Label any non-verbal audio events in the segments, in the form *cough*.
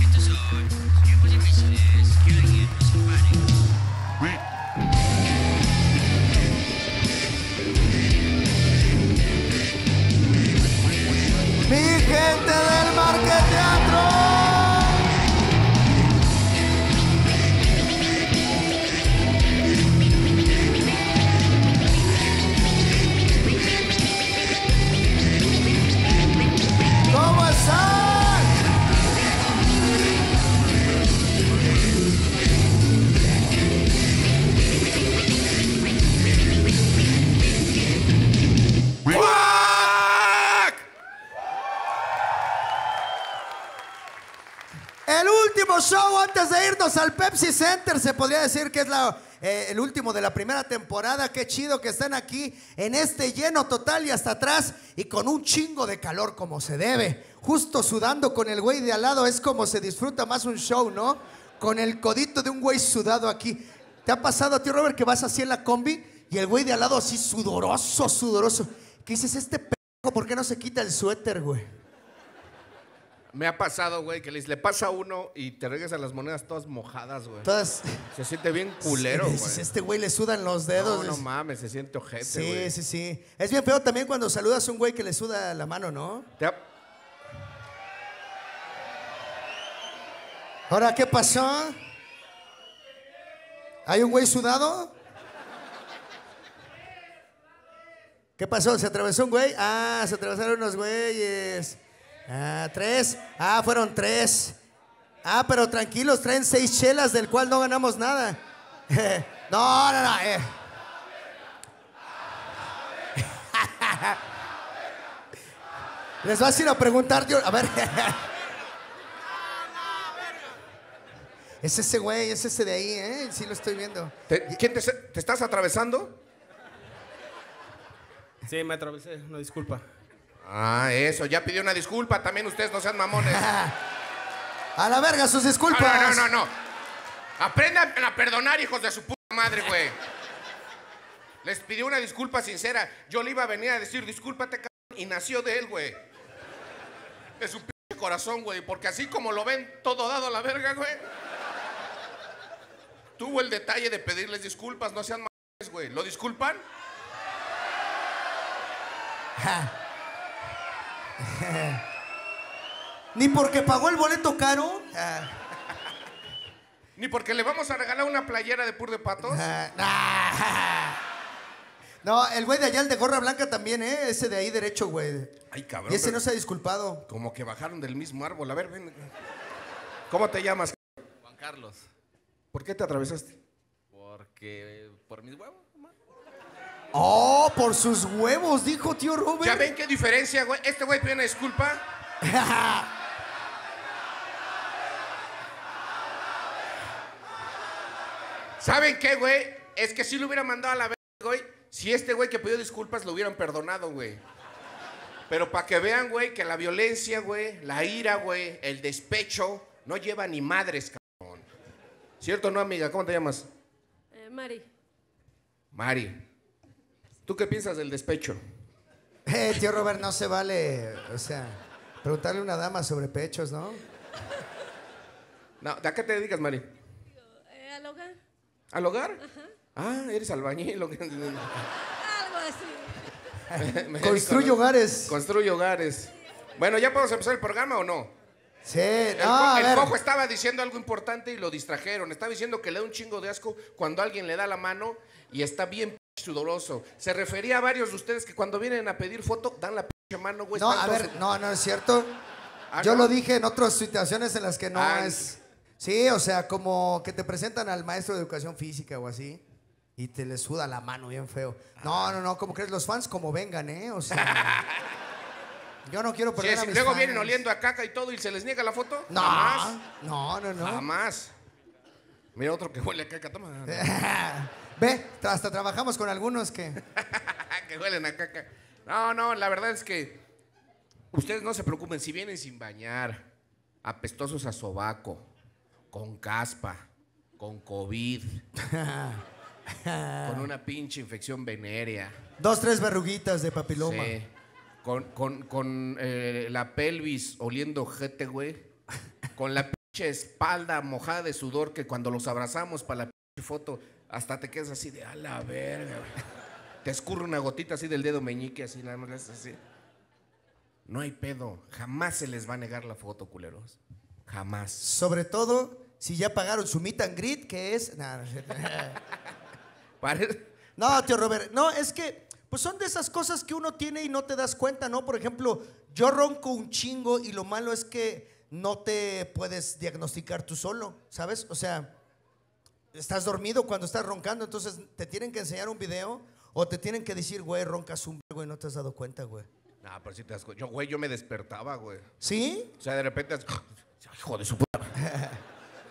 estos son tiempos difíciles. Que Pepsi Center. Se podría decir que es eh, el último de la primera temporada. Qué chido que están aquí en este lleno total y hasta atrás y con un chingo de calor como se debe. Justo sudando con el güey de al lado es como se disfruta más un show, ¿no? Con el codito de un güey sudado aquí. ¿Te ha pasado, tío Robert, que vas así en la combi y el güey de al lado así sudoroso, sudoroso? ¿Qué dices, este p***, ¿por qué no se quita el suéter, güey? Me ha pasado, güey, que les- le pasa a uno y te regresan las monedas todas mojadas, güey. Todas... Se siente bien culero, güey. Este güey le sudan los dedos. No, no Es- mames, se siente ojete, Sí, güey. sí, sí. Es bien feo también cuando saludas a un güey que le suda la mano, ¿no? Te ha- Ahora, ¿qué pasó? ¿Hay un güey sudado? ¿Qué pasó? ¿Se atravesó un güey? Ah, se atravesaron unos güeyes. Ah, tres. Ah, fueron tres. Ah, pero tranquilos, traen seis chelas del cual no ganamos nada. *laughs* no, no, no. eh. *laughs* Les vas a ir a preguntar, yo, a ver. *laughs* Es ese güey, es ese de ahí, ¿eh? Sí lo estoy viendo. ¿Te- ¿Quién te, te estás atravesando? Sí, me atravesé, no disculpa. Ah, eso, ya pidió una disculpa. También ustedes no sean mamones. *laughs* A la verga, sus disculpas. No, no, no, no. Aprendan a perdonar, hijos de su puta madre, güey. Les pidió una disculpa sincera. Yo le iba a venir a decir, discúlpate, cabrón. Y nació de él, güey. De su pinche corazón, güey. Porque así como lo ven, todo dado a la verga, güey. Tuvo el detalle de pedirles disculpas. No sean mamones, güey. ¿Lo disculpan? Ni porque pagó el boleto caro. Ah, Ni porque le vamos a regalar una playera de pur de patos. ah. No, el güey de allá, el de gorra blanca también, ¿eh? Ese de ahí derecho, güey. Ay, cabrón. Y ese no se ha disculpado. Como que bajaron del mismo árbol. A ver, ven. ¿Cómo te llamas? Juan Carlos, ¿Por qué te atravesaste? porque por mis huevos. Oh, por sus huevos, dijo tío Robert. ¿Ya ven qué diferencia, güey? Este güey pide una disculpa. *laughs* ¿Saben qué, güey? Es que si lo hubiera mandado a la verga, güey, si este güey que pidió disculpas lo hubieran perdonado, güey. Pero para que vean, güey, que la violencia, güey, la ira, güey, el despecho, no lleva ni madres, cabrón. ¿Cierto o no, amiga? ¿Cómo te llamas? Eh, Mari, Mari. ¿Tú qué piensas del despecho? Eh, tío Robert, no se vale, o sea, preguntarle a una dama sobre pechos, ¿no? No, ¿De a qué te dedicas, Mari? eh, al hogar, ¿Al hogar? Ah, eres albañil. o qué? algo así. *laughs* Me Construye dedico, ¿no? hogares. Construye hogares. Bueno, ¿ya podemos empezar el programa o no? Sí, El, no, el cojo estaba diciendo algo importante y lo distrajeron. Estaba diciendo que le da un chingo de asco cuando alguien le da la mano y está bien sudoroso. Se refería a varios de ustedes que cuando vienen a pedir foto dan la pinche mano, güey. No, a ver, no, no es cierto. Ah, Yo ¿no? lo dije en otras situaciones en las que no Ah, es. Sí, o sea, como que te presentan al maestro de educación física o así y te le suda la mano bien feo. No, no, no, como crees los fans como vengan, ¿eh? O sea, *laughs* yo no quiero Sí, perder a si mis luego fans. vienen oliendo a caca y todo y se les niega la foto. No, Jamás. no, no, no. Jamás. Mira otro que huele a caca. Toma. *laughs* Ve, hasta trabajamos con algunos que. *laughs* que huelen a caca. No, no, la verdad es que ustedes no se preocupen. Si vienen sin bañar, apestosos a sobaco, con caspa, con COVID, con una pinche infección venérea, Dos, tres verruguitas de papiloma. sí, con, con- con, eh, la pelvis oliendo jete, güey. con la pinche espalda mojada de sudor que cuando los abrazamos para la pinche foto, hasta te quedas así de a la verga. güey". Te escurre una gotita así del dedo meñique, así nada más así. No hay pedo. Jamás se les va a negar la foto, culeros. Jamás. Sobre todo si ya pagaron su meet and greet, que es. Nah, *laughs* No, tío Robert, no, es que pues son de esas cosas que uno tiene y no te das cuenta, ¿no? Por ejemplo, yo ronco un chingo y lo malo es que no te puedes diagnosticar tú solo, ¿sabes? O sea, estás dormido cuando estás roncando, entonces te tienen que enseñar un video o te tienen que decir, güey, roncas un vergo y no te has dado cuenta, güey. No, pero sí te das cuenta. Yo, güey, yo me despertaba, güey. ¿Sí? O sea, de repente. Hijo de su puta. *laughs*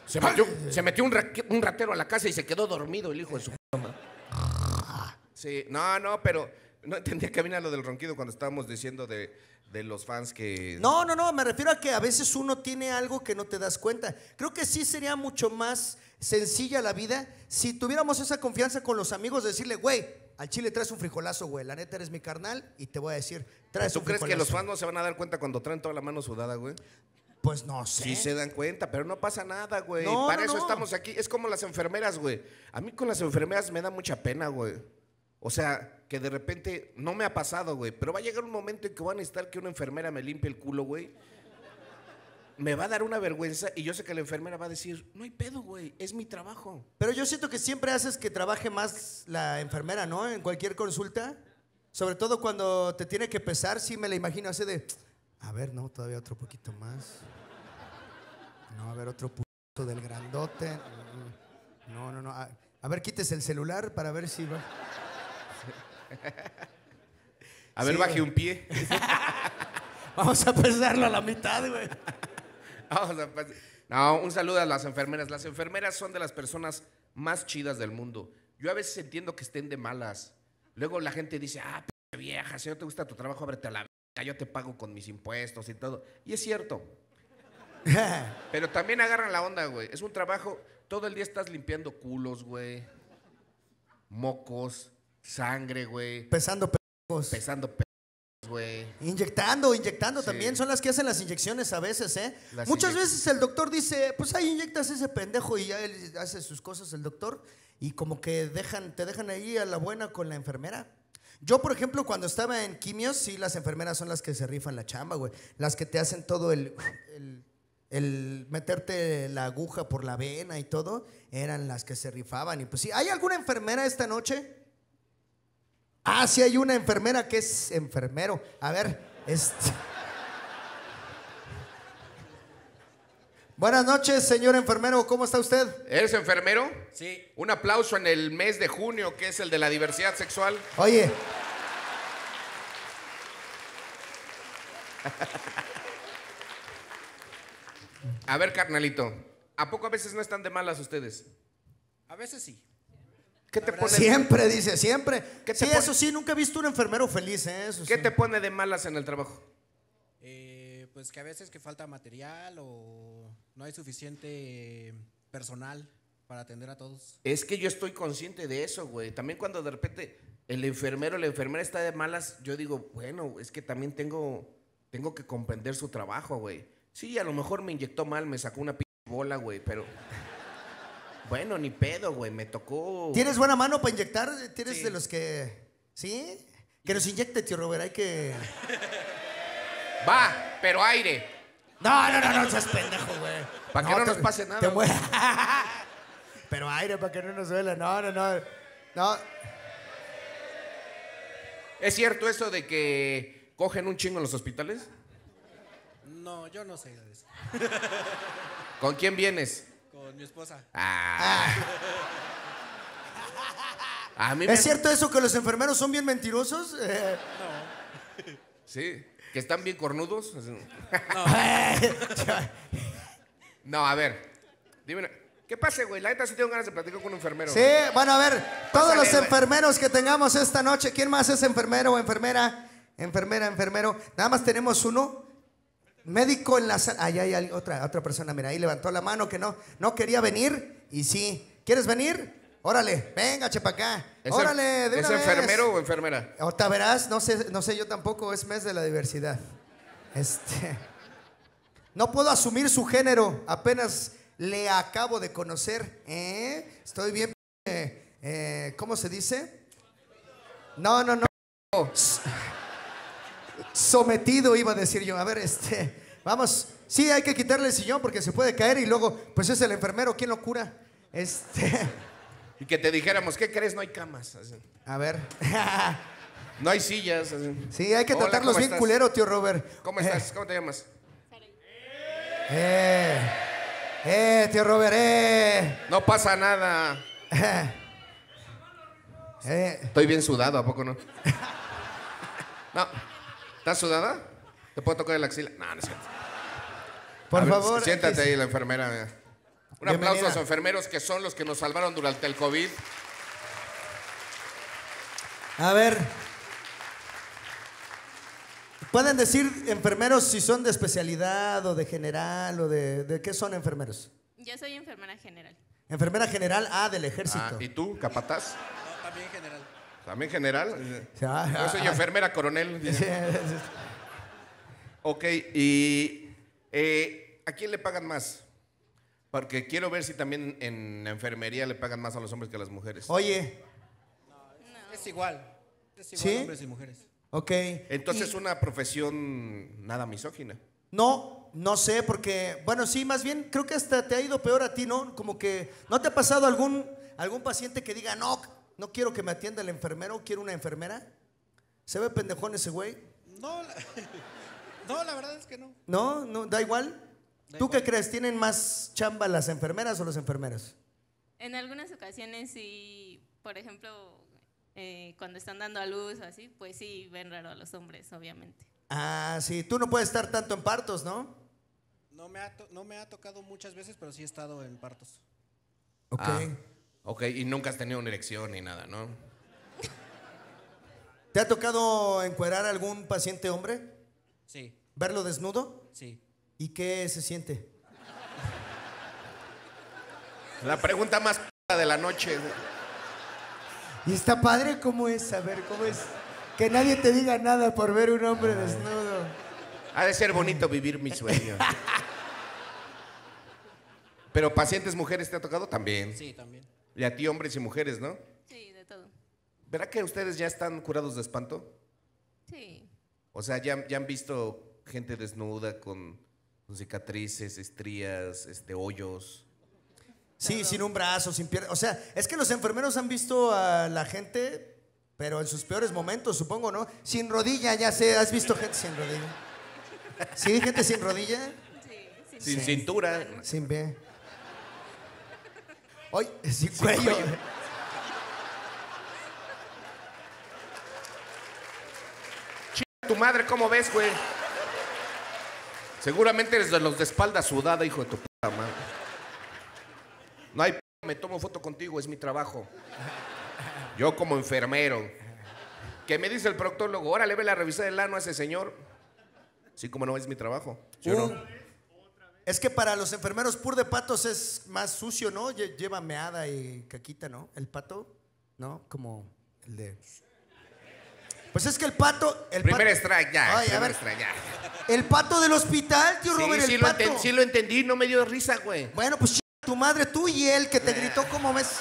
Se metió, se metió un, ra- un ratero a la casa y se quedó dormido el hijo de su puta. *laughs* Sí, no, no, pero no entendía que venía lo del ronquido cuando estábamos diciendo de, de los fans que. No, no, no, me refiero a que a veces uno tiene algo que no te das cuenta. Creo que sí sería mucho más sencilla la vida si tuviéramos esa confianza con los amigos de decirle, güey, al chile traes un frijolazo, güey, la neta eres mi carnal y te voy a decir, traes ¿Tú un crees que los fans no se van a dar cuenta cuando traen toda la mano sudada, güey? Pues no sé. Sí se dan cuenta, pero no pasa nada, güey. No, Para no, eso no. estamos aquí. Es como las enfermeras, güey. A mí con las enfermeras me da mucha pena, güey. O sea, que de repente no me ha pasado, güey. Pero va a llegar un momento en que va a necesitar que una enfermera me limpie el culo, güey. Me va a dar una vergüenza y yo sé que la enfermera va a decir, no hay pedo, güey, es mi trabajo. Pero yo siento que siempre haces que trabaje más la enfermera, ¿no? En cualquier consulta. Sobre todo cuando te tiene que pesar, sí me la imagino así de, a ver, no, todavía otro poquito más. No, a ver, otro puto del grandote. Mm, No, no, no. A, a ver, quites el celular para ver si va. A ver, Sí, baje güey. un pie. *laughs* Vamos a pesarlo a la mitad, güey. *laughs* Vamos a pas- No, un saludo a las enfermeras. Las enfermeras son de las personas más chidas del mundo. Yo a veces entiendo que estén de malas. Luego la gente dice, ah, p vieja, si no te gusta tu trabajo, ábrete a la verga, yo te pago con mis impuestos y todo. Y es cierto. *laughs* Pero también agarran la onda, güey. Es un trabajo, todo el día estás limpiando culos, güey. Mocos, sangre, güey. Pesando pendejos. Pesando p güey. Inyectando, inyectando Sí. también. Son las que hacen las inyecciones a veces, ¿eh? Las Muchas veces el doctor dice, pues ahí inyectas ese pendejo y ya él hace sus cosas el doctor. Y como que dejan, te dejan ahí a la buena con la enfermera. Yo, por ejemplo, cuando estaba en quimios, sí, las enfermeras son las que se rifan la chamba, güey. Las que te hacen todo el, el, el meterte la aguja por la vena y todo, eran las que se rifaban. Y pues sí, ¿hay alguna enfermera esta noche? Ah, sí hay una enfermera que es enfermero. A ver, este. Buenas noches, señor enfermero. ¿Cómo está usted? ¿Eres enfermero? Sí. Un aplauso en el mes de junio, que es el de la diversidad sexual. Oye, A ver, carnalito, ¿a poco a veces no están de malas ustedes? A veces sí. ¿Qué te pone, siempre dice, siempre. ¿Qué te Sí, pone- eso sí, nunca he visto un enfermero feliz, ¿eh? Eso ¿qué sí. te pone de malas en el trabajo? Eh, pues que a veces que falta material o no hay suficiente personal para atender a todos. Es que yo estoy consciente de eso, güey. También cuando de repente el enfermero, la enfermera está de malas, yo digo, bueno, es que también tengo, tengo que comprender su trabajo, güey. Sí, a lo mejor me inyectó mal, me sacó una p bola, güey, pero... Bueno, ni pedo, güey, me tocó... ¿Tienes buena mano para inyectar? ¿Tienes Sí. de los que. ¿Sí? Que nos inyecte, tío Robert. Hay que. *laughs* Va, pero aire. No, no, no, no seas pendejo, güey. Pa' que no nos pase nada, te güey. *laughs* Pero aire para que no nos duela. No, no, no. No. ¿Es cierto eso de que cogen un chingo en los hospitales? No, yo no sé de eso. ¿Con quién vienes? Con mi esposa. Ah. *laughs* A mí me... ¿Es cierto eso que los enfermeros son bien mentirosos? Eh, Sí, que están bien cornudos. *laughs* *laughs* No, a ver. Dime, una- ¿qué pasa, güey? La neta sí tengo ganas de platicar con un enfermero. sí, bueno, a ver, todos Pásale, los enfermeros que tengamos esta noche, ¿quién más es enfermero o enfermera? Enfermera, enfermero. Nada más tenemos uno. Médico en la sala. Ahí hay otra, otra persona, mira, ahí levantó la mano que no, no quería venir. Y sí, ¿quieres venir? Órale, venga, chepa acá. ¿Es, Órale, de ¿es una vez. enfermero o enfermera? Ahorita verás, no sé, no sé yo tampoco, es mes de la diversidad. Este. *laughs* No puedo asumir su género, apenas le acabo de conocer. ¿eh? Estoy bien, eh, eh, ¿cómo se dice? No, no, no. Sometido iba a decir yo. A ver, este, vamos. Sí, hay que quitarle el sillón porque se puede caer y luego, pues es el enfermero, ¿quién lo cura? Este, *laughs* Y que te dijéramos, ¿qué crees? No hay camas. así. a ver. *laughs* No hay sillas. así. Sí, hay que Hola, tratarlos ¿cómo bien estás? culero, tío Robert. ¿Cómo Eh, estás? ¿Cómo te llamas? Eh, eh, tío Robert, eh. No pasa nada. *laughs* Eh, Estoy bien sudado, ¿a poco no? No. ¿Estás sudada? ¿Te puedo tocar la axila? No, no es cierto. por ver, favor. Siéntate ahí, la enfermera. mira. Un Bienvenida. aplauso a los enfermeros que son los que nos salvaron durante el COVID. A ver. ¿Pueden decir enfermeros si son de especialidad o de general o de, de qué son enfermeros? Yo soy enfermera general. Enfermera general, ah, del ejército. Ah, ¿Y tú, capataz? También general. Ah, Yo soy ah, enfermera coronel. sí, sí. Ok, y eh, ¿a quién le pagan más? Porque quiero ver si también en la enfermería le pagan más a los hombres que a las mujeres. Oye, Es igual. Es igual ¿Sí? hombres y mujeres. ok. Entonces, Y- una profesión nada misógina. No, no sé, porque, bueno, sí, más bien creo que hasta te ha ido peor a ti, ¿no? Como que, ¿no te ha pasado algún, algún paciente que diga, no, no quiero que me atienda el enfermero, quiero una enfermera? ¿Se ve pendejón ese güey? No, la, *laughs* no, la verdad es que no. No, no, da igual. Da ¿Tú igual. qué crees? ¿Tienen más chamba las enfermeras o los enfermeros? En algunas ocasiones sí, por ejemplo, eh, cuando están dando a luz o así, pues sí ven raro a los hombres, obviamente. Ah, sí, tú no puedes estar tanto en partos, ¿no? No me, ha to- no me ha tocado muchas veces, pero sí he estado en partos. Ok. Ah, ok, y nunca has tenido una erección ni nada, ¿no? ¿Te ha tocado encuerar a algún paciente hombre? Sí, ¿Verlo desnudo? sí. ¿Y qué se siente? La pregunta más p- de la noche. Y está padre cómo es, a ver, cómo es. Que nadie te diga nada por ver un hombre desnudo. Ha de ser bonito vivir mi sueño. *laughs* Pero pacientes mujeres te ha tocado también. Sí, también. Y a ti hombres y mujeres, ¿no? Sí, de todo. ¿Verá que ustedes ya están curados de espanto? Sí. O sea, ya, ya han visto gente desnuda con, con cicatrices, estrías, este, hoyos. Sí, sin un brazo, sin pierna. O sea, es que los enfermeros han visto a la gente, pero en sus peores momentos, supongo, ¿no? Sin rodilla, ya sé, ¿has visto gente sin rodilla? ¿Sí, gente sin rodilla? Sí, sí. Sin cintura. Sin pie. Oye, sin cuello. Tu madre, ¿cómo ves, güey? Seguramente eres de los de espalda sudada, hijo de tu puta madre. No hay p me tomo foto contigo, es mi trabajo. Yo como enfermero. ¿Qué me dice el proctólogo? Órale, ve a revisar el ano a ese señor. Sí, como no, es mi trabajo. ¿Sí o no? Es que para los enfermeros pur de patos es más sucio, ¿no? Lle- Lleva meada y caquita, ¿no? El pato, ¿no? Como el de... Pues es que el pato... El Primer pato- strike, ya. Ay, a ver, strike, ya. el pato del hospital, tío Sí, Robert, sí el lo, pato. enten- sí lo entendí, no me dio risa, güey. Bueno, pues tu madre, tú y él, que te gritó, ¿cómo ves?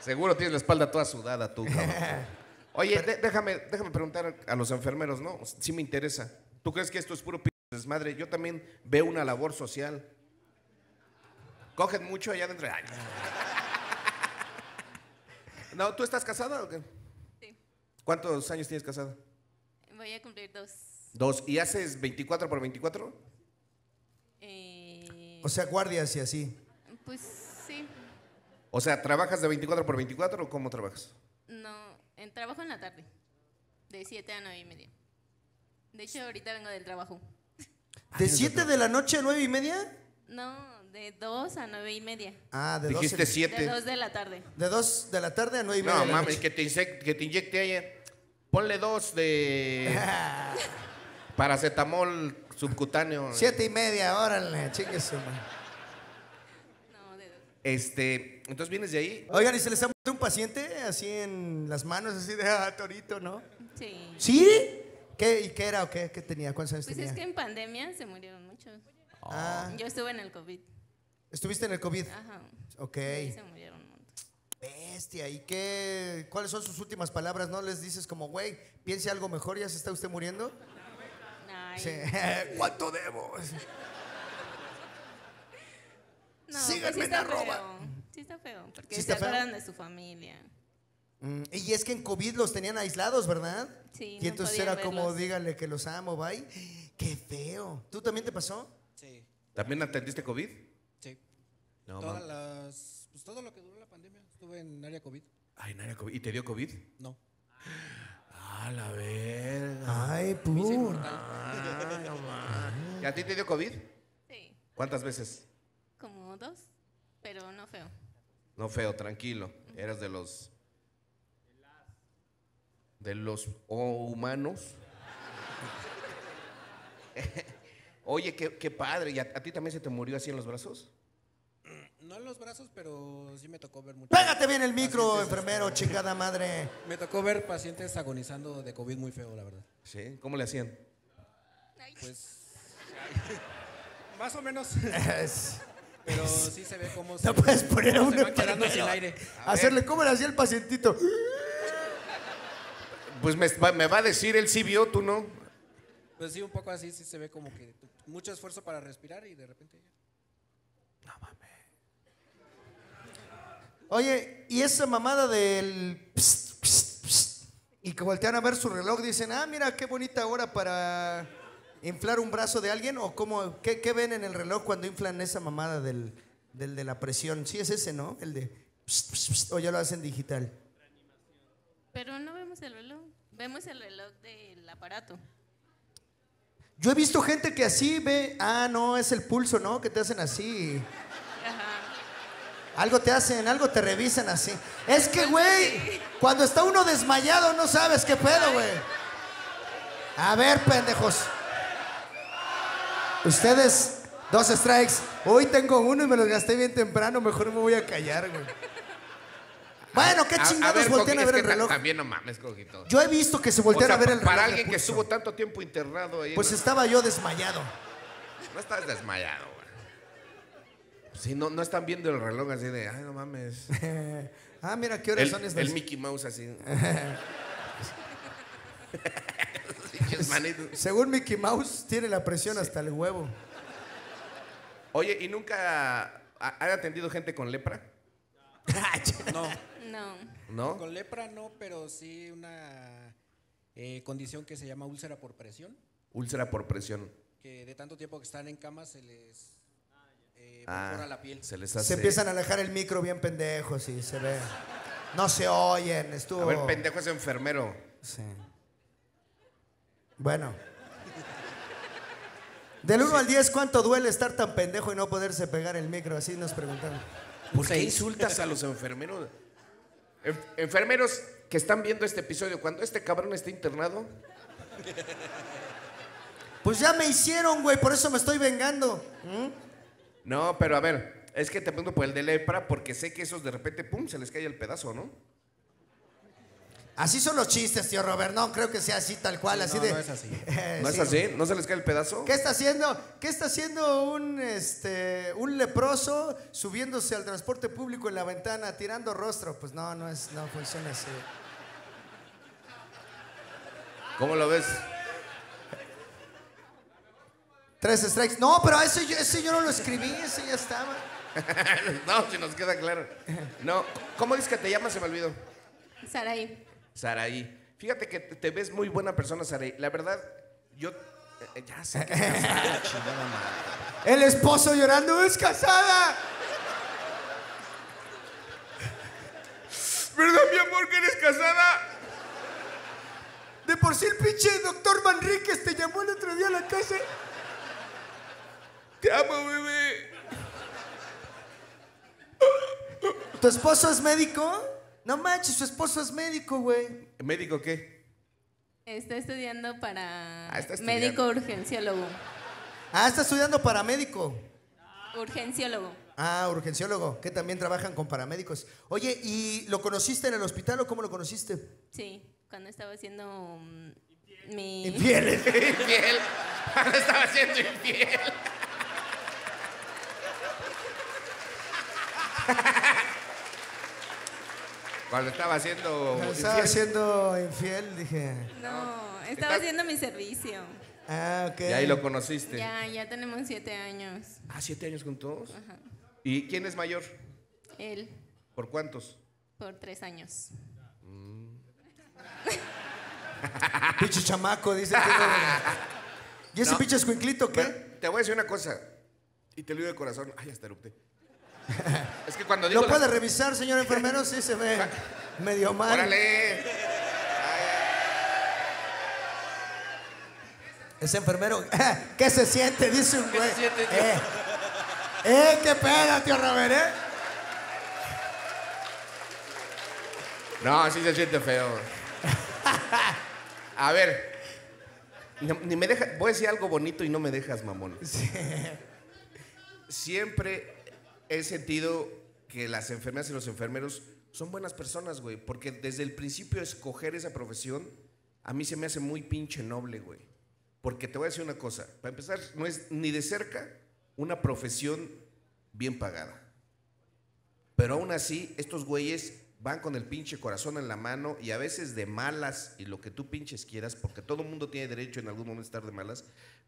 Seguro tienes la espalda toda sudada tú, cabrón. *laughs* Oye, déjame, déjame preguntar a los enfermeros, ¿no? Sí me interesa. ¿Tú crees que esto es puro desmadre? Yo también veo una labor social. Cogen mucho allá adentro. Ay. *laughs* No, ¿tú estás casada o qué? Sí. ¿Cuántos años tienes casada? Voy a cumplir dos. Dos. ¿Y haces 24 por 24? Eh, O sea, guardias y así. pues sí. O sea, ¿trabajas de 24 por 24 o cómo trabajas? No, en trabajo en la tarde. De 7 a 9 y media. De hecho, ahorita vengo del trabajo. ¿De 7 de la noche a 9 y media? No, de 2 a 9 y media. Ah, de Dijiste 12. De 7. 2 de la tarde. De 2 de la tarde a 9 y media. No, de la mames, noche. que te, insec- que te inyecte ahí. Ponle dos de *laughs* paracetamol subcutáneo. Siete y media, órale, chingue su madre. No, de 2. Este, entonces vienes de ahí. Oigan, ¿y se les ha muerto un paciente así en las manos, así de ah, torito, no? Sí. ¿Sí? ¿Qué, ¿Y qué era o qué? ¿Qué tenía? ¿Cuántos años Pues tenía? es que en pandemia se murieron muchos. Ah, Yo estuve en el COVID. ¿Estuviste en el COVID? Ajá. Ok. Y se murieron un montón. Bestia, ¿y qué? ¿Cuáles son sus últimas palabras? ¿No les dices como, güey, piense algo mejor, ya se está usted muriendo? Sí. *laughs* ¿Cuánto debo? no, síganme pues sí en arroba. feo. Sí está feo, porque ¿Sí se está feo? acuerdan de su familia. Mm, y es que en COVID los tenían aislados, ¿verdad? Sí, Y no entonces era como, dígale que los amo, bye. Qué feo. ¿Tú también te pasó? Sí, ¿También atendiste COVID? sí. No, Todas las, pues todo lo que duró la pandemia. Estuve en área COVID. Ay, nadie COVID. ¿Y te dio COVID? No. Ah, la verga. Ay, Me hice pu. inmortal. ¿Y a ti te dio COVID? Sí, ¿Cuántas veces? como dos, pero no feo. No feo, tranquilo. Eras de los. De los oh, humanos. *laughs* Oye, qué, qué padre. ¿Y a, a ti también se te murió así en los brazos? No en los brazos, pero sí me tocó ver mucho. Pégate bien el micro, enfermero, chingada madre. Me tocó ver pacientes agonizando de COVID muy feo, la verdad. ¿Sí? ¿Cómo le hacían? Pues. más o menos. Es- Pero sí se ve cómo se. No puedes poner a cómo un se van quedando sin aire. Hacerle como le hacía el pacientito. Pues me, va- me va a decir, él sí vio, tú no. Pues sí, un poco así, sí se ve como que mucho esfuerzo para respirar y de repente ya. Oye, y esa mamada del. pst, pst, pst, y que voltean a ver su reloj, dicen, ah, mira qué bonita hora para inflar un brazo de alguien. ¿O cómo, qué, qué ven en el reloj cuando inflan esa mamada del, del de la presión? Sí, es ese, ¿no? El de. o ya lo hacen digital. Pero no vemos el reloj, vemos el reloj del aparato. Yo he visto gente que así ve. Ah, no, es el pulso, ¿no? Que te hacen así. Ajá. Algo te hacen, algo te revisan así. Es que, güey, cuando está uno desmayado no sabes qué pedo, güey. A ver, pendejos. Ustedes, dos strikes. Hoy tengo uno y me los gasté bien temprano. Mejor me voy a callar, güey. Bueno, qué chingados ver, voltean a ver el reloj. También no mames, Coquito. Yo he visto que se O voltean sea, a ver el reloj. para alguien que estuvo tanto tiempo internado ahí. Pues estaba yo desmayado. no estás desmayado, güey. Sí, no, no están viendo el reloj así de, ay, no mames. *laughs* ah, mira, ¿qué horas son estas? el Mickey Mouse así. *laughs* *laughs* Según Mickey Mouse, tiene la presión hasta el huevo. Oye, ¿y nunca ha- han atendido gente con lepra? No, No, ¿No? con lepra no, pero sí una eh, condición que se llama úlcera por presión, Úlcera por presión. que de tanto tiempo que están en cama se les eh, Ah, perfora la piel. se les hace. Se empiezan a alejar el micro bien pendejos y se ve. No se oyen, estuvo. A ver, pendejo es enfermero. Sí. Bueno. Del 1 al 10, ¿cuánto duele estar tan pendejo y no poderse pegar el micro? Así nos preguntaron. ¿Por qué insultas a los enfermeros? En- enfermeros que están viendo este episodio, cuando este cabrón esté internado, Pues ya me hicieron, güey, por eso me estoy vengando. ¿Mm? No, pero a ver, es que te pregunto por el de lepra porque sé que esos de repente, pum, se les cae el pedazo, ¿no? Así son los chistes, tío Robert. No creo que sea así tal cual, Sí, así no, de. no es así. Eh, *laughs* ¿No sí. es así? ¿No se les cae el pedazo? ¿Qué está haciendo? ¿Qué está haciendo un este un leproso subiéndose al transporte público en la ventana tirando rostro? Pues no, no es no funciona así. ¿Cómo lo ves? Tres strikes. No, pero ese yo, ese yo no lo escribí, ese ya estaba. *laughs* no, si nos queda claro. No, ¿cómo dices que te llamas? Se me olvidó. Saraí. Saraí. Fíjate que te ves muy buena persona, Saraí. La verdad, yo eh, ya sé que es casada, *laughs* chingada madre. El esposo llorando, es casada. ¿Verdad, mi amor, que eres casada? De por sí el pinche doctor Manríquez te llamó el otro día a la casa. Te amo, bebé. ¿Tu esposo es médico? No manches, su esposo es médico, güey. ¿Médico qué? Está estudiando para ah, está estudiando. médico urgenciólogo. Ah, está estudiando para médico. Urgenciólogo. Ah, urgenciólogo, que también trabajan con paramédicos. Oye, ¿y lo conociste en el hospital o cómo lo conociste? Sí, cuando estaba haciendo um, mi... Infiel, *laughs* infiel. Cuando estaba haciendo infiel. *laughs* Cuando estaba haciendo. Estaba infiel. siendo infiel, dije. No, estaba Está- haciendo mi servicio. Ah, ok. Y ahí lo conociste. Ya, ya tenemos siete años. Ah, siete años juntos. ¿Y quién es mayor? Él, ¿Por cuántos? por tres años. *laughs* Pinche chamaco, dice. *laughs* ¿Y ese No. pinche escuinclito qué? Te voy a decir una cosa. Y te lo digo de corazón. Ay, hasta erupté. *laughs* es que cuando digo. ¿Lo las- puede revisar, señor enfermero? Sí, se ve medio mal. ¡Órale! Ese enfermero, *laughs* ¿qué se siente? Dice un ¿Qué güey. se siente, tío? eh, eh, qué pena, tío Robert, ¿eh? No, sí se siente feo. A ver. ni me deja, voy a decir algo bonito y no me dejas, mamón. Siempre he sentido que las enfermeras y los enfermeros son buenas personas, güey. Porque desde el principio escoger esa profesión, a mí se me hace muy pinche noble, güey. Porque te voy a decir una cosa. Para empezar, no es ni de cerca una profesión bien pagada. Pero aún así, estos güeyes van con el pinche corazón en la mano y a veces de malas y lo que tú pinches quieras, porque todo mundo tiene derecho en algún momento a estar de malas,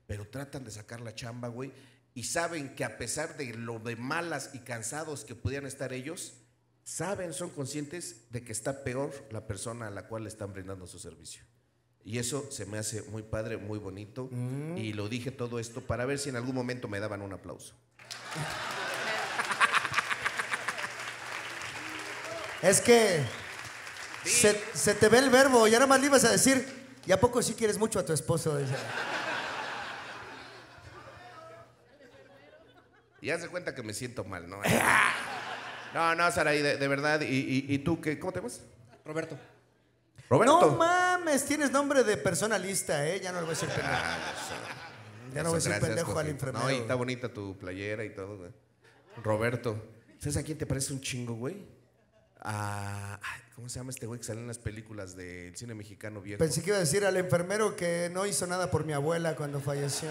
pero tratan de sacar la chamba, güey, y saben que a pesar de lo de malas y cansados que pudieran estar ellos, saben, son conscientes de que está peor la persona a la cual le están brindando su servicio. Y eso se me hace muy padre, muy bonito, y lo dije todo esto para ver si en algún momento me daban un aplauso. Es que se, se te ve el verbo y ahora más le ibas a decir, ¿y a poco sí quieres mucho a tu esposo? Dice. Y haz de cuenta que me siento mal, ¿no? *laughs* No, no, Saraí, de, de verdad. ¿Y, y, y tú qué? ¿Cómo te llamas? Roberto. Roberto. No mames, tienes nombre de persona lista, ¿eh? Ya no le voy a decir pendejo. Ah, Ya no voy a decir gracias, pendejo al enfermero. No, y está bonita tu playera y todo, güey. Roberto. ¿Sabes a quién te parece un chingo, güey? A... ay, ¿Cómo se llama este güey que sale en las películas del cine mexicano viejo? Pensé que iba a decir al enfermero que no hizo nada por mi abuela cuando falleció.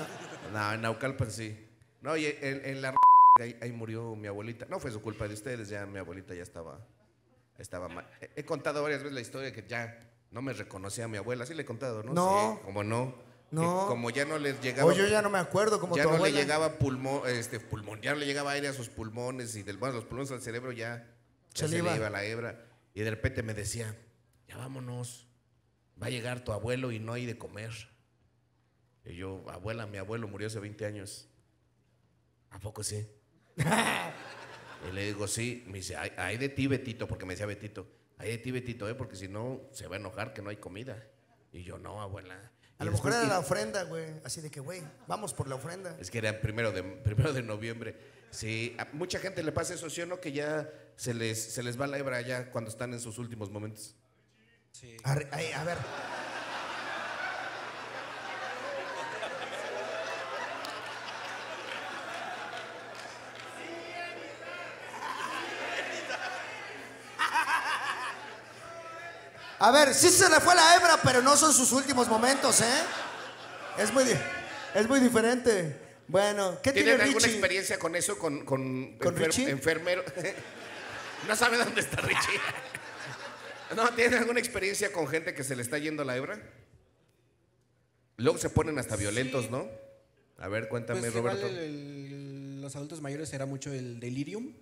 No, en Naucalpan sí. No, y en, en la... *laughs* Ahí, ahí murió mi abuelita. No fue su culpa de ustedes, ya mi abuelita ya estaba... Estaba mal. He, he contado varias veces la historia que ya no me reconocía a mi abuela. Sí le he contado, ¿no? No. Sí, como no. No. Como ya no les llegaba... O yo ya no me acuerdo como ya tu no abuela. le llegaba pulmón, este pulmón, ya no le llegaba aire a sus pulmones y del, bueno, los pulmones al cerebro ya, ya Se le le iba. iba la hebra. Y de repente me decía, ya vámonos, va a llegar tu abuelo y no hay de comer. Y yo, abuela, mi abuelo murió hace 20 años. ¿A poco sí? *laughs* y le digo, sí. Me dice, hay, hay de ti, Betito, porque me decía Betito. Hay de ti, Betito, ¿eh? porque si no, se va a enojar que no hay comida. Y yo, no, abuela. A Y lo mejor era la ofrenda, güey. Así de que, güey, vamos por la ofrenda. es que era primero de, *laughs* primero de noviembre. Sí, a mucha gente le pasa eso, ¿sí o no? Que ya se les, se les va la hebra ya cuando están en sus últimos momentos. Sí. Ay, a ver. A ver, sí se le fue la hebra, pero no son sus últimos momentos, ¿eh? Es muy, es muy diferente. Bueno, ¿qué tiene ¿Tienen alguna Richie? experiencia con eso? ¿Con, con, ¿Con Richie? enfermero? *laughs* no sabe dónde está Richie. *laughs* ¿No? ¿Tienen alguna experiencia con gente que se le está yendo la hebra? Luego se ponen hasta violentos, ¿no? A ver, cuéntame, Pues Roberto. el- el- los adultos mayores era mucho el delirium,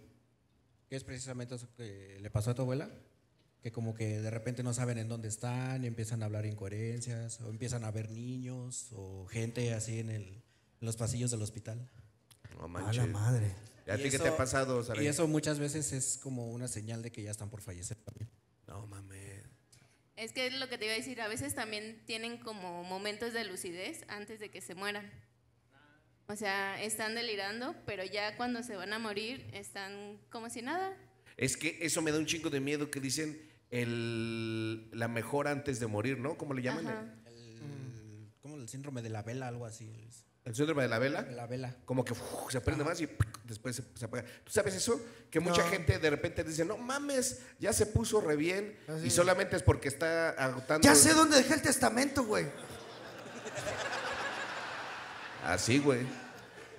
que es precisamente eso que le pasó a tu abuela, que como que de repente no saben en dónde están y empiezan a hablar incoherencias, o empiezan a ver niños o gente así en, el- en los pasillos del hospital. No A manches. la madre. ¿Y a ti qué te ha pasado, Saray? Y eso muchas veces es como una señal de que ya están por fallecer también. No mames. Es que es lo que te iba a decir, a veces también tienen como momentos de lucidez antes de que se mueran. O sea, están delirando, pero ya cuando se van a morir están como si nada. Es que eso me da un chingo de miedo que dicen el, la mejor antes de morir, ¿no? ¿Cómo le llaman? El, como el síndrome de la vela, algo así. ¿El síndrome de la vela? La vela. Como que uf, se prende más y después se, se apaga. ¿Tú sabes eso? Que mucha No. gente de repente dice, no mames, ya se puso re bien. Así. Y solamente es porque está agotando. Ya sé dónde dejé el testamento, güey. Así, güey.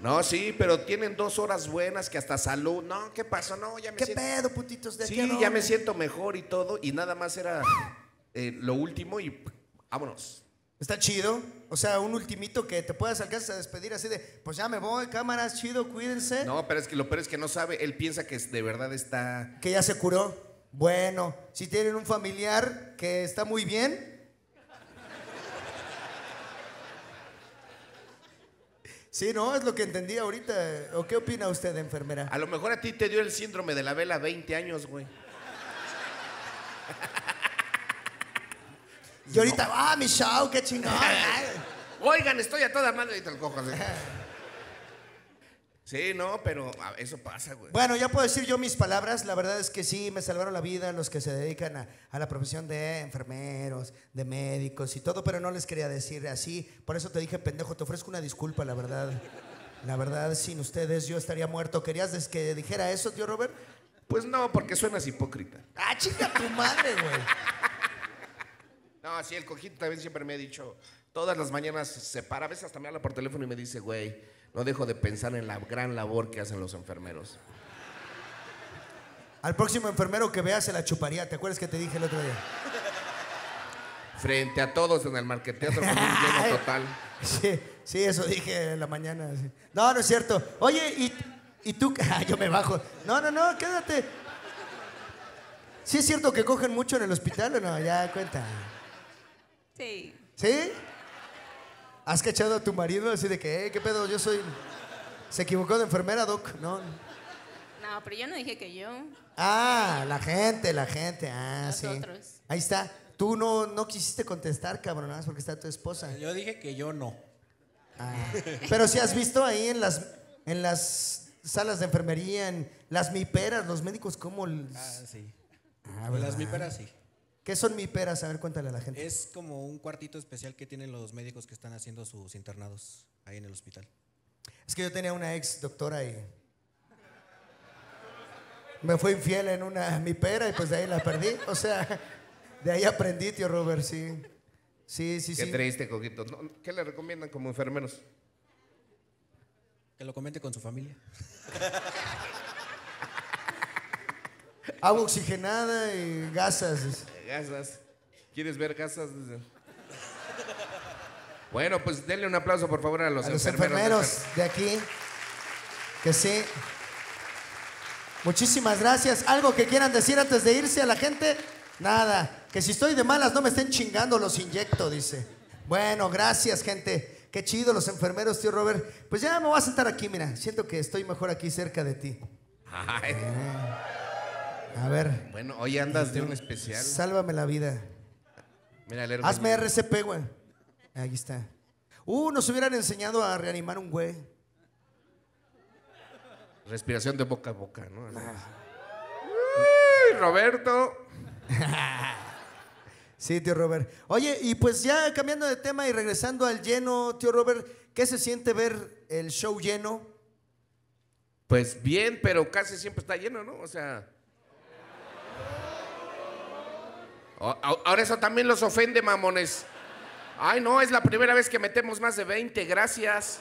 No, sí, pero tienen dos horas buenas que hasta salud. No, ¿qué pasó? No, ya me ¿Qué siento. pedo, putitos de Sí, ya me siento mejor y todo. Y nada más era eh, lo último y vámonos. Está chido. O sea, un ultimito que te puedas alcanzar a despedir así de, pues ya me voy, cámaras, chido, cuídense. No, pero es que lo peor es que no sabe. Él piensa que de verdad está. Que ya se curó. Bueno, si tienen un familiar que está muy bien. Sí, no, es lo que entendí ahorita. ¿O qué opina usted, enfermera? A lo mejor a ti te dio el síndrome de la vela 20 años, güey. Y ahorita, ah, mi show, qué chingón. *laughs* Oigan, estoy a toda madre y te lo cojo así. *laughs* Sí, no, pero a- eso pasa, güey. Bueno, ya puedo decir yo mis palabras. La verdad es que sí, me salvaron la vida los que se dedican a, a la profesión de enfermeros, de médicos y todo, pero no les quería decir así. Por eso te dije, pendejo, te ofrezco una disculpa, la verdad. La verdad, sin ustedes yo estaría muerto. ¿Querías que dijera eso, tío Robert? Pues no, porque suenas hipócrita. Ah, chica tu madre, güey. No, sí, el cojito también siempre me ha dicho, todas las mañanas se para, a veces hasta me habla por teléfono y me dice, güey, no dejo de pensar en la gran labor que hacen los enfermeros. Al próximo enfermero que veas se la chuparía. ¿Te acuerdas que te dije el otro día? Frente a todos en el marqueteatro con un lleno *laughs* total. Sí, sí, eso dije en la mañana. sí. No, no es cierto. Oye, ¿y, y tú? *laughs* Ah, yo me bajo. No, no, no, quédate. ¿Sí es cierto que cogen mucho en el hospital o no? Ya cuenta. Sí. ¿Sí? ¿Has cachado a tu marido así de que, qué pedo? Yo soy... ¿Se equivocó de enfermera, Doc? No. No, pero yo no dije que yo. Ah, la gente, la gente. Ah, sí. Nosotros. Ahí está. Tú no, no quisiste contestar, cabrón, nada más porque está tu esposa. Yo dije que yo no. Ah. Pero si has visto ahí en las, en las salas de enfermería, en las miperas, los médicos, ¿cómo? Ah, sí. Ah, las miperas sí. ¿Qué son miperas? A ver, cuéntale a la gente. Es como un cuartito especial que tienen los médicos que están haciendo sus internados ahí en el hospital. Es que yo tenía una ex doctora y me fue infiel en una mipera y pues de ahí la perdí. O sea, de ahí aprendí, tío Robert, sí. Sí, sí, Qué sí. triste, cojito. No, ¿Qué le recomiendan como enfermeros? Que lo comente con su familia. Agua oxigenada y gasas. Eh, Gasas. ¿Quieres ver gasas? Bueno, pues denle un aplauso, por favor, a los, a los enfermeros. enfermeros de aquí. Que sí. Muchísimas gracias. ¿Algo que quieran decir antes de irse a la gente? Nada. Que si estoy de malas no me estén chingando, los inyecto, dice. Bueno, gracias, gente. Qué chido los enfermeros, tío Robert. Pues ya me voy a sentar aquí, mira. Siento que estoy mejor aquí cerca de ti. Ay, A ver, bueno, hoy andas de un especial. sálvame la vida. Mira, el Hazme RCP, güey. Aquí está. Uh, nos hubieran enseñado a reanimar un güey. Respiración de boca a boca, ¿no? Uy, Roberto. *laughs* Sí, tío Robert. Oye, y pues ya cambiando de tema y regresando al lleno, tío Robert, ¿qué se siente ver el show lleno? Pues bien, pero casi siempre está lleno, ¿no? O sea. O- a- Ahora eso también los ofende, mamones. Ay, no, es la primera vez que metemos más de 20, gracias.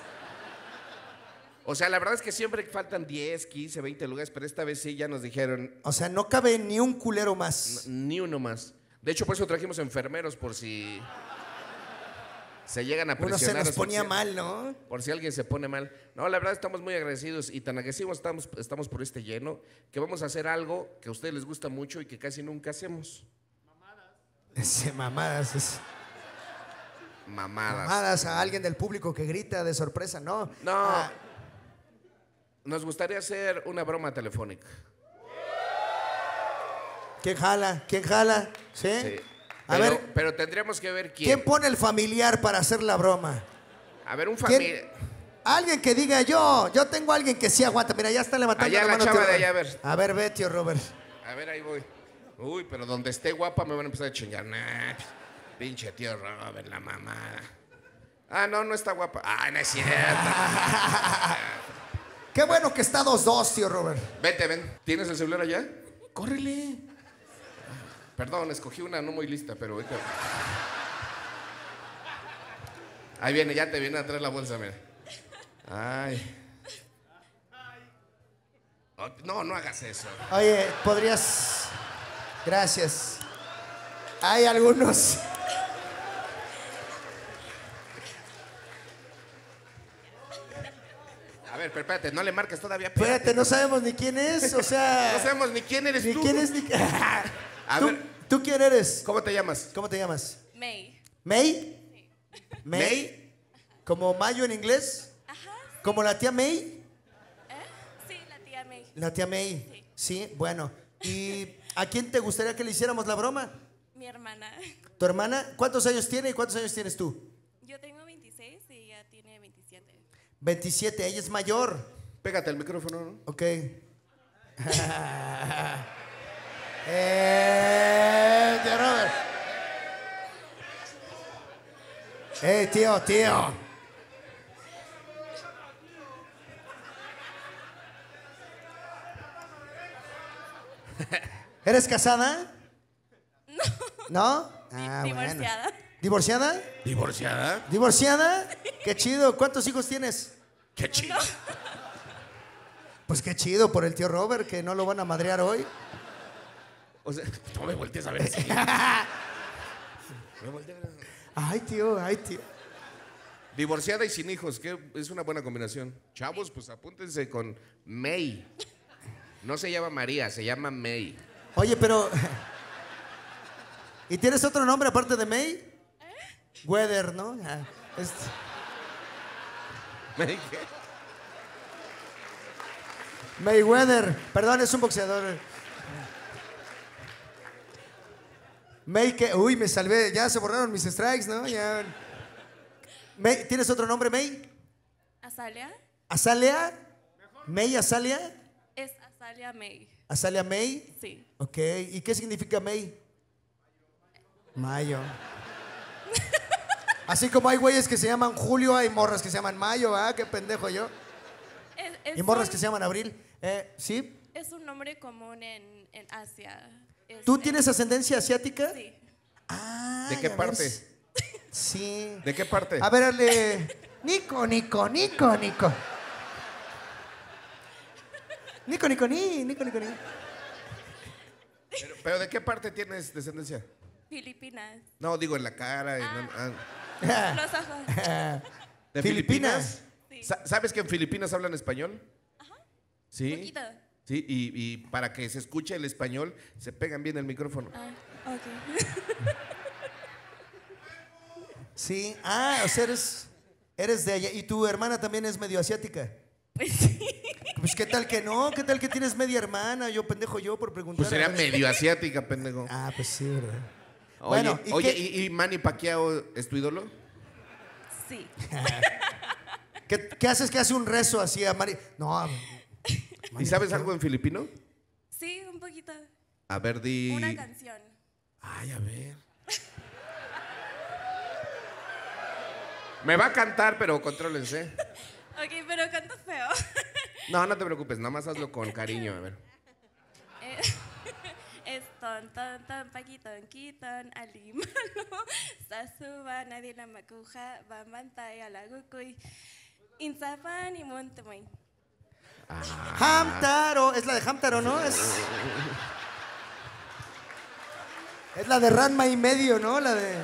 O sea, la verdad es que siempre faltan 10, 15, 20 lugares, pero esta vez sí ya nos dijeron O sea, no cabe ni un culero más. ni uno más. De hecho, por eso trajimos enfermeros, por si se llegan a Uno presionar. se nos ponía mal, ¿no? Por si alguien se pone mal. No, la verdad estamos muy agradecidos y tan agradecidos estamos, estamos por este lleno que vamos a hacer algo que a ustedes les gusta mucho y que casi nunca hacemos. Ese mamadas. es- Mamadas. Mamadas a alguien del público que grita de sorpresa, ¿no? No. Ah, Nos gustaría hacer una broma telefónica. ¿Quién jala? ¿Quién jala? ¿Sí? Sí. A pero, ver, pero tendríamos que ver quién. ¿quién pone el familiar para hacer la broma? A ver, un familiar. Alguien que diga yo, yo tengo a alguien que sí aguanta. Mira, ya está levantando Allá la mano. chava tío de allá, a ver. A ver, ve, tío Robert. A ver, ahí voy. Uy, pero donde esté guapa me van a empezar a chingar. Nah, pinche tío Robert, la mamá. Ah, no, no está guapa. Ah, no es cierto. *laughs* Qué bueno que está 2-2, tío Robert. Vente, ven. ¿Tienes el celular allá? Córrele. Perdón, escogí una no muy lista, pero ahorita. Ahí viene, ya te viene a traer la bolsa, mira. Ay. No, no hagas eso. Oye, podrías. Gracias. Hay algunos. A ver, pero espérate, no le marques todavía. Espérate, no sabemos ni quién es, o sea. *laughs* No sabemos ni quién eres ni tú. quién es ni. *laughs* A ¿Tú, ver. ¿Tú quién eres? ¿Cómo te llamas? ¿Cómo te llamas? May. ¿May? ¿May? May. ¿Como Mayo en inglés? Ajá. ¿Como la tía May? ¿Eh? Sí, la tía May. La tía May. Sí, bueno. ¿Y a quién te gustaría que le hiciéramos la broma? Mi hermana. *laughs* ¿Tu hermana? ¿Cuántos años tiene y cuántos años tienes tú? Yo tengo 26 y ella tiene 27. 27, ella es mayor. Pégate al micrófono, ¿no? Ok. *laughs* eh, tío Robert. Eh, tío, tío. *laughs* ¿Eres casada? No. ¿No? Ah, bueno. divorciada. ¿Divorciada? ¿Divorciada? ¿Divorciada? Qué chido. ¿Cuántos hijos tienes? Qué chido. Pues qué chido por el tío Robert, que no lo van a madrear hoy. O sea, no me voltees a ver así. Me volteé a ver. Ay, tío, ay, tío. Divorciada y sin hijos, que es una buena combinación. Chavos, pues apúntense con May. No se llama María, se llama May. Oye, pero. ¿Y tienes otro nombre aparte de May? Weather, ¿no? Ah, es- ¿May qué? Mayweather. Perdón, es un boxeador. May que. Uy, me salvé. Ya se borraron mis strikes, ¿no? Ya. May- ¿Tienes otro nombre, May? Azalia ¿Azalea? ¿May Azalea? es Azalia May. ¿Azalea May? Sí. Ok. ¿Y qué significa May? Mayo. *laughs* Así como hay güeyes que se llaman Julio, hay morras que se llaman Mayo, ¿ah? Qué pendejo yo. Es, es Y morras un- que se llaman Abril. Eh, ¿Sí? Es un nombre común en, en Asia. Es- ¿Tú es- tienes ascendencia asiática? Sí. Ah, ¿De qué parte? ves. Sí. ¿De qué parte? A ver, dale. Nico, Nico, Nico, Nico. Nico, Nico, ni, Nico, Nico, ni. Pero, pero ¿de qué parte tienes descendencia? Filipinas. No, digo en la cara. en- ah. Los ojos. ¿De Filipinas. Filipinas? Sí. Sa- ¿Sabes que en Filipinas hablan español? Sí. Poquito. Sí, y, y para que se escuche el español, se pegan bien el micrófono. Ah, ok. Sí. Ah, o sea, eres, eres de allá. ¿Y tu hermana también es medio asiática? Pues sí. Pues qué tal que no, qué tal que tienes media hermana, yo pendejo yo por preguntar. Pues sería medio asiática, pendejo. Ah, pues sí, ¿verdad? Oye, bueno, ¿y oye, qué- ¿y, y Manny Pacquiao es tu ídolo? Sí. *laughs* ¿Qué, qué haces que hace un rezo así a Mari? No, a- ¿Y sabes algo en filipino? Sí, un poquito. A ver, di. Una canción. Ay, a ver. Me va a cantar, pero contrólense. *laughs* Ok, pero canto feo. *laughs* No, no te preocupes, nada más hazlo con cariño, a ver. *laughs* Es ton, ton, ton, paquitón, quitón, alimano, *laughs* sasuba, nadie la macuja, bamantay, alagucuy, inzapan y montemoy. Hamtaro, es la de Hamtaro, ¿no? Es, es la de Ranma y medio, ¿no? La de.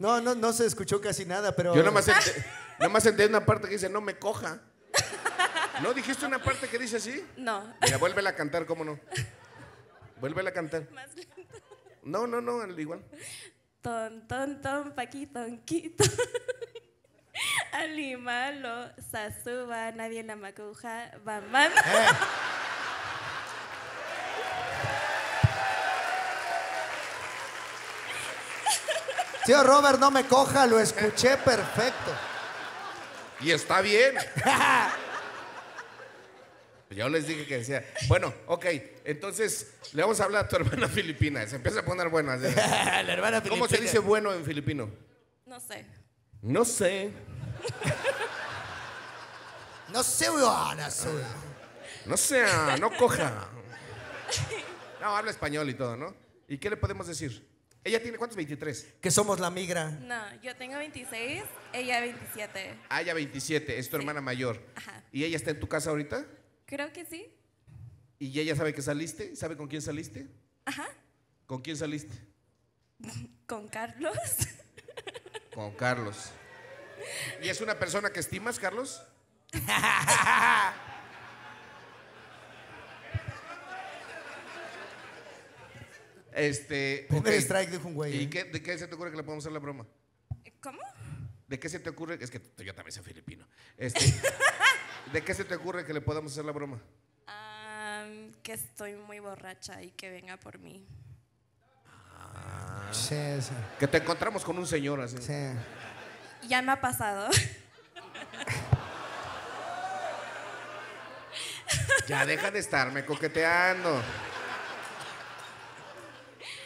No, no, no se escuchó casi nada, pero. Yo nada más, ente- nada más entendí una parte que dice, no me coja. ¿No dijiste una parte que dice así? No, Mira, vuélvela a cantar, ¿cómo no? Vuélvela a cantar. más lento. No, no, no, al igual. Ton, ton, ton, paquitón, quitón. *laughs* Alimalo, sasuba, nadie la macuja, bamán. Tío Robert, no me coja, lo escuché perfecto. Y está bien. *laughs* Yo les dije que decía. Bueno, ok, entonces le vamos a hablar a tu hermana *laughs* filipina. Se empieza a poner buena. así. *laughs* la hermana ¿Cómo se dice bueno en filipino? No sé. No sé. No sé, weón, no sé. No sea, no coja. No, habla español y todo, ¿no? ¿Y qué le podemos decir? Ella tiene cuántos? 23. Que somos la migra. No, yo tengo 26, ella 27. Ah, ya 27, es tu hermana mayor. Ajá. ¿Y ella está en tu casa ahorita? Creo que sí. ¿Y ella sabe que saliste? ¿Sabe con quién saliste? Ajá. ¿Con quién saliste? Con Carlos. *laughs* Con Carlos. ¿Y es una persona que estimas, Carlos? *laughs* Este. Primer strike, dijo un güey. ¿Y ¿eh? qué, de qué se te ocurre que le podemos hacer la broma? ¿Cómo? ¿De qué se te ocurre? Es que yo también soy filipino. Este, *laughs* ¿De qué se te ocurre que le podamos hacer la broma? Que estoy muy borracha y que venga por mí. Sí, sí, Que te encontramos con un señor así. sí. Ya me ha pasado. Ya deja de estarme coqueteando.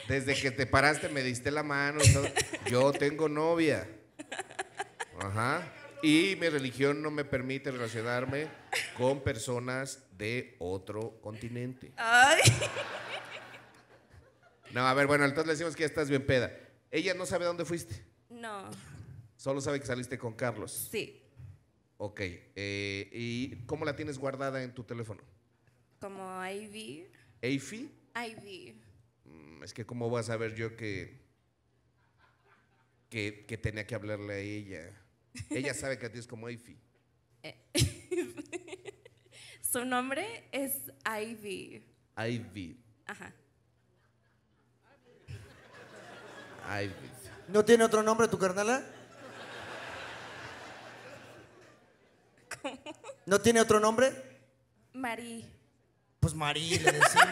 Desde que te paraste me diste la mano. Yo tengo novia. Ajá. Y mi religión no me permite relacionarme con personas de otro continente. Ay. No, a ver, bueno, entonces le decimos que ya estás bien peda. Ella no sabe dónde fuiste. No. Solo sabe que saliste con Carlos. Sí. Ok. eh, ¿Y cómo la tienes guardada en tu teléfono? Como Ivy. ¿Eifi? Ivy. Es que cómo voy a saber yo que, que, que tenía que hablarle a ella. Ella *laughs* sabe que a ti es como Eifi. *laughs* Su nombre es Ivy. Ivy. Ajá. Ivy. ¿No tiene otro nombre tu carnala? ¿No tiene otro nombre? Marí. Pues Marí, le decimos.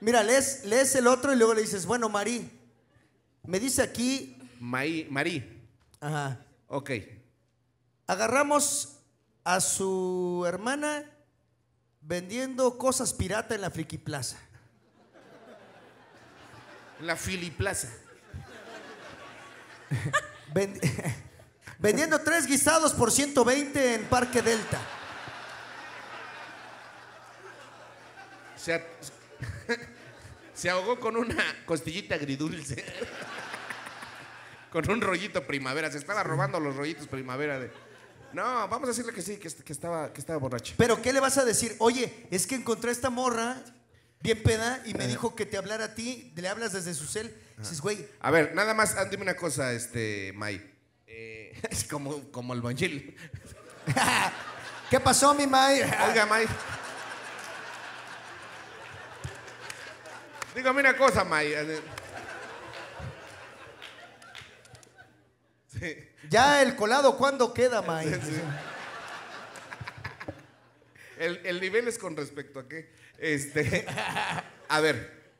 Mira, lees, lees el otro y luego le dices, bueno, Marí, me dice aquí, Maí, Marí. ajá, Ok. agarramos a su hermana vendiendo cosas pirata en la Friki Plaza. La Filiplaza. *laughs* Vendi- *laughs* vendiendo tres guisados por 120 en Parque Delta. Se, a- se ahogó con una costillita agridulce. con un rollito primavera. Se estaba robando los rollitos primavera de. No, vamos a decirle que sí, que, est- que estaba, que estaba borracha. Pero ¿qué le vas a decir? Oye, es que encontré a esta morra bien peda y me dijo que te hablara a ti, le hablas desde su cel. Dices, güey, A ver, nada más, ah, dime una cosa, este, May. Eh, *laughs* es como, como el banjil. *laughs* *laughs* ¿qué pasó, mi May? Oiga, May. Dígame una cosa, May. Sí. Ya el colado, ¿cuándo queda, May? *laughs* El, el nivel es con respecto a qué. Este, *laughs* a ver,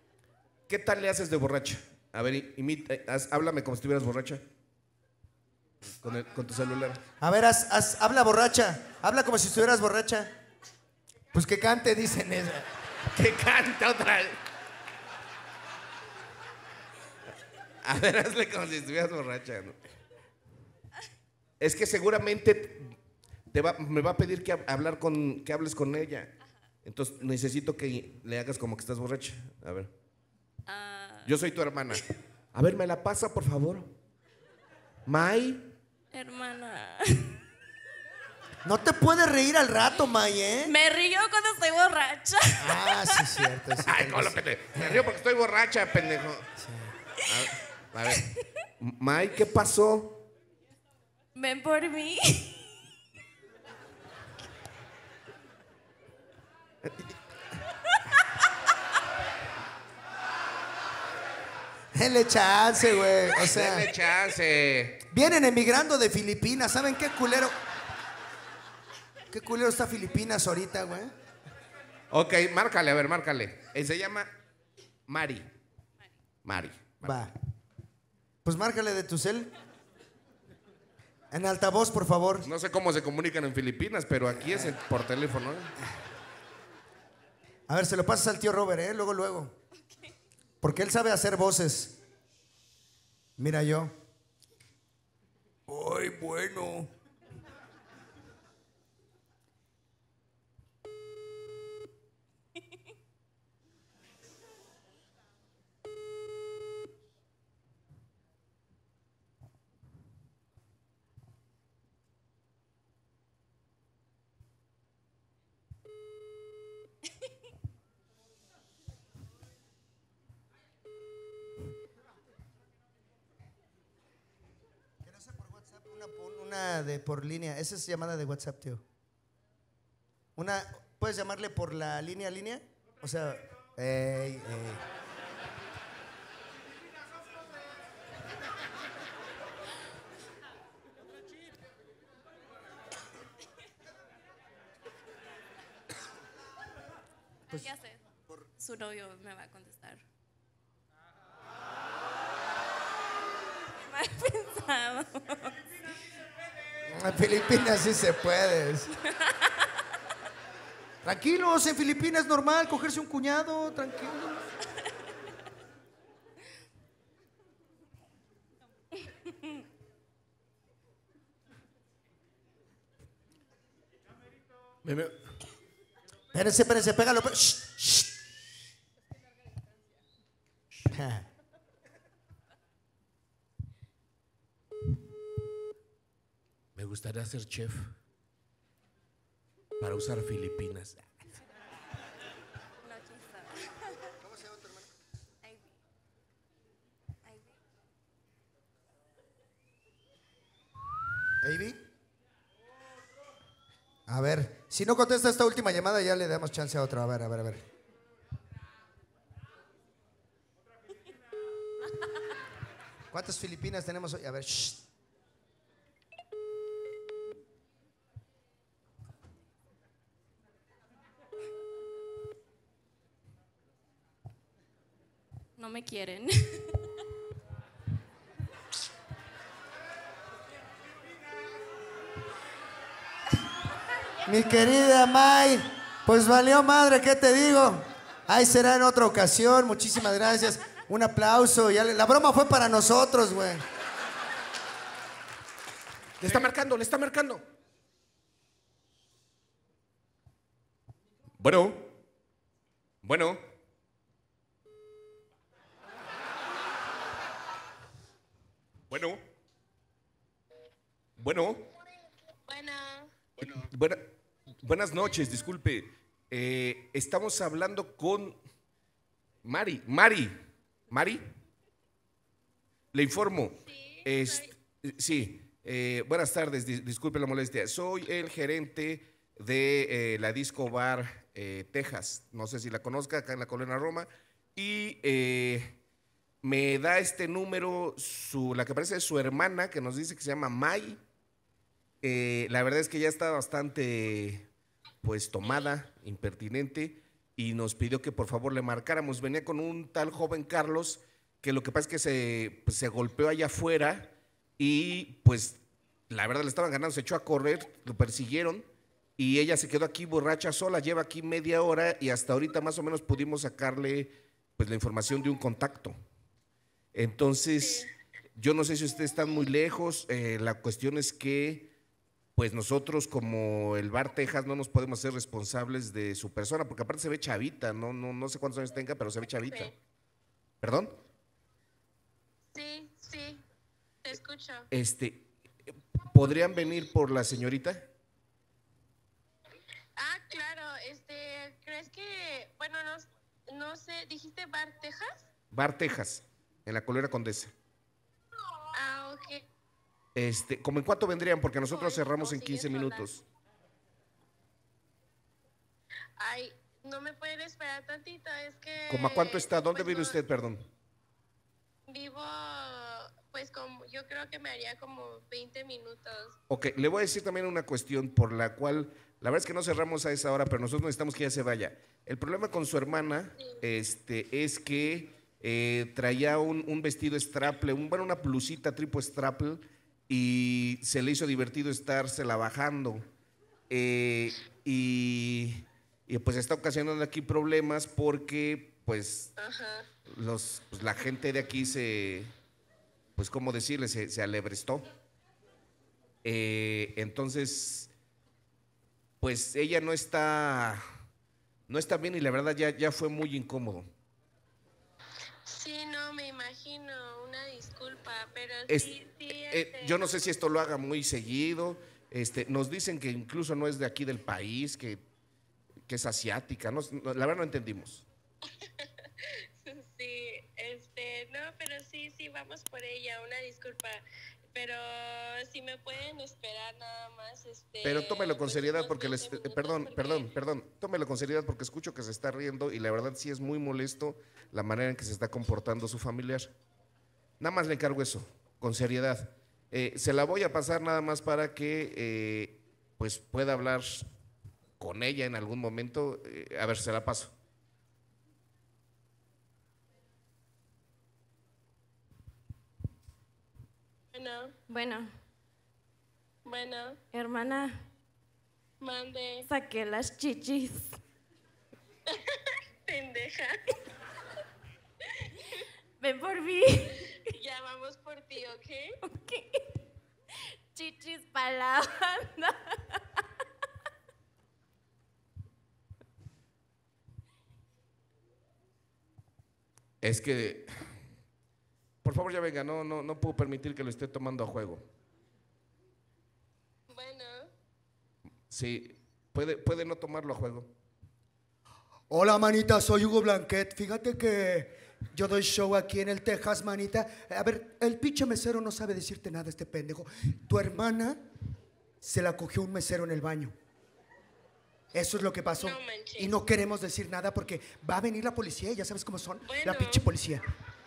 ¿qué tal le haces de borracha? A ver, imita, haz- háblame como si estuvieras borracha. Con, el- con tu celular. A ver, haz- haz- habla borracha. Habla como si estuvieras borracha. Pues que cante, dicen eso. *laughs* Que canta otra vez. A ver, hazle como si estuvieras borracha. ¿no? Es que seguramente te va, me va a pedir que hab- hablar con, que hables con ella. Entonces necesito que le hagas como que estás borracha. A ver. Ah, Yo soy tu hermana. A ver, me la pasa, por favor. May. hermana. No te puedes reír al rato, May, ¿eh? Me río cuando estoy borracha. Ah, sí, cierto. sí, Ay, tienes- colo, pende- Me río porque estoy borracha, pendejo. A, a ver. May, ¿qué pasó? Ven por mí. Denle chance, güey. O sea, Denle chance. vienen emigrando de Filipinas. ¿Saben qué culero? ¿Qué culero está Filipinas ahorita, güey? Ok, márcale, a ver, márcale. Él se llama Mari. Mari. Va. Pues márcale de tu cel. En altavoz, por favor. No sé cómo se comunican en Filipinas, pero aquí es por teléfono. ¿eh? A ver, se lo pasas al tío Robert, ¿eh? Luego, luego. Porque él sabe hacer voces. Mira yo. Ay, bueno. por- una de por línea. Esa es llamada de WhatsApp, tío. Una, ¿puedes llamarle por la línea a línea? O sea, ey, ey. ¿Qué hacer? Su novio me va a contestar. Mal pensado. *laughs* En Filipinas sí se puede. Tranquilos, en Filipinas es normal cogerse un cuñado, tranquilo. Me- me- Espérense, espérense, pégalo. pé- Shh, shh. Gustaría ser chef para usar Filipinas. ¿Cómo se llama tu hermano? Ivy. Ivy. A ver, si no contesta esta última llamada, ya le damos chance a otra. A ver, a ver, a ver. ¿Cuántas Filipinas tenemos hoy? A ver, shh. Quieren. Mi querida May, pues valió madre, ¿qué te digo? Ahí será en otra ocasión, muchísimas gracias. Un aplauso. ya le- la broma fue para nosotros, güey. Le está marcando, le está marcando. Bueno. Bueno. Bueno. Bueno. Bueno, Buena- buenas noches, disculpe. Eh, estamos hablando con Mari. Mari. Mari. Le informo. Es- sí. eh, buenas tardes, dis- disculpe la molestia. Soy el gerente de eh, la Disco Bar eh, Texas. No sé si la conozca, acá en la Colonia Roma. Y me da este número, su, la que parece es su hermana, que nos dice que se llama May. Eh, la verdad es que ya está bastante, pues, tomada, impertinente, y nos pidió que por favor le marcáramos. Venía con un tal joven Carlos, que lo que pasa es que se, pues, se golpeó allá afuera y, pues, la verdad le estaban ganando, se echó a correr, lo persiguieron, y ella se quedó aquí borracha sola, lleva aquí media hora, y hasta ahorita más o menos pudimos sacarle, pues, la información de un contacto. Entonces, yo no sé si ustedes están muy lejos, eh, la cuestión es que pues nosotros como el Bar Texas no nos podemos ser responsables de su persona, porque aparte se ve chavita, no, no, no sé cuántos años tenga, pero se ve chavita. Sí. ¿Perdón? Sí, sí, te escucho. Este, ¿podrían venir por la señorita? Ah, claro, este, ¿crees que, bueno, no, no sé, dijiste Bar Texas? Bar Texas, en la Colera Condesa. Ah, ok. Este, ¿cómo en cuánto vendrían? Porque nosotros cerramos en sigue 15 sola. minutos. Ay, no me pueden esperar tantito, es que... ¿Cómo a cuánto está? ¿Dónde pues, vive usted, perdón? Vivo, pues como, yo creo que me haría como 20 minutos. Ok, le voy a decir también una cuestión por la cual, la verdad es que no cerramos a esa hora, pero nosotros necesitamos que ella se vaya. El problema con su hermana este, es que eh, traía un, un vestido straple, un, bueno, una blusita triple straple, y se le hizo divertido estársela bajando. Eh, y, y, pues está ocasionando aquí problemas porque pues los, pues, la gente de aquí se, pues, ¿cómo decirle? Se, se alebrestó. Eh, entonces, pues ella no está, no está bien y la verdad ya, ya fue muy incómodo. Sí, no, me imagino, una disculpa, pero Es- sí, sí, eh, este, yo no sé si esto lo haga muy seguido. Este, nos dicen que incluso no es de aquí del país, que, que es asiática. No, la verdad no entendimos. *laughs* Sí, este, no, pero sí, sí, vamos por ella, una disculpa. pero si me pueden esperar nada más, este... Pero tómelo con los seriedad porque les... 20 eh, minutos, perdón, porque- perdón, perdón. Tómelo con seriedad porque escucho que se está riendo y la verdad sí es muy molesto la manera en que se está comportando su familiar. Nada más le encargo eso, con seriedad. Eh, se la voy a pasar nada más para que eh, pues pueda hablar con ella en algún momento. Eh, a ver, se la paso. Bueno, Bueno, bueno, hermana, mande, saqué las chichis. *laughs* pendeja. Ven por mí. *laughs* ya vamos por ti, ¿ok? Ok. Chichis para la banda. Es que, por favor ya venga, no, no, no puedo permitir que lo esté tomando a juego. Bueno, Sí, puede, puede no tomarlo a juego. Hola, manita, soy Hugo Blanquet. Fíjate que yo doy show aquí en el Texas, manita. A ver, el pinche mesero no sabe decirte nada, este pendejo. Tu hermana se la cogió un mesero en el baño. Eso es lo que pasó. No y no queremos decir nada porque va a venir la policía y ya sabes cómo son. La pinche policía.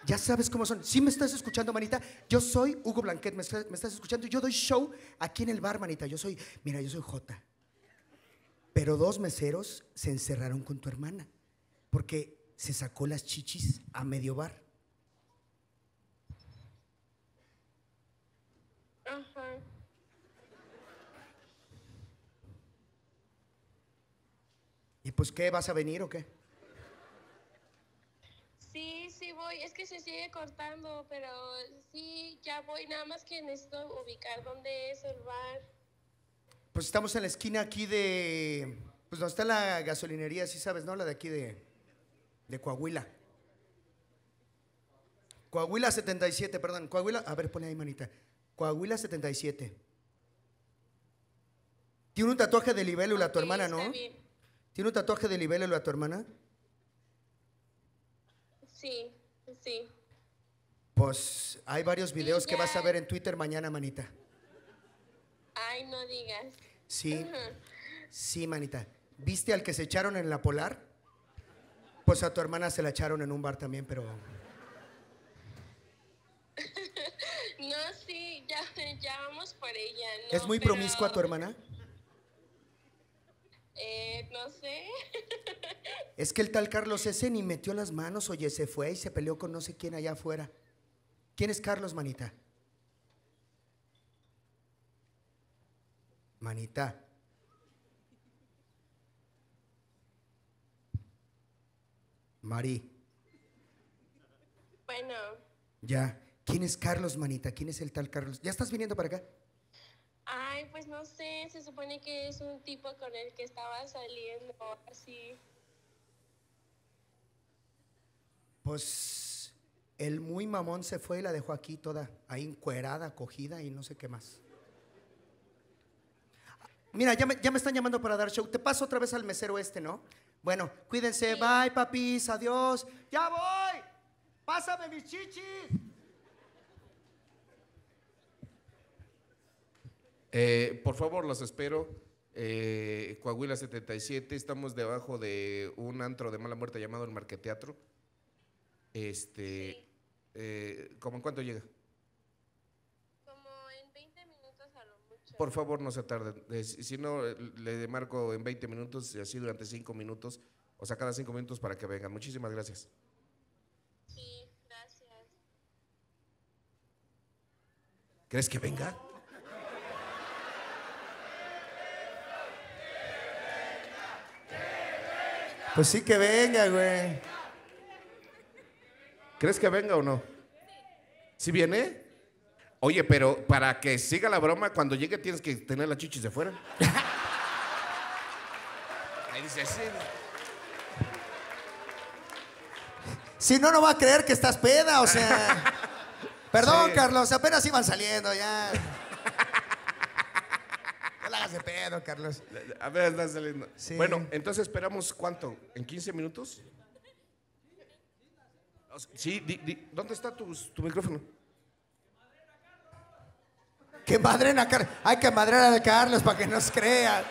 Ya sabes cómo son. Si me estás escuchando, manita, yo soy Hugo Blanquet. Me, estás- me estás escuchando. Yo doy show aquí en el bar, manita. Yo soy, mira, yo soy Jota. Pero dos meseros se encerraron con tu hermana porque se sacó las chichis a medio bar. ajá. ¿Y pues qué? ¿Vas a venir o qué? Sí, sí voy, es que se sigue cortando, pero sí, ya voy, nada más que necesito ubicar dónde es el bar. Pues estamos en la esquina aquí de. Pues donde está la gasolinería, sí sabes, ¿no? La de aquí de. De Coahuila. Coahuila 77, perdón. Coahuila. A ver, pone ahí, manita. Coahuila 77. Tiene un tatuaje de libélula tu Ok, hermana, ¿no? bien. ¿Tiene un tatuaje de libélula tu hermana? Sí, sí. Pues hay varios videos que vas a ver en Twitter mañana, manita. Ay, no digas. Sí, sí, manita. ¿Viste al que se echaron en la polar? Pues a tu hermana se la echaron en un bar también, pero. *laughs* No, sí, ya, ya vamos por ella. ¿Es muy pero, promiscua tu hermana? Eh, no sé. Es que el tal Carlos ese ni metió las manos, oye, se fue y se peleó con no sé quién allá afuera. ¿Quién es Carlos, manita? Manita. Mari, Bueno, ya. ¿Quién es Carlos, manita? ¿Quién es el tal Carlos? ¿Ya estás viniendo para acá? ay, pues no sé, se supone que es un tipo con el que estaba saliendo, así. Pues el muy mamón se fue y la dejó aquí toda, ahí encuerada, cogida y no sé qué más. Mira, ya me, ya me están llamando para dar show. Te paso otra vez al mesero este, ¿no? Bueno, cuídense. Bye, papis. Adiós. ¡Ya voy! ¡Pásame mis chichis! Eh, por favor, los espero. Eh, Coahuila 77, estamos debajo de un antro de mala muerte llamado el Marqueteatro. Este, eh, ¿cómo en cuánto llega? Como en 20 minutos a lo mucho. Por favor, no se tarden. Eh, si no, eh, le marco en 20 minutos y así durante 5 minutos, o sea, cada 5 minutos para que vengan. Muchísimas gracias. Sí, gracias. ¿Crees que venga? Pues sí que venga, güey. ¿Crees que venga o no? ¿Sí viene? Oye, pero para que siga la broma, cuando llegue tienes que tener las chichis de fuera. *laughs* Ahí dice, sí. Si no, no va a creer que estás peda, o sea. *laughs* Perdón, Sí. Carlos, apenas iban saliendo ya. No la hagas de pedo, Carlos. A ver, está saliendo. Sí. Bueno, entonces esperamos cuánto? ¿En 15 minutos? Sí, di- di- ¿dónde está tu, tu micrófono? Que madren a Carlos. Hay que madrear a Carlos para que nos crea.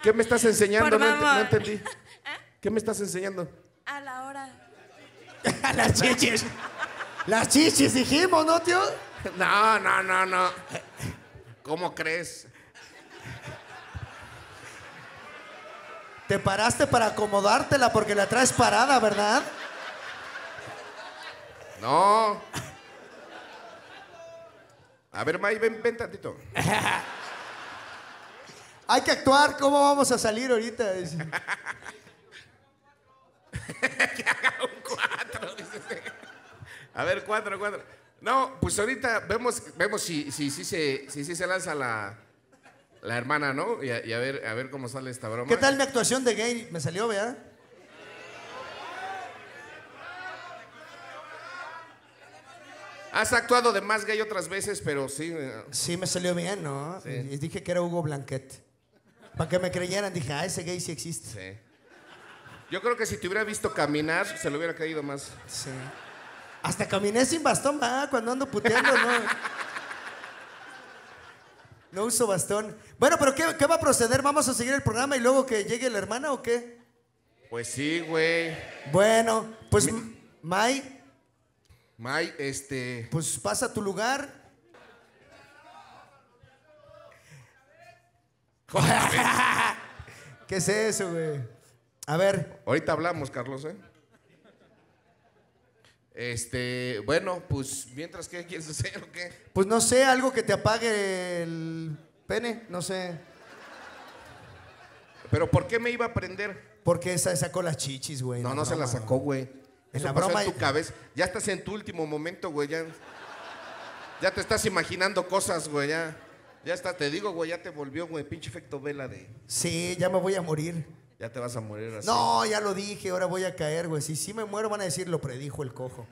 ¿Qué me estás enseñando? No, ent- no favor. entendí. *laughs* ¿Qué me estás enseñando? A la hora. *laughs* Las chichis. Las chichis dijimos, ¿no, tío? No, no, no, no. ¿Cómo crees? Te paraste para acomodártela porque la traes parada, ¿verdad? No. A ver, May, ven, ven tantito. *laughs* Hay que actuar. ¿Cómo vamos a salir ahorita? Dice. *laughs* A ver, cuatro, cuatro. No, pues ahorita vemos, vemos si, si, si se, si, si se lanza la, la hermana, ¿no? Y, a, y a ver, a ver cómo sale esta broma. ¿Qué tal mi actuación de gay? Me salió, ¿verdad? Has actuado de más gay otras veces, pero sí. eh, Sí, me salió bien, ¿no? Sí. Y dije que era Hugo Blanquet. Para que me creyeran, dije, ah, ese gay sí existe. Sí. Yo creo que si te hubiera visto caminar, se le hubiera caído más. Sí. Hasta caminé sin bastón, va, cuando ando puteando, ¿no? No uso bastón. Bueno, pero ¿qué, qué va a proceder? ¿Vamos a seguir el programa y luego que llegue la hermana o qué? Pues sí, güey. Bueno, pues, May, May, este. pues pasa a tu lugar. *laughs* ¿Qué es eso, güey? A ver, Ahorita hablamos, Carlos, ¿eh? Este, bueno, pues mientras que quieres hacer o qué? pues no sé, algo que te apague el pene, no sé. Pero ¿por qué me iba a prender? Porque esa sacó las chichis, güey. No, la no se la broma, sacó, güey. En Eso la pasó broma- en tu cabeza. Ya estás en tu último momento, güey. Ya, ya te estás imaginando cosas, güey. Ya, ya está, te digo, güey, ya te volvió, güey, pinche efecto vela de. Sí, ya me voy a morir. Ya te vas a morir así. No, ya lo dije, ahora voy a caer, güey. Si sí me muero, van a decir, lo predijo el cojo.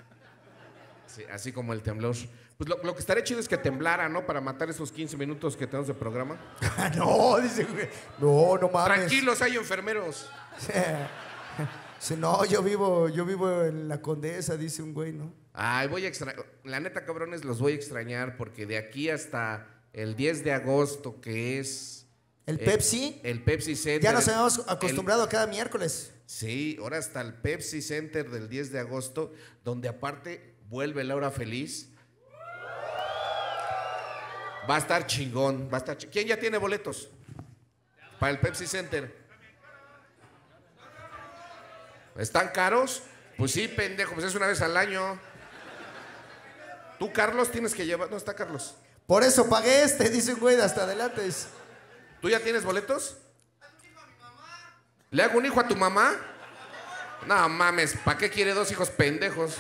Sí, así como el temblor. Pues lo, lo que estaría chido es que temblara, ¿no? Para matar esos 15 minutos que tenemos de programa. *laughs* no, dice, güey. No, no mames. Tranquilos, hay enfermeros. *laughs* Sí, no, yo vivo, yo vivo en la condesa, dice un güey, ¿no? Ay, voy a extrañar. La neta, cabrones, los voy a extrañar porque de aquí hasta el 10 de agosto, que es. El eh, Pepsi. El Pepsi Center. Ya nos habíamos el- acostumbrado a cada miércoles. Sí, ahora hasta el Pepsi Center del 10 de agosto, donde aparte vuelve Laura Feliz. Va a estar chingón, va a estar chi- ¿Quién ya tiene boletos? Para el Pepsi Center. ¿Están caros? Pues sí, pendejo, pues es una vez al año. Tú, Carlos, tienes que llevar. No está Carlos. Por eso pagué este, dice un güey de hasta adelante. ¿Tú ya tienes boletos? ¿Le hago un hijo a tu mamá? No mames, ¿para qué quiere dos hijos pendejos?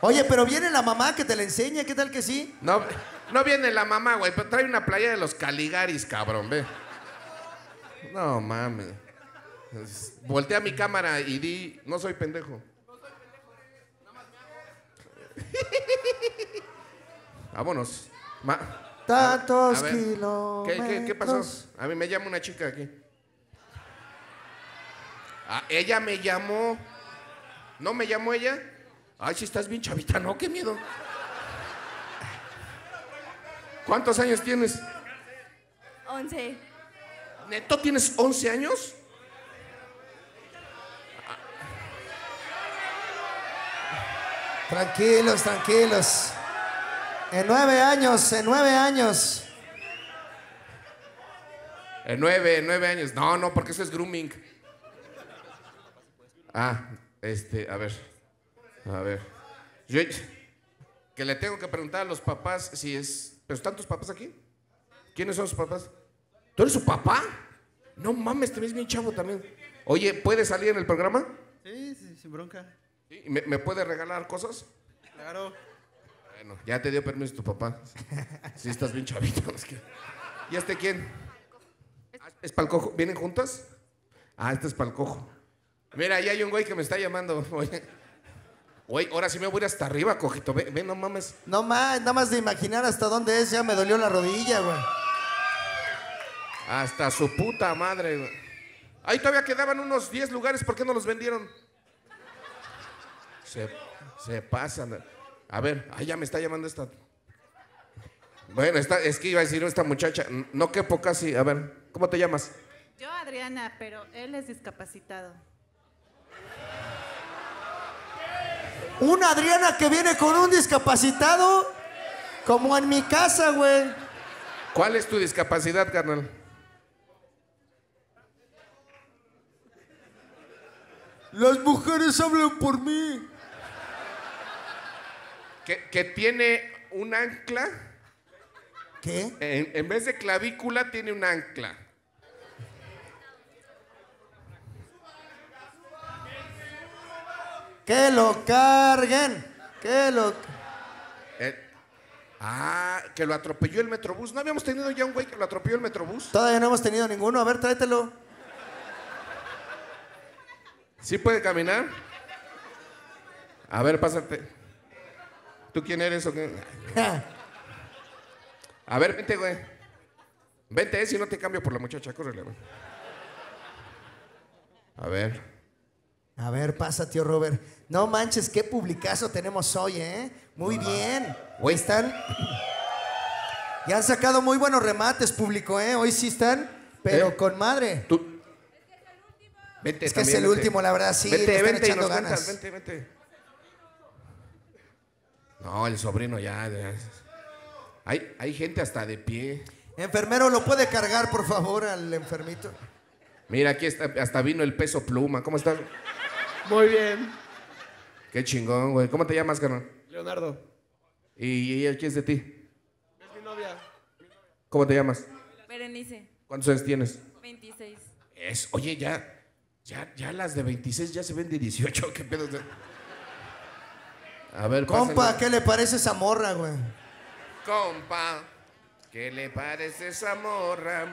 Oye, pero viene la mamá que te la enseña, ¿qué tal que sí? No, no viene la mamá, güey, pero trae una playa de los Caligaris, cabrón, ve. No mames. Es- Voltea mi cámara y di, no soy pendejo. *laughs* Vámonos. Ma- Tantos a ver, kilómetros. ¿qué, qué, qué pasó? A mí me llama una chica aquí. Ah, ella me llamó. ¿No me llamó ella? Ay, si estás bien chavita, no, qué miedo. ¿Cuántos años tienes? 11. ¿Neto tienes 11 años? Tranquilos, tranquilos. En nueve años, en nueve años. En nueve, en nueve años. No, no, porque eso es grooming. Ah, este, a ver. A ver. Yo, que le tengo que preguntar a los papás si es. ¿Pero están tus papás aquí? ¿Quiénes son sus papás? ¿Tú eres su papá? No mames, te ves bien chavo también. Oye, ¿puedes salir en el programa? Sí, sí, sin bronca. ¿Sí? ¿Me, me puede regalar cosas? Claro. Bueno, ya te dio permiso tu papá. Sí, estás bien chavito. es que- ¿Y este quién? ¿Es cojo? ¿Vienen juntas? Ah, este es cojo. Mira, ahí hay un güey que me está llamando. Oye. Güey, ahora sí me voy a ir hasta arriba, cojito. Ven, ven, no mames. No más, nada más de imaginar hasta dónde es, ya me dolió la rodilla, güey. Hasta su puta madre. Ahí todavía quedaban unos 10 lugares, ¿por qué no los vendieron? Se, se pasan. A ver, ay, ya me está llamando esta. Bueno, está, es que iba a decir esta muchacha. No quepo casi. A ver, ¿cómo te llamas? Yo, Adriana, pero él es discapacitado. Una Adriana que viene con un discapacitado, como en mi casa, güey. ¿Cuál es tu discapacidad, carnal? Las mujeres hablan por mí. Que, que tiene un ancla. ¿Qué? En, en vez de clavícula, tiene un ancla. Que lo carguen. Que lo. Eh, ah, que lo atropelló el metrobús. ¿No habíamos tenido ya un güey que lo atropelló el metrobús? Todavía no hemos tenido ninguno. A ver, tráetelo. ¿Sí puede caminar? A ver, pásate. ¿Tú quién eres o qué? A ver, vente, güey. Vente, eh, si no te cambio por la muchacha, córrele, güey. A ver. A ver, pasa, tío Robert. No manches, qué publicazo tenemos hoy, ¿eh? Muy bien. Güey. Están. Ya han sacado muy buenos remates, público, ¿eh? Hoy sí están, pero ¿Eh? con madre. Tú. Vente, Es que es el vente. último, la verdad, sí. Vente, vente y echando nos ganas. cuentas, vente, vente. No, el sobrino ya. ya. Hay, hay gente hasta de pie. Enfermero, ¿lo puede cargar, por favor, al enfermito? Mira, aquí está, hasta vino el peso pluma. ¿Cómo estás? Muy bien. Qué chingón, güey. ¿Cómo te llamas, carnal? Leonardo. ¿Y, y ella quién es de ti? Es mi novia. ¿Cómo te llamas? Berenice, ¿Cuántos años tienes? 26. Es, oye, ya, ya, ya las de 26 ya se ven de 18. *laughs* ¿Qué pedo? A ver, Compa. ¿qué le parece esa morra, güey? Compa, ¿qué le parece esa morra?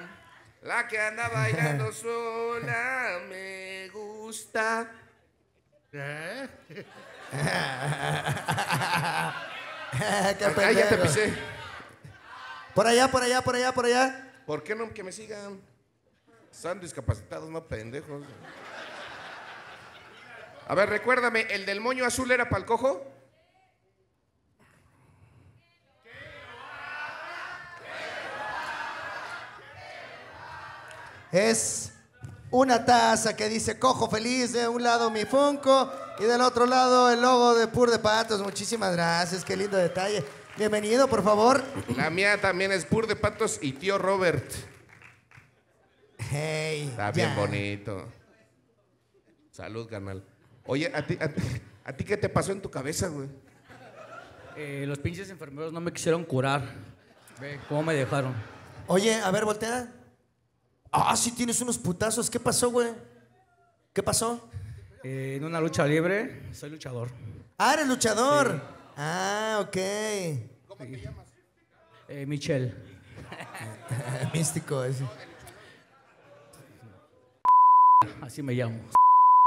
La que anda *laughs* bailando sola me gusta. *laughs* qué Ay, ya te pisé. Por allá, por allá, por allá, por allá. ¿Por qué no que me sigan? Están discapacitados, no pendejos. A ver, recuérdame, ¿el del moño azul era para el cojo? Es una taza que dice cojo feliz, de un lado mi Funko y del otro lado el logo de Pur de Patos. Muchísimas gracias, qué lindo detalle. Bienvenido, por favor. La mía también es pur de patos y tío Robert. Hey, Está ya. bien bonito. Salud, canal. Oye, ¿a ti, a, ti, a ti qué te pasó en tu cabeza, güey? Eh, los pinches enfermeros no me quisieron curar. Ve cómo me dejaron. Oye, a ver, voltea. Ah, sí tienes unos putazos. ¿Qué pasó, güey? ¿Qué pasó? Eh, en una lucha libre, soy luchador. Ah, eres luchador. Ah, ok. Eh, Michelle. *laughs* Místico ese. Así me llamo.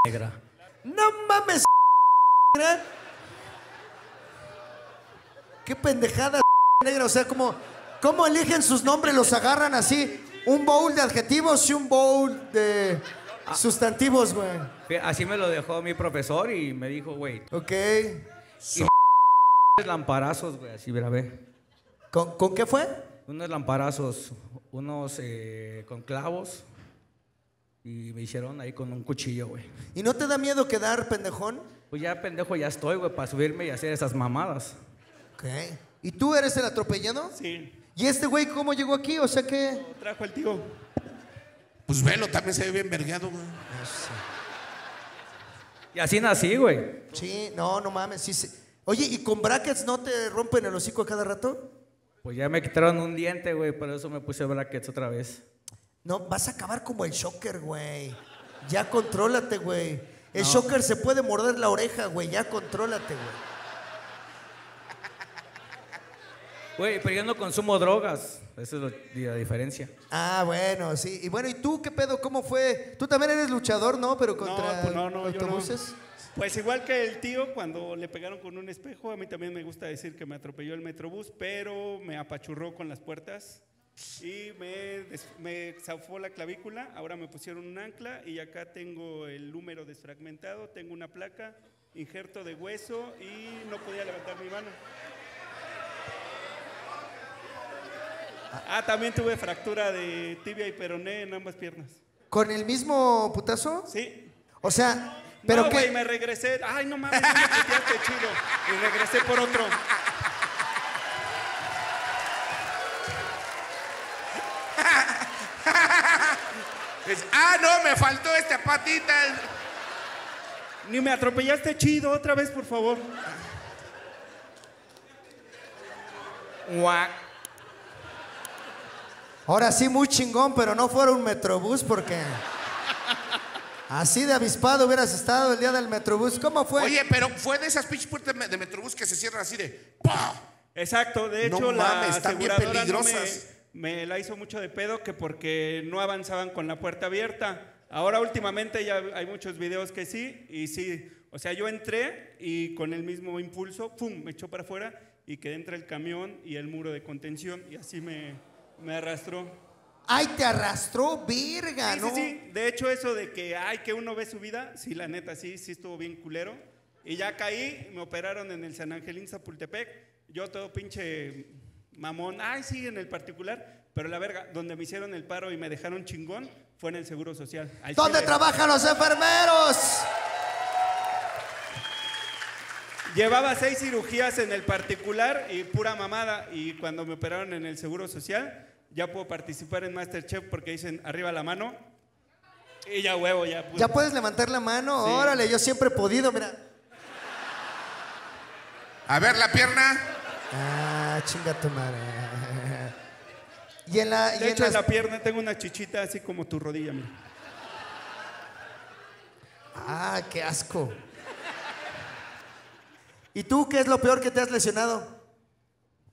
Negra. No mames. negra. Qué pendejada negra. O sea, como, ¿cómo eligen sus nombres? Los agarran así. Un bowl de adjetivos y un bowl de sustantivos, güey. Así me lo dejó mi profesor y me dijo, güey, Ok. lamparazos, güey, así, mira, ve. ¿Con, con qué fue? Unos lamparazos, unos eh, con clavos y me hicieron ahí con un cuchillo, güey. ¿Y no te da miedo quedar pendejón? Pues ya pendejo ya estoy, güey, para subirme y hacer esas mamadas. Ok. ¿Y tú eres el atropellado? Sí. ¿Y este güey cómo llegó aquí? O sea que... Trajo el tío. Pues velo, también se ve bien vergueado, güey. Y así nací, güey. Sí, no, no mames, sí, sí. Oye, ¿y con brackets no te rompen el hocico a cada rato? Pues ya me quitaron un diente, güey, por eso me puse brackets otra vez. No, vas a acabar como el shocker, güey. Ya contrólate, güey. El shocker se puede morder la oreja, güey. Ya contrólate, güey. Güey, pero yo no consumo drogas. Esa es lo- la diferencia. Ah, bueno, sí. Y bueno, ¿y tú qué pedo? ¿Cómo fue? Tú también eres luchador, ¿no? Pero contra pues no, no, yo no. autobuses. Pues igual que el tío, cuando le pegaron con un espejo, a mí también me gusta decir que me atropelló el metrobús, pero me apachurró con las puertas y me, me zafó la clavícula. Ahora me pusieron un ancla y acá tengo el número desfragmentado, tengo una placa injerto de hueso y no podía levantar mi mano. Ah, también tuve fractura de tibia y peroné en ambas piernas. ¿Con el mismo putazo? Sí. O sea, pero no, qué. güey, me regresé. Ay, no mames, me chido. Y regresé por otro. Es- ah, no, me faltó esta patita. Ni me atropellaste chido, otra vez, por favor. Ahora sí, muy chingón, pero no fuera un metrobús porque. Así de avispado hubieras estado el día del metrobús. ¿Cómo fue? Oye, pero fue de esas pinches puertas de Metrobús que se cierran así de. ¡pah! Exacto, de No hecho la mames, están bien no me- peligrosas. Me, la hizo mucho de pedo que porque no avanzaban con la puerta abierta. Ahora últimamente ya hay muchos videos que sí y sí. O sea, yo entré y con el mismo impulso, pum, me echó para afuera y quedé entre el camión y el muro de contención y así me, me arrastró. Ay, te arrastró, virga, Sí, ¿no? sí, sí. De hecho, eso de que, ay, que uno ve su vida, sí, la neta, sí, sí estuvo bien culero. Y ya caí, me operaron en el San Angelín Zapultepec. Yo todo pinche mamón, ay, sí, en el particular. Pero la verga, donde me hicieron el paro y me dejaron chingón, fue en el Seguro Social. al ¿Dónde chile. trabajan los enfermeros? Llevaba seis cirugías en el particular y pura mamada. Y cuando me operaron en el Seguro Social, ya puedo participar en Masterchef porque dicen arriba la mano. Y ya huevo, ya pude. ¿Ya puedes levantar la mano? Sí. Órale, yo siempre he podido, mira. A ver la pierna. Ah, chinga tu madre. Y en la. De en hecho, en las- la pierna tengo una chichita así como tu rodilla, mira. Ah, qué asco. ¿Y tú qué es lo peor que te has lesionado?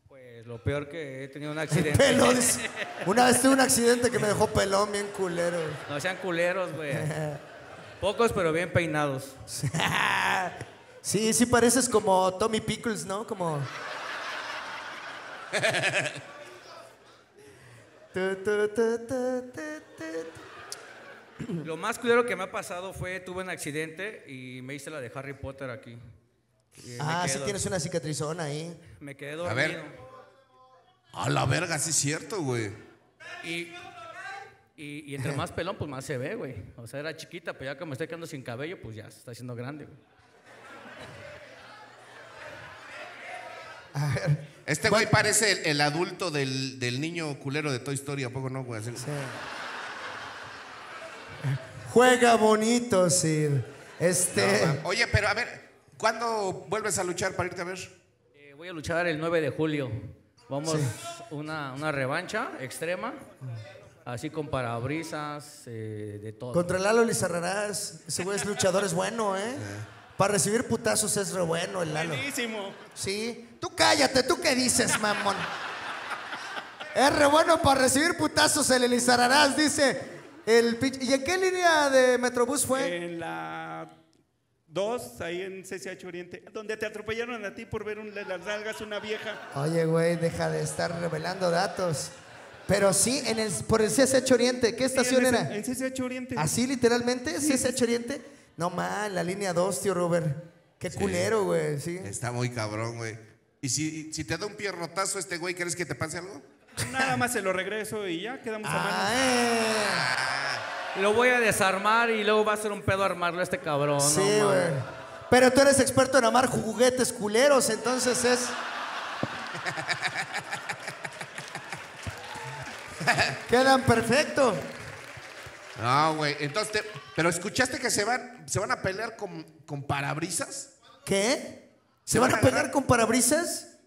Pues lo peor que he tenido un *laughs* accidente. Dice. *laughs* Una vez tuve un accidente que me dejó pelón bien culero. No sean culeros, güey. *laughs* Pocos, pero bien peinados. Sí, sí pareces como Tommy Pickles, ¿no? Como... Tu, tu, tu, tu, tu, tu. Lo más culero que me ha pasado fue, tuve un accidente y me hice la de Harry Potter aquí. Y me Ah, quedé sí tienes una cicatrizona ahí. Me quedé A dormido. ver. A la verga, sí es cierto, güey. Y, y, y entre más pelón, pues más se ve, güey. O sea, era chiquita, pero ya que me estoy quedando sin cabello, pues ya se está haciendo grande, güey. Este güey parece el, el adulto del, del niño culero de Toy Story, ¿a poco no, güey? Así- *laughs* Juega bonito, Sir. Este... No, Oye, pero a ver, ¿cuándo vuelves a luchar para irte a ver? Eh, voy a luchar el 9 de julio. Vamos una, una revancha extrema, así con parabrisas, eh, de todo. Contra Lalo Lizarrarás. Ese güey es luchador, es bueno, ¿eh? Para recibir putazos es re bueno el Lalo. Buenísimo. Sí. Tú cállate, ¿tú qué dices, mamón? Es re bueno para recibir putazos el Elizararás, dice el pinche- ¿Y en qué línea de Metrobús fue? En la 2, ahí en CCH Oriente, donde te atropellaron a ti por ver un, las nalgas una vieja. Oye, güey, deja de estar revelando datos. Pero sí, en el, por el CSH Oriente. ¿Qué estación Sí, en era? En CCH Oriente. ¿Así literalmente? ¿CSH Oriente? No, man, la línea 2, tío Robert. Qué culero, güey, sí. Está muy cabrón, güey. ¿Y si, si te da un pierrotazo este güey, crees que te pase algo? Nada más se lo regreso y ya quedamos a Ah, eh. Lo voy a desarmar y luego va a ser un pedo armarlo a este cabrón. Sí, no güey. Pero tú eres experto en amar juguetes culeros, entonces es. *laughs* Quedan perfecto. No, güey. Entonces, te- pero escuchaste que se van, se van a pelear con, con parabrisas. ¿Qué? ¿Se van a pegar con parabrisas?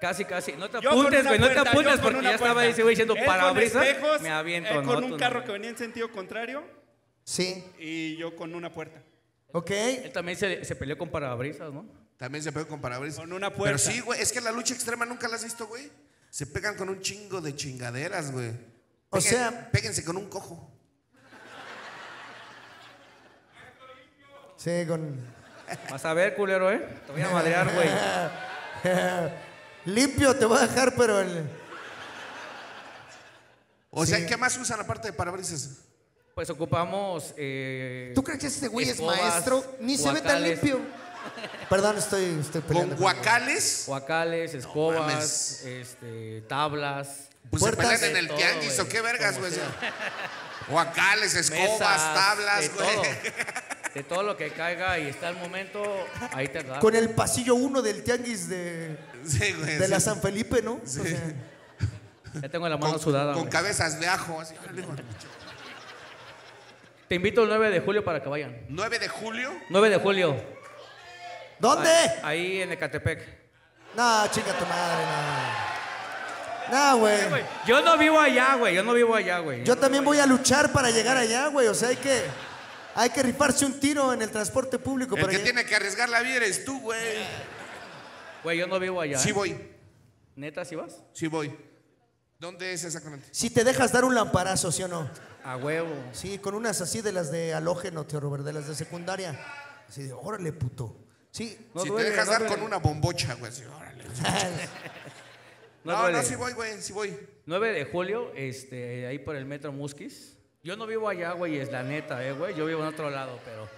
Casi, casi. No te Yo con apuntes, una güey. No te puerta, apuntes con porque una ya estaba puerta. ese güey diciendo Él con parabrisas. espejos, Me aviento, él ¿no? con Tú un no. carro que venía en sentido contrario Sí. y yo con una puerta. Ok. Él también se, se peleó con parabrisas, ¿no? También se pegan con parabrisas. Con una Pero puerta. sí, güey, es que la lucha extrema nunca la has visto, güey. Se pegan con un chingo de chingaderas, güey. O Peguen- sea- Péguense con un cojo. Sí, con. Vas a ver, culero, ¿eh? Te voy a madrear, güey. *laughs* Limpio te voy a dejar, pero el. O sea. ¿qué más usan aparte de parabrisas? Pues ocupamos. eh, ¿Tú crees que este güey es maestro? Ni se ve tan limpio. *laughs* Perdón, estoy, estoy Con peleando. guacales. Guacales, escobas, este, tablas. Pues se Puertas pelean en el todo, tianguis o qué vergas, güey. Guacales, escobas, mesas, tablas, güey. *laughs* De todo lo que caiga y está el momento, ahí te da. Con el pasillo 1 del tianguis de, Sí, güey. de la sí. San Felipe, ¿no? O sea, Ya tengo la mano Con, sudada. con güey. cabezas de ajo. así. *laughs* Te invito el 9 de julio para que vayan. 9 de julio. 9 de julio. ¿Dónde? Ahí en Ecatepec. No, chinga tu madre, no. No, güey. Yo no vivo allá, güey. Yo no vivo allá, güey. Yo también voy a luchar para llegar allá, güey. O sea, hay que, hay que rifarse un tiro en el transporte público. El para que tiene que arriesgar la vida eres tú, güey. Güey, yo no vivo allá. Sí ¿eh? voy, ¿Neta, sí vas? sí voy. ¿Dónde es exactamente? Si te dejas dar un lamparazo, ¿sí o no? A huevo. Sí, con unas así de las de halógeno, tío Robert, de las de secundaria. Así de, órale, puto. Sí. No si duele, te dejas no dar duele. con una bombocha, güey. así, órale. *laughs* No, No, sí voy, güey, sí voy. 9 de julio, este, ahí por el metro Musquis. Yo no vivo allá, güey, es la neta, eh, güey. Yo vivo en otro lado, pero.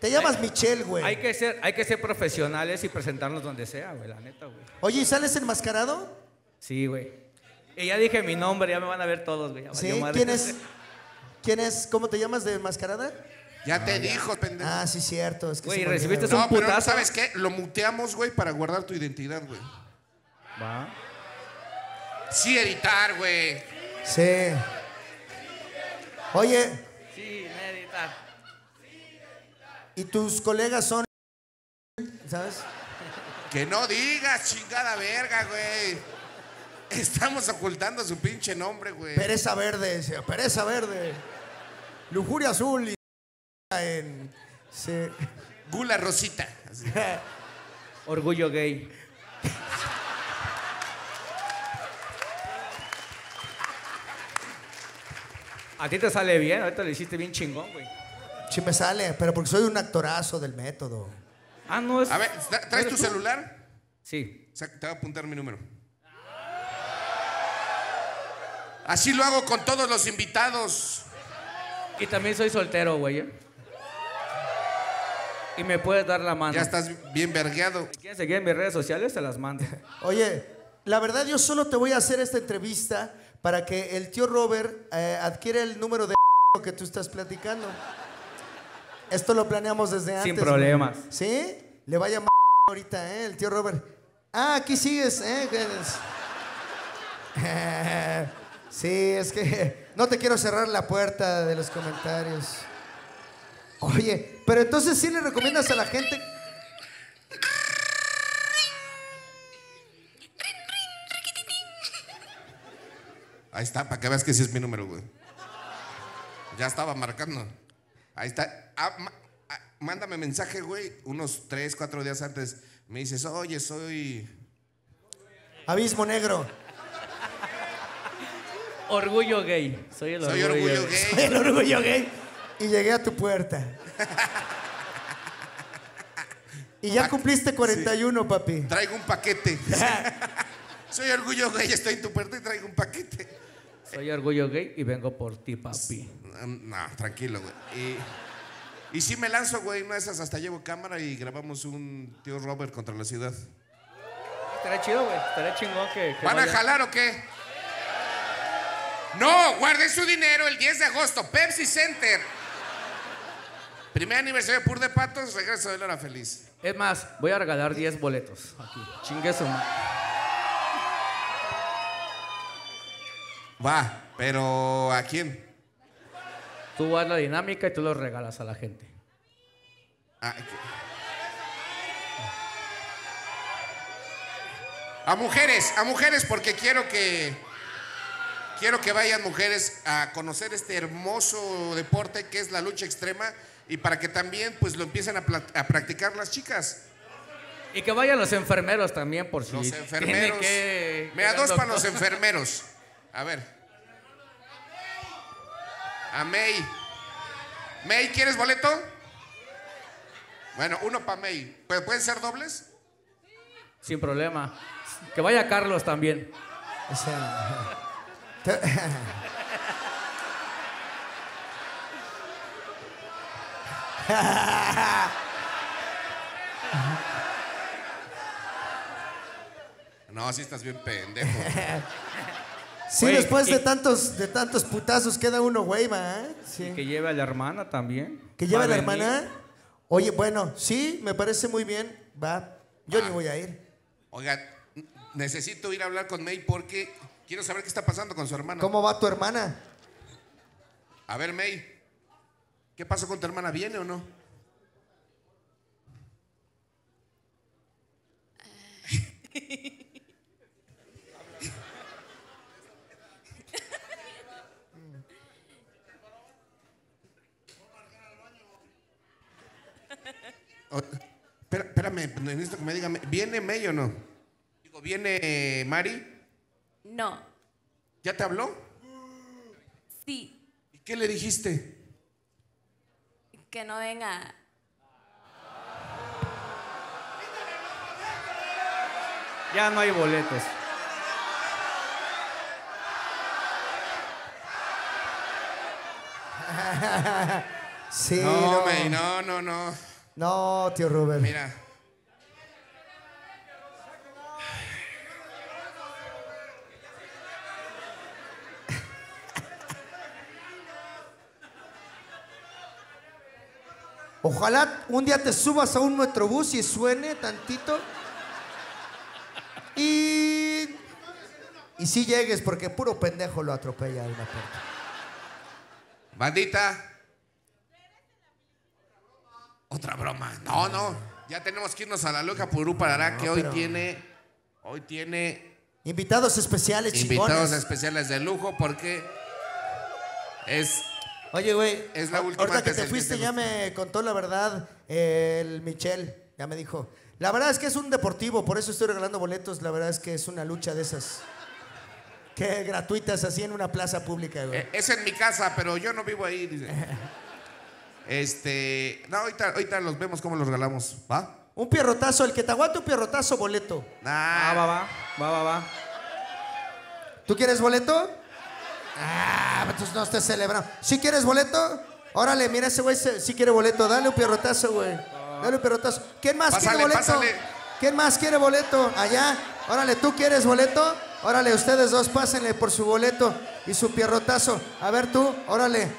Te llamas Michelle, güey. Hay que, ser, hay que ser profesionales y presentarnos donde sea, güey, la neta, güey. Oye, ¿y sales enmascarado? Sí, güey. Y ya dije mi nombre, ya me van a ver todos, güey. Sí. madre. ¿Quién es? ¿Quién es? ¿Cómo te llamas de enmascarada? Ya te dijo, pendejo. Ah, sí, cierto. Es que Güey, recibiste güey. no, un pero putazo. ¿sabes qué? Lo muteamos, güey, para guardar tu identidad, güey. Va. Sí, editar, güey. Sí. Oye, Sí, meditar. ¿y tus colegas son? ¿Sabes? Que no digas, chingada verga, güey. Estamos ocultando su pinche nombre, güey. Pereza verde, decía, pereza verde. Lujuria azul y en. Sí. Gula Rosita. Así. *laughs* Orgullo gay. A ti te sale bien, ahorita lo hiciste bien chingón, güey. Sí me sale, pero porque soy un actorazo del método. Ah, no es. A ver, ¿tra- ¿traes tu celular? Sí. Te voy a apuntar mi número. Así lo hago con todos los invitados. Y también soy soltero, güey. ¿eh? Y me puedes dar la mano. Ya estás bien vergueado. Si quieres seguir en mis redes sociales, te las mando. Oye, la verdad yo solo te voy a hacer esta entrevista para que el tío Robert eh, adquiera el número de *laughs* que tú estás platicando. Esto lo planeamos desde antes. Sin güey. problemas. ¿Sí? Le va a llamar *laughs* ahorita, ¿eh? El tío Robert. Ah, aquí sigues, ¿eh? *laughs* Sí, es que no te quiero cerrar la puerta de los comentarios. Oye, pero entonces sí le recomiendas a la gente. Ahí está, para que veas que sí es mi número, güey. Ya estaba marcando. Ahí está. Ah, ma- ah, mándame mensaje, güey, unos tres, cuatro días antes. Me dices, oye, soy. Abismo negro. Orgullo gay. Soy el Soy orgullo, orgullo gay. gay. El orgullo gay. Y llegué a tu puerta. *laughs* Y ya cumpliste 41, papi. Traigo un paquete. *laughs* soy orgullo gay, estoy en tu puerta y traigo un paquete. Soy orgullo gay y vengo por ti, papi. No, tranquilo, güey. Y, y sí me lanzo, güey, una de esas hasta llevo cámara y grabamos un tío Robert contra la ciudad. Estaría chido, güey. Estaría chingón que. que ¿Van a jalar o qué? No, guarden su dinero el 10 de agosto, Pepsi Center. Primer aniversario de Pur de Patos, regreso de Lora Feliz. Es más, voy a regalar 10 boletos aquí. Chingue Va, pero ¿a quién? Tú haz la dinámica y tú los regalas a la gente. A, a mujeres, a mujeres, porque quiero que quiero que vayan mujeres a conocer este hermoso deporte que es la lucha extrema y para que también pues lo empiecen a, practicar las chicas. Y que vayan los enfermeros también, por si. Los enfermeros. que- Mira, dos para los enfermeros. A ver. A May. May, ¿quieres boleto? Bueno, uno para May. Pues, ¿Pueden ser dobles? Sin problema. Que vaya Carlos también. *laughs* No, si sí estás bien pendejo. *laughs* Sí, Güey, después y- de tantos, de tantos putazos queda uno, güey, va. ¿eh? Sí. Que lleve a la hermana también. ¿Que Va lleva a la venir. hermana? Oye, bueno, sí, me parece muy bien. Va. Yo Ah. ni voy a ir. Oiga, necesito ir a hablar con May porque quiero saber qué está pasando con su hermana. ¿Cómo va tu hermana? A ver, May, ¿qué pasó con tu hermana? ¿Viene o no? *laughs* Espérame, necesito que me diga, ¿viene May o no? Digo, ¿viene Mari? No, ¿Ya te habló? sí, ¿Y qué le dijiste? que no venga. Ya no hay boletos. *laughs* Sí, no, no. May, no, no, no. No, tío Rubén. Mira. Ojalá un día te subas a un metrobús y suene tantito. Y. Y sí llegues, porque puro pendejo lo atropella una puerta. Bandita. Otra broma. No, no. Ya tenemos que irnos a la loca Purú Parará, que hoy pero- tiene. Hoy tiene Invitados especiales, invitados chingones. especiales de lujo porque es. Oye, güey. Es la última Ahorita que antes te del fuiste, ya me contó la verdad el Michel. Ya me dijo. La verdad es que es un deportivo, por eso estoy regalando boletos. La verdad es que es una lucha de esas. Que gratuitas, así en una plaza pública, güey. eh, Es en mi casa, pero yo no vivo ahí. dice. *laughs* Este. No, ahorita, ahorita los vemos cómo los regalamos. ¿Va? Un pierrotazo, el que te aguante un pierrotazo, boleto. Ah, va, va, va, va, va. ¿Tú quieres boleto? Ah, entonces no estés celebrando. ¿Sí quieres boleto? Órale, mira ese güey sí quiere boleto. Dale un pierrotazo, güey. Dale un pierrotazo. ¿Quién más Pásale, quiere boleto? pásale. ¿Quién más quiere boleto? Allá. Órale, ¿tú quieres boleto? Órale, ustedes dos pásenle por su boleto y su pierrotazo. A ver tú, órale.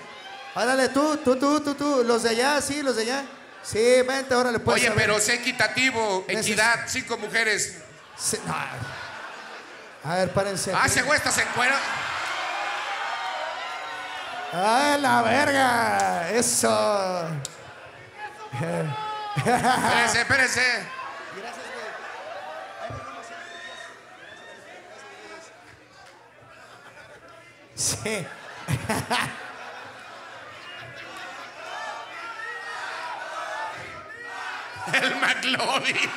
Órale, tú, tú, tú, tú, tú. Los de allá, sí, los de allá. Sí, vente, órale, pues. Oye, pero sé equitativo, equidad, cinco mujeres. Sí, no. A ver, párense. Ah, ese güey estás en cuero. ¡Ay, la verga! ¡Eso! Espérense, *laughs* espérense. Sí. *laughs* *laughs* El McLovin. *laughs*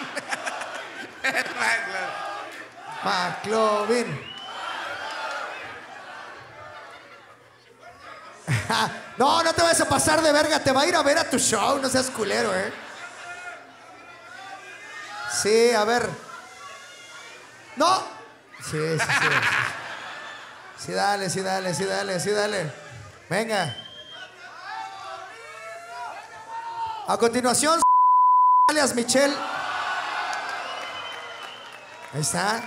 El McLovin. McLovin. *laughs* no, no te vayas a pasar de verga. Te va a ir a ver a tu show. No seas culero, ¿eh? Sí, a ver. No. Sí, sí, sí. Sí, dale, sí, dale, sí, dale, sí, dale. Venga. A continuación, alias Michelle. Ahí está.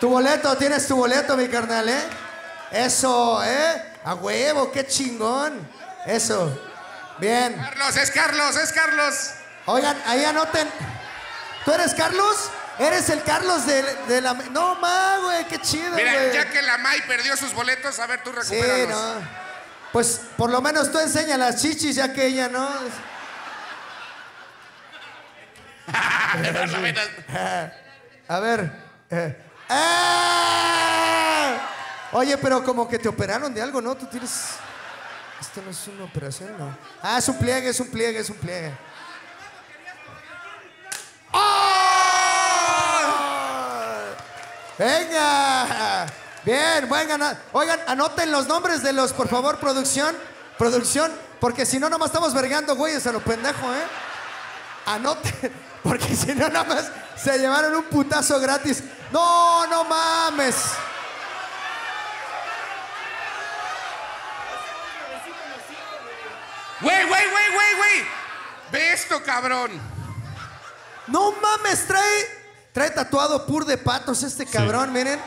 Tu boleto, tienes tu boleto, mi carnal, ¿eh? Eso, ¿eh? A huevo, qué chingón. Eso. Bien. Carlos, es Carlos, es Carlos. Oigan, ahí anoten. ¿Tú eres Carlos? ¿Eres el Carlos de, de la... No, ma, güey, qué chido, Mira, ya que la May perdió sus boletos, a ver, tú Sí, recupéralos. no. Pues por lo menos tú enseña las chichis, ya que ella no. *laughs* A ver. eh. ¡Ah! Oye, pero como que te operaron de algo, ¿no? Tú tienes. Esto no es una operación, ¿no? Ah, es un pliegue, es un pliegue, es un pliegue. ¡Oh! ¡Venga! Bien, buen ganar. Oigan, anoten los nombres de los, por favor, producción. Producción, porque si no, nomás estamos vergando, güeyes, a lo pendejo, ¿eh? Anoten, *laughs* porque si no, nada más se llevaron un putazo gratis. No, no mames. Güey, güey, güey, güey, güey. Ve esto, cabrón. No mames, trae, trae tatuado pur de patos este cabrón, miren.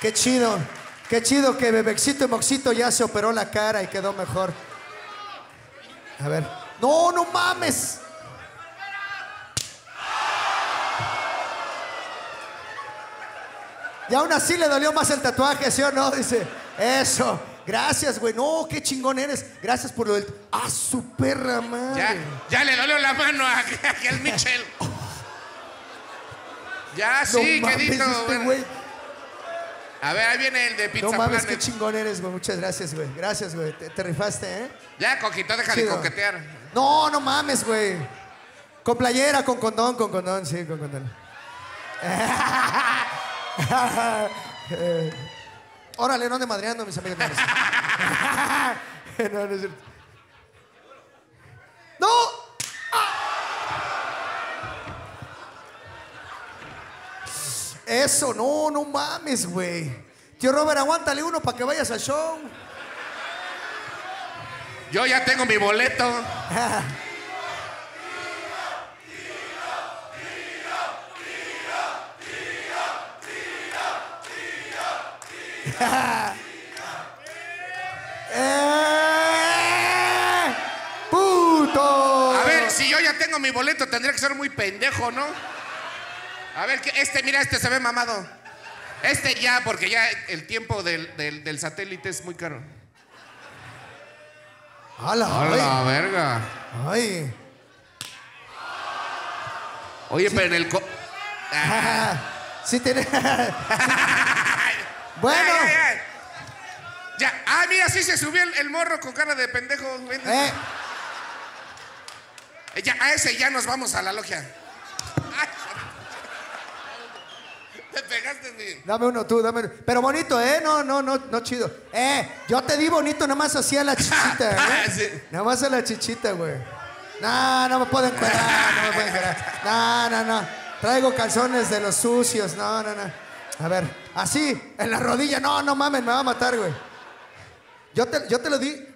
Qué chido, qué chido que Bebexito y Moxito ya se operó la cara y quedó mejor. A ver. No, no mames. Y aún así le dolió más el tatuaje, ¿sí o no? Dice, eso. Gracias, güey. No, qué chingón eres. Gracias por lo del... ¡Ah, su perra madre! Ya, ya le dolió la mano a *laughs* aquel Michel. *laughs* Ya, No sí, mames, este bueno. güey. A ver, ahí viene el de Pizza No mames, qué chingón eres, güey. Muchas gracias, güey. Gracias, güey. Te, te rifaste, ¿eh? Ya, Coquito, deja de Chido. coquetear. No, no mames, güey. Con playera, con condón, con condón, sí, con condón. Eh, *laughs* Órale, no ande madreando, mis amigos. *laughs* *laughs* no, no es cierto. ¡No! Eso, no, no mames, güey. Tío Robert, aguántale uno para que vayas al show. Yo ya tengo mi boleto. *laughs* ¡Eh! ¡Puto! A ver, si yo ya tengo mi boleto, tendría que ser muy pendejo, ¿no? A ver, este, mira, este se ve mamado. Este ya, porque ya el tiempo del, del- del satélite es muy caro. ¡Hala! A la verga. ¡Ay! Oye, pero en el... co- Ah, *laughs* sí tiene... *laughs* bueno, Ya. Ah, mira, sí se subió el, el morro con cara de pendejo. Eh, Eh, Ya, a ese ya nos vamos a la logia. Te pegaste, mi. dame uno tú, dame uno. Pero bonito, ¿eh? No, no, no, no chido. Eh, yo te di bonito nada más así a la chichita, *laughs* ¿eh? Sí. Nada más a la chichita, güey. No, no me puedo encuadrar, no me puedo encuadrar. No, no, no. Traigo calzones de los sucios, no, no, no. A ver, así, en la rodilla, no, no mames, me va a matar, güey. Yo te, yo te lo di.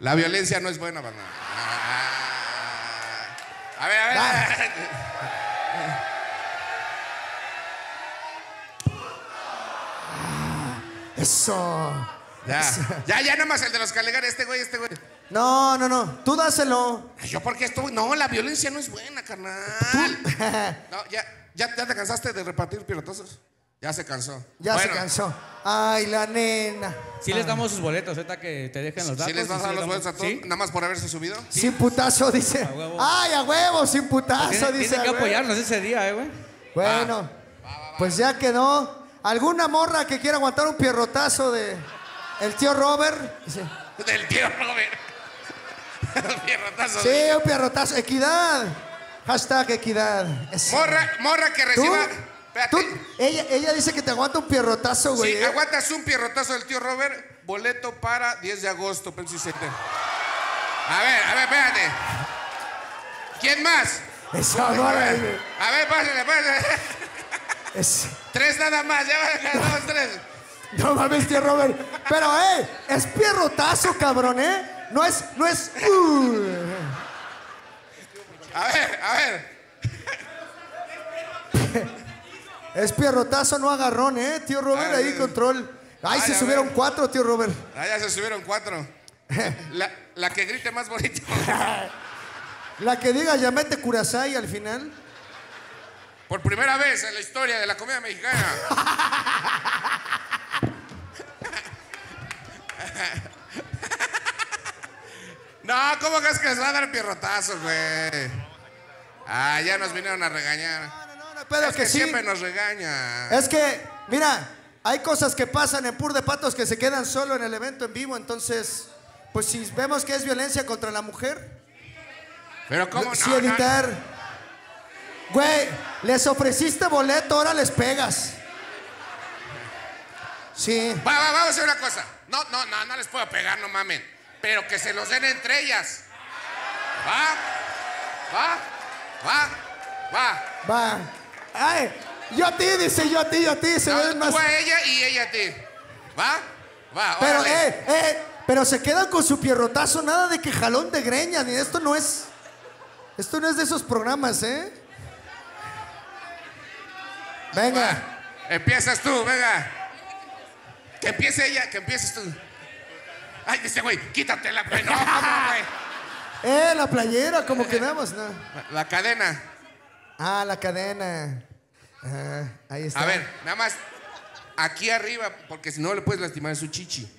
La violencia no es buena, banda. A ver, a ver. Eso. Ya, ya, ya, nada más el de los Calegares, este güey, este güey. No, no, no. Tú dáselo. Ay, Yo porque estoy. No, la violencia no es buena, carnal. No, ya, ya, ya te cansaste de repartir pirotazos. Ya se cansó. Ya se cansó. Ay, la nena. Sí les damos sus boletos, ahorita que te dejen los datos. ¿Sí les vas a dar sí los damos- boletos a todos? ¿Sí? Nada más por haberse subido. Sin putazo, dice. huevo. Ay, a huevo, sin putazo, Tienen, dice. tienen a que huevo. apoyarnos ese día, eh, güey. Bueno, pues ya quedó. ¿Alguna morra que quiera aguantar un pierrotazo de el tío Robert? Dice, Del tío Robert. El pierrotazo. Sí, un pierrotazo. Equidad. Hashtag equidad. Eso. Morra, morra que reciba. Tú- ella, ella dice que te aguanta un pierrotazo, güey. Si ¿eh? aguantas un pierrotazo del tío Robert, boleto para 10 de agosto, Pepsi Center. A ver, a ver, espérate. ¿Quién más? Esa A morra, ver, güey. a ver, pásale, pásale. Es- Tres nada más, ya van dos, tres. No mames, tío Robert. Pero, eh, es pierrotazo, cabrón, ¿eh? No es, no es. uh. A ver, a ver. *laughs* Es pierrotazo, no agarrón, ¿eh? Tío Robert, ahí control. Ay, se subieron cuatro, tío Robert. Ah, ya se subieron cuatro. *laughs* La, la que grite más bonito. *laughs* La que diga llamete Curasay al final. Por primera vez en la historia de la comedia mexicana. *laughs* No, ¿cómo crees que les va a dar pierrotazo, güey? Ah, ya nos vinieron a regañar. No, no, pedo es que, que sí. siempre nos regaña. Es que, mira, hay cosas que pasan en Pur de Patos que se quedan solo en el evento en vivo. Entonces, pues si vemos que es violencia contra la mujer, Pero ¿cómo no? sí no? evitar. Güey, les ofreciste boleto, ahora les pegas. Sí. Va, va, vamos a hacer una cosa. No, no, no, no les puedo pegar, no mamen. Pero que se los den entre ellas. ¿Va? ¿Va? ¿Va? ¿Va? Va. Ay, Yo a ti, dice, yo a ti, yo a ti. Se No, ven más. tú a ella y ella a ti. ¿Va? Va, Pero, órale. eh, eh, pero se quedan con su pierrotazo, nada de que jalón de greña, ni esto no es. Esto no es de esos programas, ¿eh? Venga. Va. Empiezas tú, venga. Que empiece ella, que empieces tú. Ay, dice, güey, quítatela, güey. No, ¿cómo, güey? *laughs* Eh, la playera, como quedamos, ¿no? La- La cadena. Ah, la cadena. Ahí está. A ver, nada más aquí arriba, porque si no le puedes lastimar su chichi.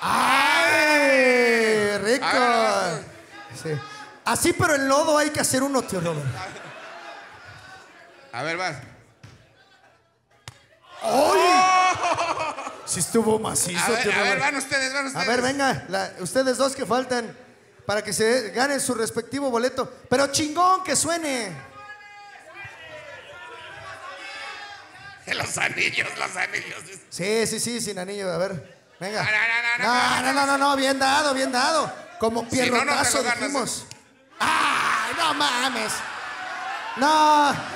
¡Ay! ¡Rico! Sí. Así, pero en lodo hay que hacer uno, tío Robert. A ver, vas. ¡Ay! *laughs* Sí estuvo macizo, A ver, a ver, van ustedes, van A ustedes. ver, venga, la- ustedes dos que faltan para que se ganen su respectivo boleto. Pero chingón que suene. *laughs* Los anillos, los anillos. Sí, sí, sí, sin anillo. A ver, venga. No, no, no, No, no, no, no, no, bien dado, bien dado. Como no, no te pierrotazo lo ganas, dijimos. ¡Ay, no mames! No.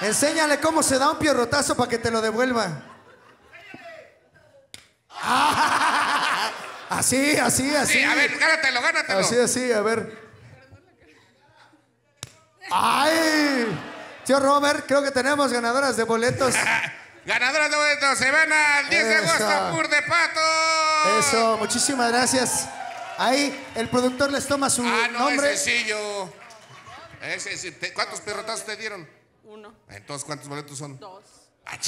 Enséñale cómo se da un pierrotazo para que te lo devuelva. Ah, *laughs* Así, así, así. Sí, a ver, gánatelo, gánatelo. Así, así, a ver. ¡Ay! Tío Robert, creo que tenemos ganadoras de boletos. *laughs* Ganadoras de boletos se van al 10 de agosto. Pur de Pato. Eso, muchísimas gracias. Ahí el productor les toma su Ah, no, nombre. es sencillo. Ese, sí. Te- ¿Cuántos perrotazos te dieron? Uno, Entonces, ¿cuántos boletos son? dos. Ah.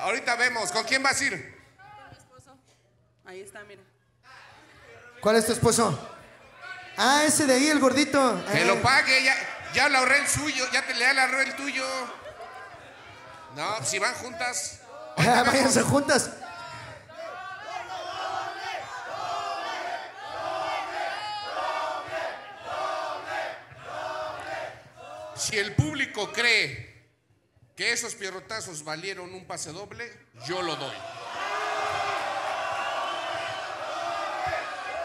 Ahorita vemos. ¿Con quién vas a ir? Ahí está, mira. ¿Cuál es tu esposo? Ah, ese de ahí, el gordito. Que Eh, lo pague. Ya, ya le ahorré el suyo. Ya te le ahorré el tuyo. No, si van juntas. Vemos. *laughs* Váyanse juntas. Si el público cree que esos pierrotazos valieron un pase doble, yo lo doy.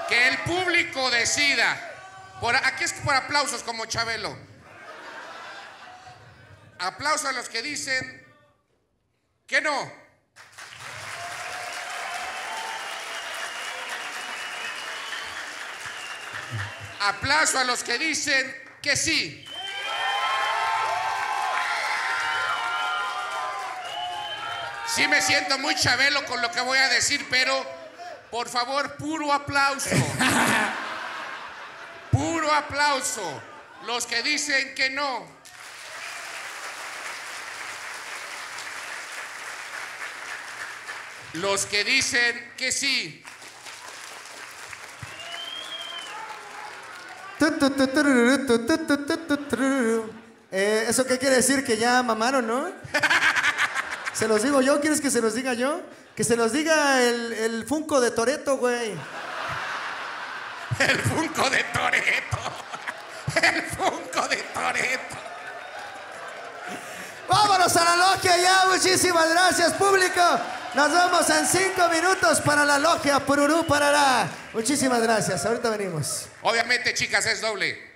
Que el público decida. Por, aquí es por aplausos como Chabelo. Aplausos a los que dicen que no. Aplauso a los que dicen que sí. Sí me siento muy chabelo con lo que voy a decir, pero por favor, puro aplauso. *laughs* Puro aplauso. Los que dicen que no. Los que dicen que sí. Eh, ¿Eso qué quiere decir? Que ya mamaron, ¿no? *laughs* ¿Se los digo yo? ¿Quieres que se los diga yo? Que se los diga el, el Funko de Toreto, güey. El Funko de Toreto. El Funko de Toreto. Vámonos a la logia ya. Muchísimas gracias, público. Nos vemos en cinco minutos para la logia Pururú Parará. Muchísimas gracias. Ahorita venimos. Obviamente, chicas, es doble.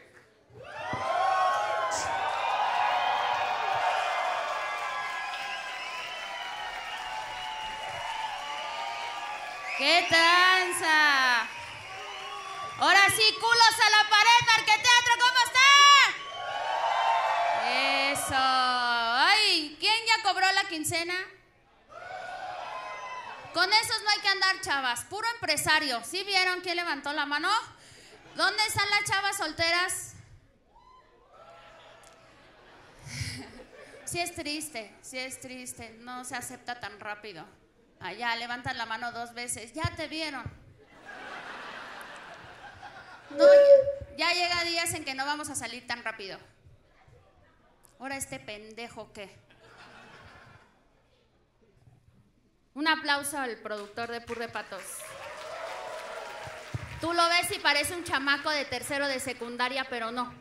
¡Qué tranza! Ahora sí, culos a la pared, Arqueteatro, ¿cómo está? Eso. Ay, ¿quién ya cobró la quincena? Con esos no hay que andar, chavas. Puro empresario. ¿Sí vieron quién levantó la mano? ¿Dónde están las chavas solteras? *laughs* Sí es triste, sí es triste. No se acepta tan rápido. Allá, levantan la mano dos veces. Ya te vieron. No, ya, llega días en que no vamos a salir tan rápido. Ahora este pendejo qué. Un aplauso al productor de Pur de Patos. Tú lo ves y parece un chamaco de tercero de secundaria, pero no.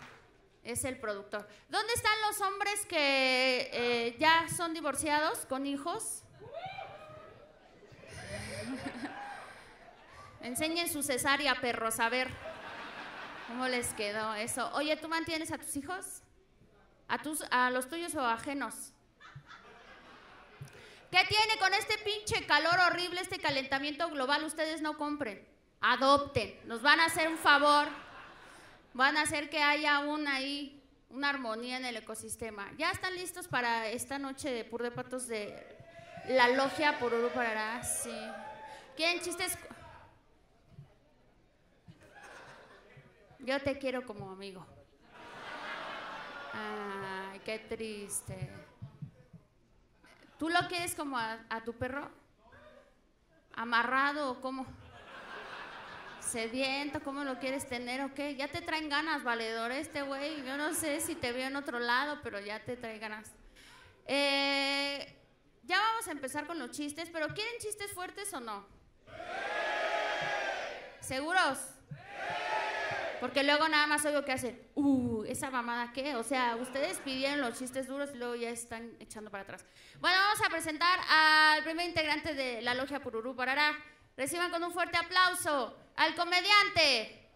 Es el productor. ¿Dónde están los hombres que eh, ya son divorciados con hijos? Enseñen su cesárea, perros, a ver cómo les quedó eso. Oye, ¿tú mantienes a tus hijos? ¿A, tus, a los tuyos o ajenos? ¿Qué tiene con este pinche calor horrible, este calentamiento global? Ustedes no compren, adopten, nos van a hacer un favor, van a hacer que haya una ahí, una armonía en el ecosistema. ¿Ya están listos para esta noche de Pur de Patos de la logia Pururu Parará? Sí. ¿Quieren chistes? Yo te quiero como amigo. Ay, qué triste. ¿Tú lo quieres como a, a tu perro? ¿Amarrado o cómo? ¿Sediento? ¿Cómo lo quieres tener o qué? Ya te traen ganas, valedor, este güey. Yo no sé si te veo en otro lado, pero ya te trae ganas. Eh, ya vamos a empezar con los chistes, pero ¿quieren chistes fuertes o no? ¿Seguros? Porque luego nada más oigo que hacen, uh, esa mamada qué. O sea, ustedes pidieron los chistes duros y luego ya están echando para atrás. Bueno, vamos a presentar al primer integrante de la logia Pururú Parará. Reciban con un fuerte aplauso al comediante.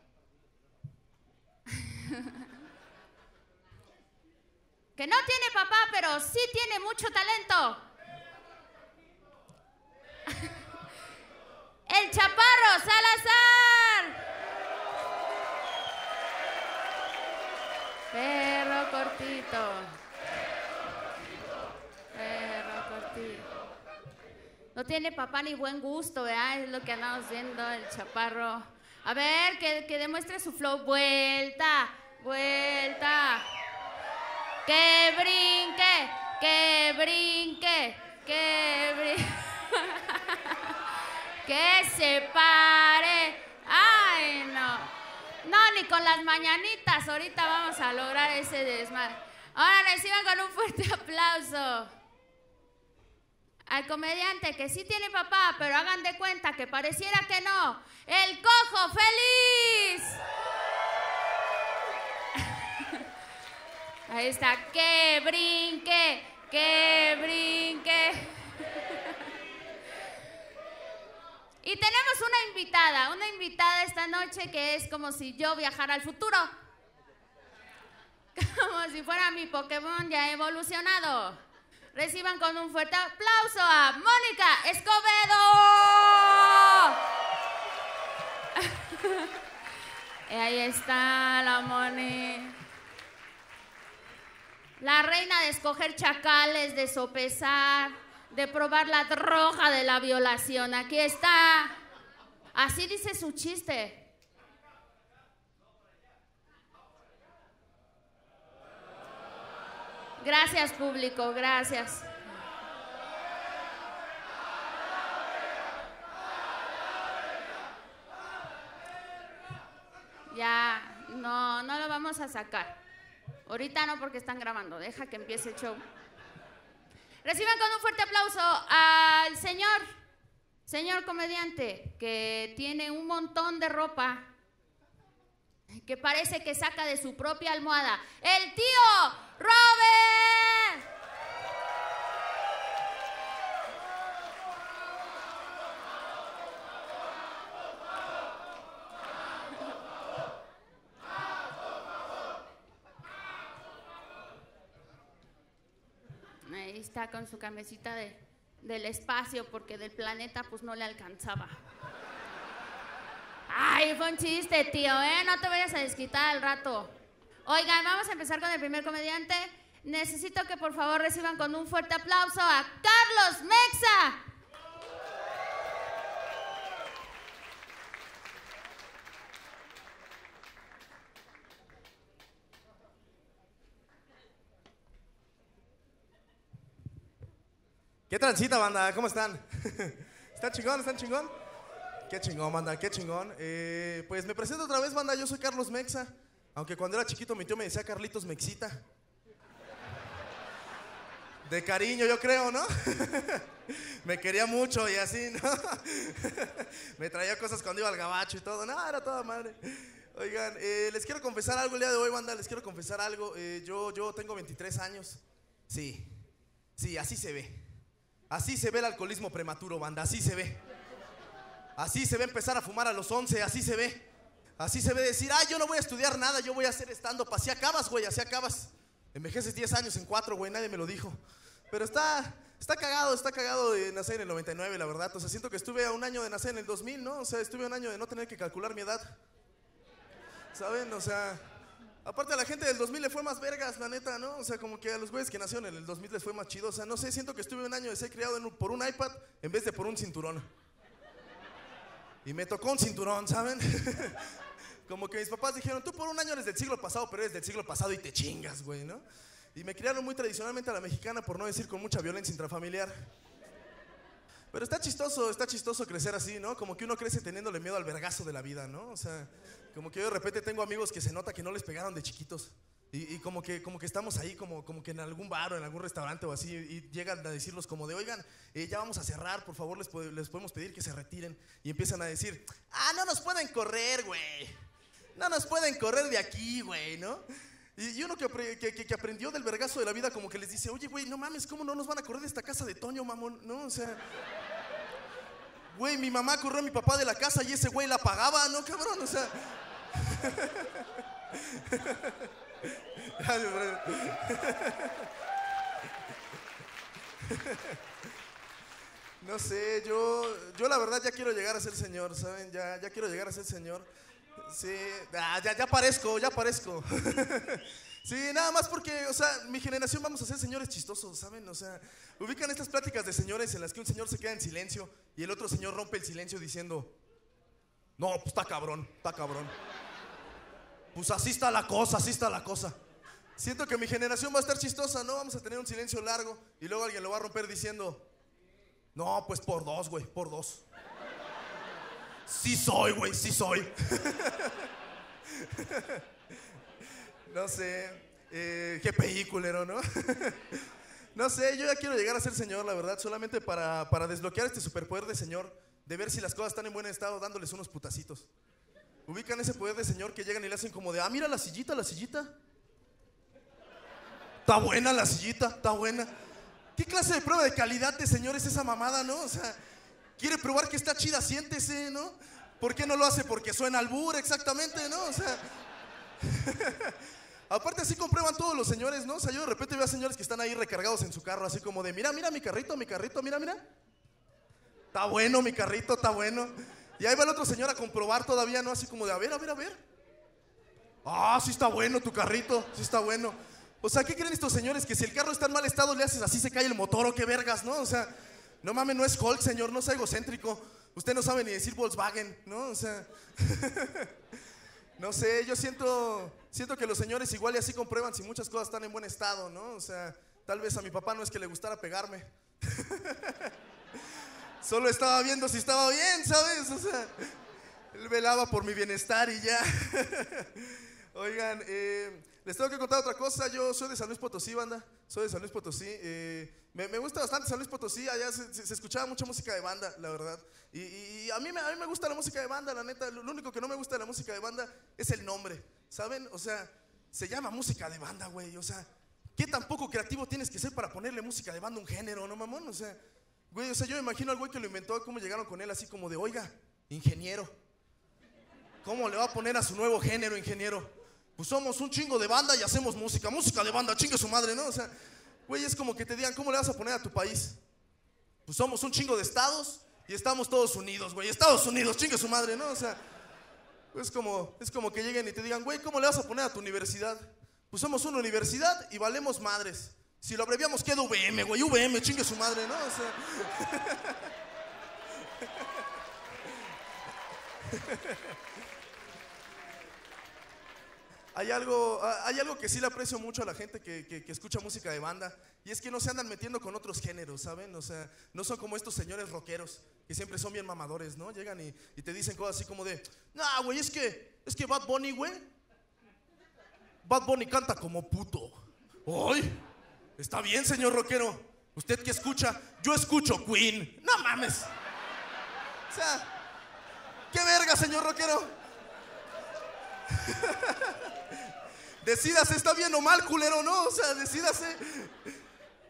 *laughs* que no tiene papá, pero sí tiene mucho talento. *laughs* El Chaparro Salazar. Tiene papá ni buen gusto, ¿verdad? Es lo que andamos viendo el chaparro. A ver, que, que demuestre su flow. Vuelta, vuelta. Que brinque, que brinque, que brinque. *laughs* que se pare. Ay, no. No, ni con las mañanitas. Ahorita vamos a lograr ese desmadre. Ahora reciban con un fuerte aplauso al comediante que sí tiene papá, pero hagan de cuenta que pareciera que no. El cojo feliz. *laughs* Ahí está, que brinque, que brinque. *laughs* Y tenemos una invitada, una invitada esta noche que es como si yo viajara al futuro. *laughs* Como si fuera mi Pokémon ya evolucionado. Reciban con un fuerte aplauso a Mónica Escobedo. *laughs* Y ahí está la Moni. La reina de escoger chacales, de sopesar, de probar la droga de la violación. Aquí está. Así dice su chiste. Gracias público, gracias. Ya, no, no lo vamos a sacar. Ahorita no porque están grabando, deja que empiece el show. Reciban con un fuerte aplauso al señor, señor comediante, que tiene un montón de ropa que parece que saca de su propia almohada. El tío Robert. Ahí está con su camisita de, del espacio porque del planeta pues no le alcanzaba. Ay, fue un chiste, tío, ¿eh? No te vayas a desquitar al rato. Oigan, vamos a empezar con el primer comediante. Necesito que por favor reciban con un fuerte aplauso a Carlos Mexa. ¿Qué transita, banda? ¿Cómo están? *laughs* ¿Están chingón? ¿Están chingón? Qué chingón, banda, qué chingón. Eh, pues me presento otra vez, banda. Yo soy Carlos Mexa. Aunque cuando era chiquito mi tío me decía Carlitos Mexita. De cariño, yo creo, ¿no? *laughs* me quería mucho y así, ¿no? *laughs* me traía cosas cuando iba al gabacho y todo. No, era toda madre. Oigan, eh, les quiero confesar algo el día de hoy, banda. Les quiero confesar algo. Eh, yo, yo tengo 23 años. Sí, sí, así se ve. Así se ve el alcoholismo prematuro, banda. Así se ve. Así se ve empezar a fumar a los 11, así se ve. Así se ve decir, ah, yo no voy a estudiar nada, yo voy a hacer stand-up. Así acabas, güey, así acabas. Envejeces 10 años en 4, güey, nadie me lo dijo. Pero está, está cagado, está cagado de nacer en el 99, la verdad. O sea, siento que estuve a un año de nacer en el 2000, ¿no? O sea, estuve a un año de no tener que calcular mi edad. ¿Saben? O sea, aparte a la gente del 2000 le fue más vergas, la neta, ¿no? O sea, como que a los güeyes que nacieron en el 2000 les fue más chido. O sea, no sé, siento que estuve un año de ser criado por un iPad en vez de por un cinturón. Y me tocó un cinturón, ¿saben? *laughs* Como que mis papás dijeron, tú por un año eres del siglo pasado, pero eres del siglo pasado y te chingas, güey, ¿no? Y me criaron muy tradicionalmente a la mexicana, por no decir con mucha violencia intrafamiliar. Pero está chistoso, está chistoso crecer así, ¿no? Como que uno crece teniéndole miedo al vergazo de la vida, ¿no? O sea, como que yo de repente tengo amigos que se nota que no les pegaron de chiquitos. Y, y como, que, como que estamos ahí, como, como que en algún bar o en algún restaurante o así, y llegan a decirlos como de, oigan, eh, ya vamos a cerrar, por favor, les, les podemos pedir que se retiren. Y empiezan a decir, ah, no nos pueden correr, güey. No nos pueden correr de aquí, güey, ¿no? Y, uno que, que- que- aprendió del vergazo de la vida, como que les dice, oye, güey, no mames, ¿cómo no nos van a correr de esta casa de Toño, mamón? No, o sea. Güey, mi mamá corrió a mi papá de la casa y ese güey la pagaba, ¿no, cabrón? O sea. *laughs* No sé, yo, yo la verdad ya quiero llegar a ser señor, ¿saben? Ya, ya quiero llegar a ser señor. Sí, ah, ya, ya parezco, ya parezco. *laughs* Sí, nada más porque, o sea, mi generación vamos a ser señores chistosos, ¿saben? O sea, ubican estas pláticas de señores en las que un señor se queda en silencio y el otro señor rompe el silencio diciendo, no, pues está cabrón, está cabrón. Pues así está la cosa, así está la cosa. Siento que mi generación va a estar chistosa, ¿no? Vamos a tener un silencio largo y luego alguien lo va a romper diciendo, no, pues por dos, güey, por dos. Sí soy, güey, sí soy. *laughs* no sé, eh, qué películero, ¿no? *laughs* no sé, yo ya quiero llegar a ser señor, la verdad, solamente para, para desbloquear este superpoder de señor, de ver si las cosas están en buen estado, dándoles unos putacitos. Ubican ese poder de señor que llegan y le hacen como de, ah, mira la sillita, la sillita. Está buena la sillita, está buena. ¿Qué clase de prueba de calidad de señor es esa mamada, no? O sea, quiere probar que está chida, siéntese, ¿no? ¿Por qué no lo hace? Porque suena albur, exactamente, ¿no? O sea. *laughs* Aparte así comprueban todos los señores, ¿no? O sea, yo de repente veo a señores que están ahí recargados en su carro, así como de, mira, mira mi carrito, mi carrito, mira, mira. Está bueno mi carrito, está bueno. Y ahí va el otro señor a comprobar todavía, ¿no? Así como de, a ver, a ver, a ver. Ah, sí está bueno tu carrito, sí está bueno. O sea, ¿qué creen estos señores? Que si el carro está en mal estado le haces así se cae el motor o qué vergas, ¿no? O sea, no mames, no es Hulk, señor, no sea egocéntrico. Usted no sabe ni decir Volkswagen, ¿no? O sea, *laughs* no sé, yo siento, siento que los señores igual y así comprueban si muchas cosas están en buen estado, ¿no? O sea, tal vez a mi papá no es que le gustara pegarme. *laughs* Solo estaba viendo si estaba bien, ¿sabes? O sea, él velaba por mi bienestar y ya. *laughs* Oigan, eh, les tengo que contar otra cosa. Yo soy de San Luis Potosí, banda. Soy de San Luis Potosí. Eh, me, gusta bastante San Luis Potosí. Allá se, escuchaba mucha música de banda, la verdad. Y a, mí me, a mí me gusta la música de banda, la neta. Lo, lo único que no me gusta de la música de banda es el nombre. ¿Saben? O sea, se llama música de banda, güey. O sea, ¿qué tan poco creativo tienes que ser para ponerle música de banda a un género, no mamón? O sea, güey, o sea, yo me imagino al güey que lo inventó, cómo llegaron con él así como de, oiga, ingeniero. ¿Cómo le va a poner a su nuevo género, ingeniero? Pues somos un chingo de banda y hacemos música, música de banda, chingue su madre, ¿no? O sea, güey, es como que te digan, ¿cómo le vas a poner a tu país? Pues somos un chingo de estados y estamos todos unidos, güey. Estados Unidos, chingue su madre, ¿no? O sea, es como, es como que lleguen y te digan, güey, ¿cómo le vas a poner a tu universidad? Pues somos una universidad y valemos madres. Si lo abreviamos queda VM, güey, VM, chingue su madre, ¿no? O sea. Hay algo, hay algo que sí le aprecio mucho a la gente que, que- escucha música de banda y es que no se andan metiendo con otros géneros, ¿saben? O sea, no son como estos señores rockeros que siempre son bien mamadores, ¿no? Llegan y, te dicen cosas así como de, no, güey, es que, es que Bad Bunny, güey, Bad Bunny canta como puto. ¡Ay! Está bien, señor rockero. ¿Usted qué escucha? Yo escucho Queen. No mames. O sea, ¿qué verga, señor rockero? *laughs* Decídase, está bien o mal, culero, ¿no? O sea, decídase.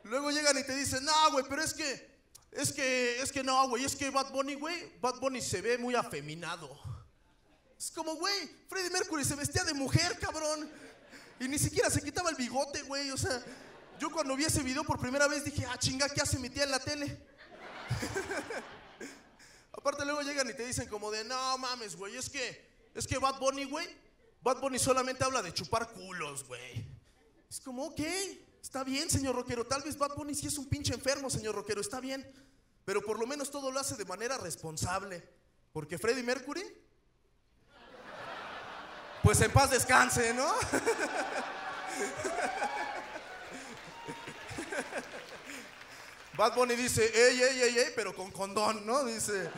Luego llegan y te dicen, no, güey, pero es que es que, es que no, güey, es que Bad Bunny, güey, Bad Bunny se ve muy afeminado. Es como, güey, Freddie Mercury se vestía de mujer, cabrón. Y ni siquiera se quitaba el bigote, güey. O sea, yo cuando vi ese video por primera vez dije, ah, chinga, ¿qué hace mi tía en la tele? *laughs* Aparte luego llegan y te dicen como de, no mames, güey, es que, es que Bad Bunny, güey, Bad Bunny solamente habla de chupar culos, güey. Es como, ok, está bien, señor rockero. Tal vez Bad Bunny sí es un pinche enfermo, señor rockero, está bien. Pero por lo menos todo lo hace de manera responsable. Porque Freddie Mercury, pues en paz descanse, ¿no? *laughs* Bad Bunny dice, ey, ey, ey, ey, pero con condón, ¿no? Dice,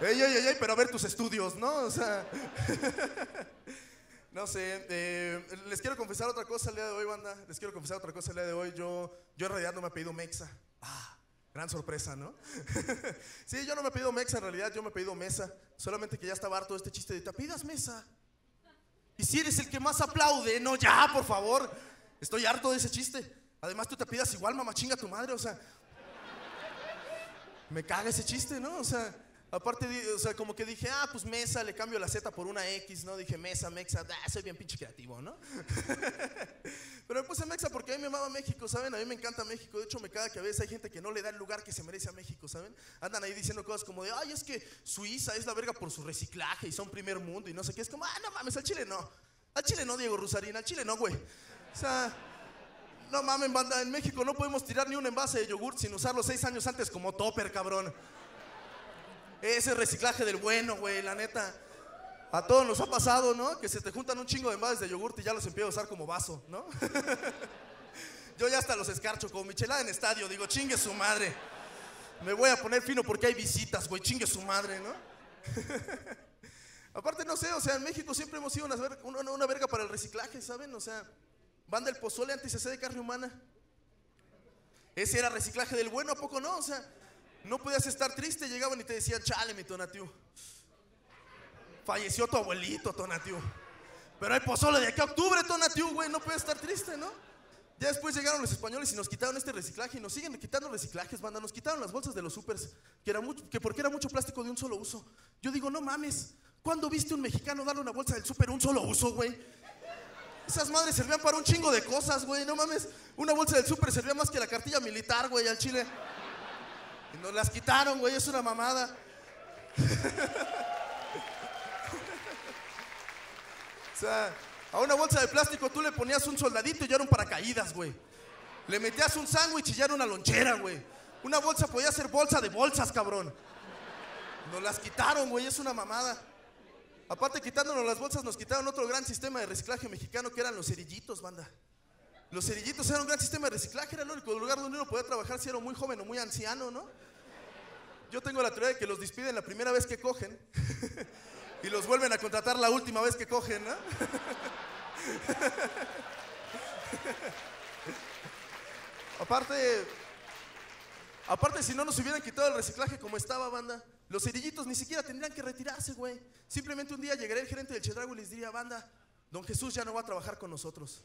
ey, ey, ey, ey, pero a ver tus estudios, ¿no? O sea, *laughs* no sé, eh, les quiero confesar otra cosa el día de hoy, banda. Les quiero confesar otra cosa el día de hoy. Yo, yo en realidad no me he pedido Mexa. Ah, gran sorpresa, ¿no? *laughs* sí, yo no me he pedido Mexa, en realidad yo me he pedido Mesa. Solamente que ya estaba harto este chiste de, te pidas Mesa. Y si eres el que más aplaude, no, ya, por favor. Estoy harto de ese chiste. Además, tú te pidas igual, mamá chinga tu madre, o sea. Me caga ese chiste, ¿no? O sea, aparte, o sea, como que dije, ah, pues mesa, le cambio la Z por una X, ¿no? Dije mesa, mexa, ah, soy bien pinche creativo, ¿no? *laughs* Pero me puse mexa porque a mí me amaba México, ¿saben? A mí me encanta México. De hecho, me caga que a veces hay gente que no le da el lugar que se merece a México, ¿saben? Andan ahí diciendo cosas como de, ay, es que Suiza es la verga por su reciclaje y son primer mundo y no sé qué. Es como, ah, no mames, al Chile no. Al Chile no, Diego Rusarín, al Chile no, güey. O sea, no mames, banda, en México no podemos tirar ni un envase de yogurt sin usarlo seis años antes como topper, cabrón. Ese reciclaje del bueno, güey, la neta. A todos nos ha pasado, ¿no? Que se te juntan un chingo de de yogurt y ya los empiezo a usar como vaso, ¿no? *laughs* Yo ya hasta los escarcho como michelada en estadio. Digo, chingue su madre. Me voy a poner fino porque hay visitas, güey. Chingue su madre, ¿no? *laughs* Aparte, no sé, o sea, en México siempre hemos sido una, una- una verga para el reciclaje, ¿saben? O sea, van del pozole antes de carne humana. Ese era reciclaje del bueno, ¿a poco no? O sea, no podías estar triste, llegaban y te decían, chale, mi Tonatiu. Falleció tu abuelito, Tonatiu. Pero hay pozole de aquí a octubre, Tonatiu, güey, no puedes estar triste, ¿no? Ya después llegaron los españoles y nos quitaron este reciclaje y nos siguen quitando reciclajes, banda. Nos quitaron las bolsas de los supers, que, era mucho, que porque era mucho plástico de un solo uso. Yo digo, no mames, ¿cuándo viste un mexicano darle una bolsa del súper un solo uso, güey? Esas madres servían para un chingo de cosas, güey, no mames. Una bolsa del súper servía más que la cartilla militar, güey, al chile. Y nos las quitaron, güey, es una mamada. *laughs* O sea, a una bolsa de plástico tú le ponías un soldadito y ya era un paracaídas, güey. Le metías un sándwich y ya era una lonchera, güey. Una bolsa podía ser bolsa de bolsas, cabrón. Nos las quitaron, güey, es una mamada. Aparte, quitándonos las bolsas, nos quitaron otro gran sistema de reciclaje mexicano que eran los cerillitos, banda. Los cerillitos eran un gran sistema de reciclaje, era el único lugar donde uno podía trabajar si era muy joven o muy anciano, ¿no? Yo tengo la teoría de que los despiden la primera vez que cogen *laughs* y los vuelven a contratar la última vez que cogen, ¿no? *laughs* aparte, aparte, si no nos hubieran quitado el reciclaje como estaba, banda, los cerillitos ni siquiera tendrían que retirarse, güey. Simplemente un día llegaría el gerente del Chedrago y les diría, banda, don Jesús ya no va a trabajar con nosotros.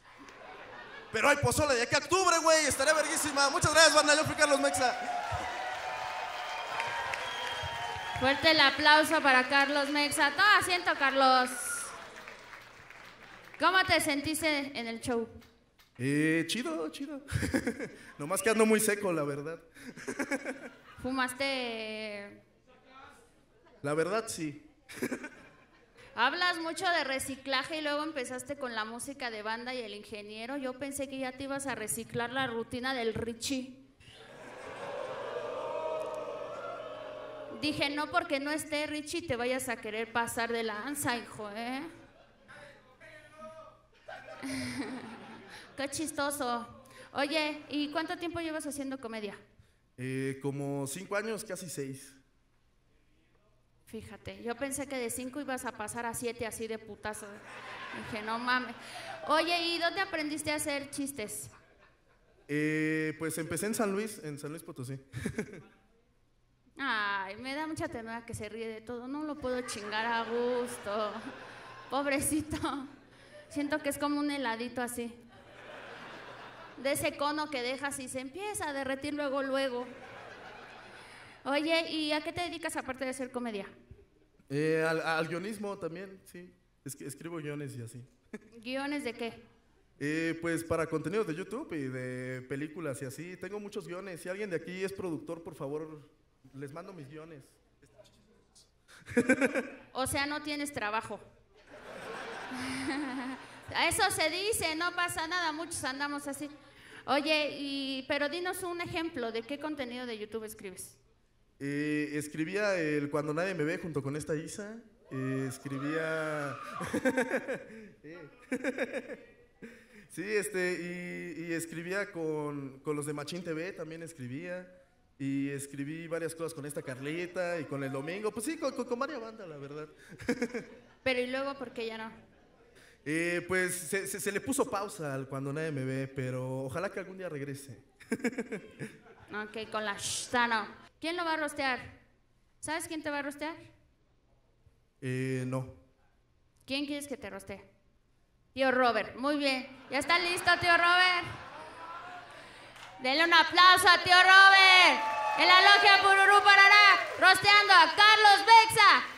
Pero hay pozole de aquí a octubre, güey, estaría verguísima. Muchas gracias, banda, yo fui Carlos Mexa. Fuerte el aplauso para Carlos Mexa. Toma asiento, Carlos. ¿Cómo te sentiste en el show? Eh, chido, chido. *laughs* Nomás que ando muy seco, la verdad. ¿Fumaste? La verdad, sí. *laughs* Hablas mucho de reciclaje y luego empezaste con la música de banda y el ingeniero. Yo pensé que ya te ibas a reciclar la rutina del Richie. Dije, no porque no esté Richie te vayas a querer pasar de lanza, hijo, ¿eh? *laughs* Qué chistoso. Oye, ¿y cuánto tiempo llevas haciendo comedia? Eh, como cinco años, casi seis. Fíjate, yo pensé que de cinco ibas a pasar a siete así de putazo. Dije, no mames. Oye, ¿y dónde aprendiste a hacer chistes? Eh, pues empecé en San Luis, en San Luis Potosí. Ay, me da mucha ternura que se ríe de todo. No lo puedo chingar a gusto. Pobrecito. Siento que es como un heladito así. De ese cono que dejas y se empieza a derretir luego, luego. Oye, ¿y a qué te dedicas aparte de hacer comedia? Eh, al, al guionismo también, sí. Es que escribo guiones y así. ¿Guiones de qué? Eh, pues para contenidos de YouTube y de películas y así. Tengo muchos guiones. Si alguien de aquí es productor, por favor, les mando mis guiones. *laughs* O sea, no tienes trabajo. *laughs* Eso se dice, no pasa nada, muchos andamos así. Oye, y, pero dinos un ejemplo de qué contenido de YouTube escribes. Eh, escribía el Cuando nadie me ve junto con esta Isa. Eh, escribía... *laughs* sí, este, y, y escribía con, con los de Machín TV, también escribía. Y escribí varias cosas con esta Carlita y con el Domingo. Pues sí, con, con, con varias bandas, la verdad. *laughs* Pero y luego, ¿por qué ya no? Eh, pues se, se- se le puso pausa al Cuando nadie me ve, pero ojalá que algún día regrese. *laughs* Ok, con la Shtano. ¿Quién lo va a rostear? ¿Sabes quién te va a rostear? Eh, no. ¿Quién quieres que te rostee? Tío Robert. Muy bien. ¿Ya está listo, tío Robert? Denle un aplauso a tío Robert. En la logia Pururú Parará, rosteando a Carlos Bexa.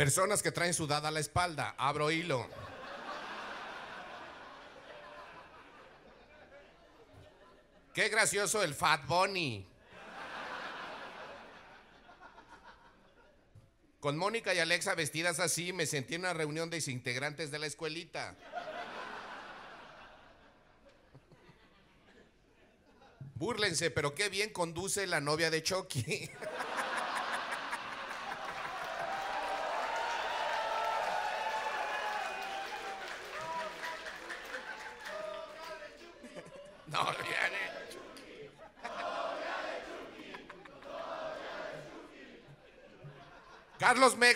Personas que traen sudada la espalda. Abro hilo. Qué gracioso el Fat Bunny. Con Mónica y Alexa vestidas así, me sentí en una reunión de integrantes de la escuelita. Búrlense, pero qué bien conduce la novia de Chucky. *laughs* No, viene.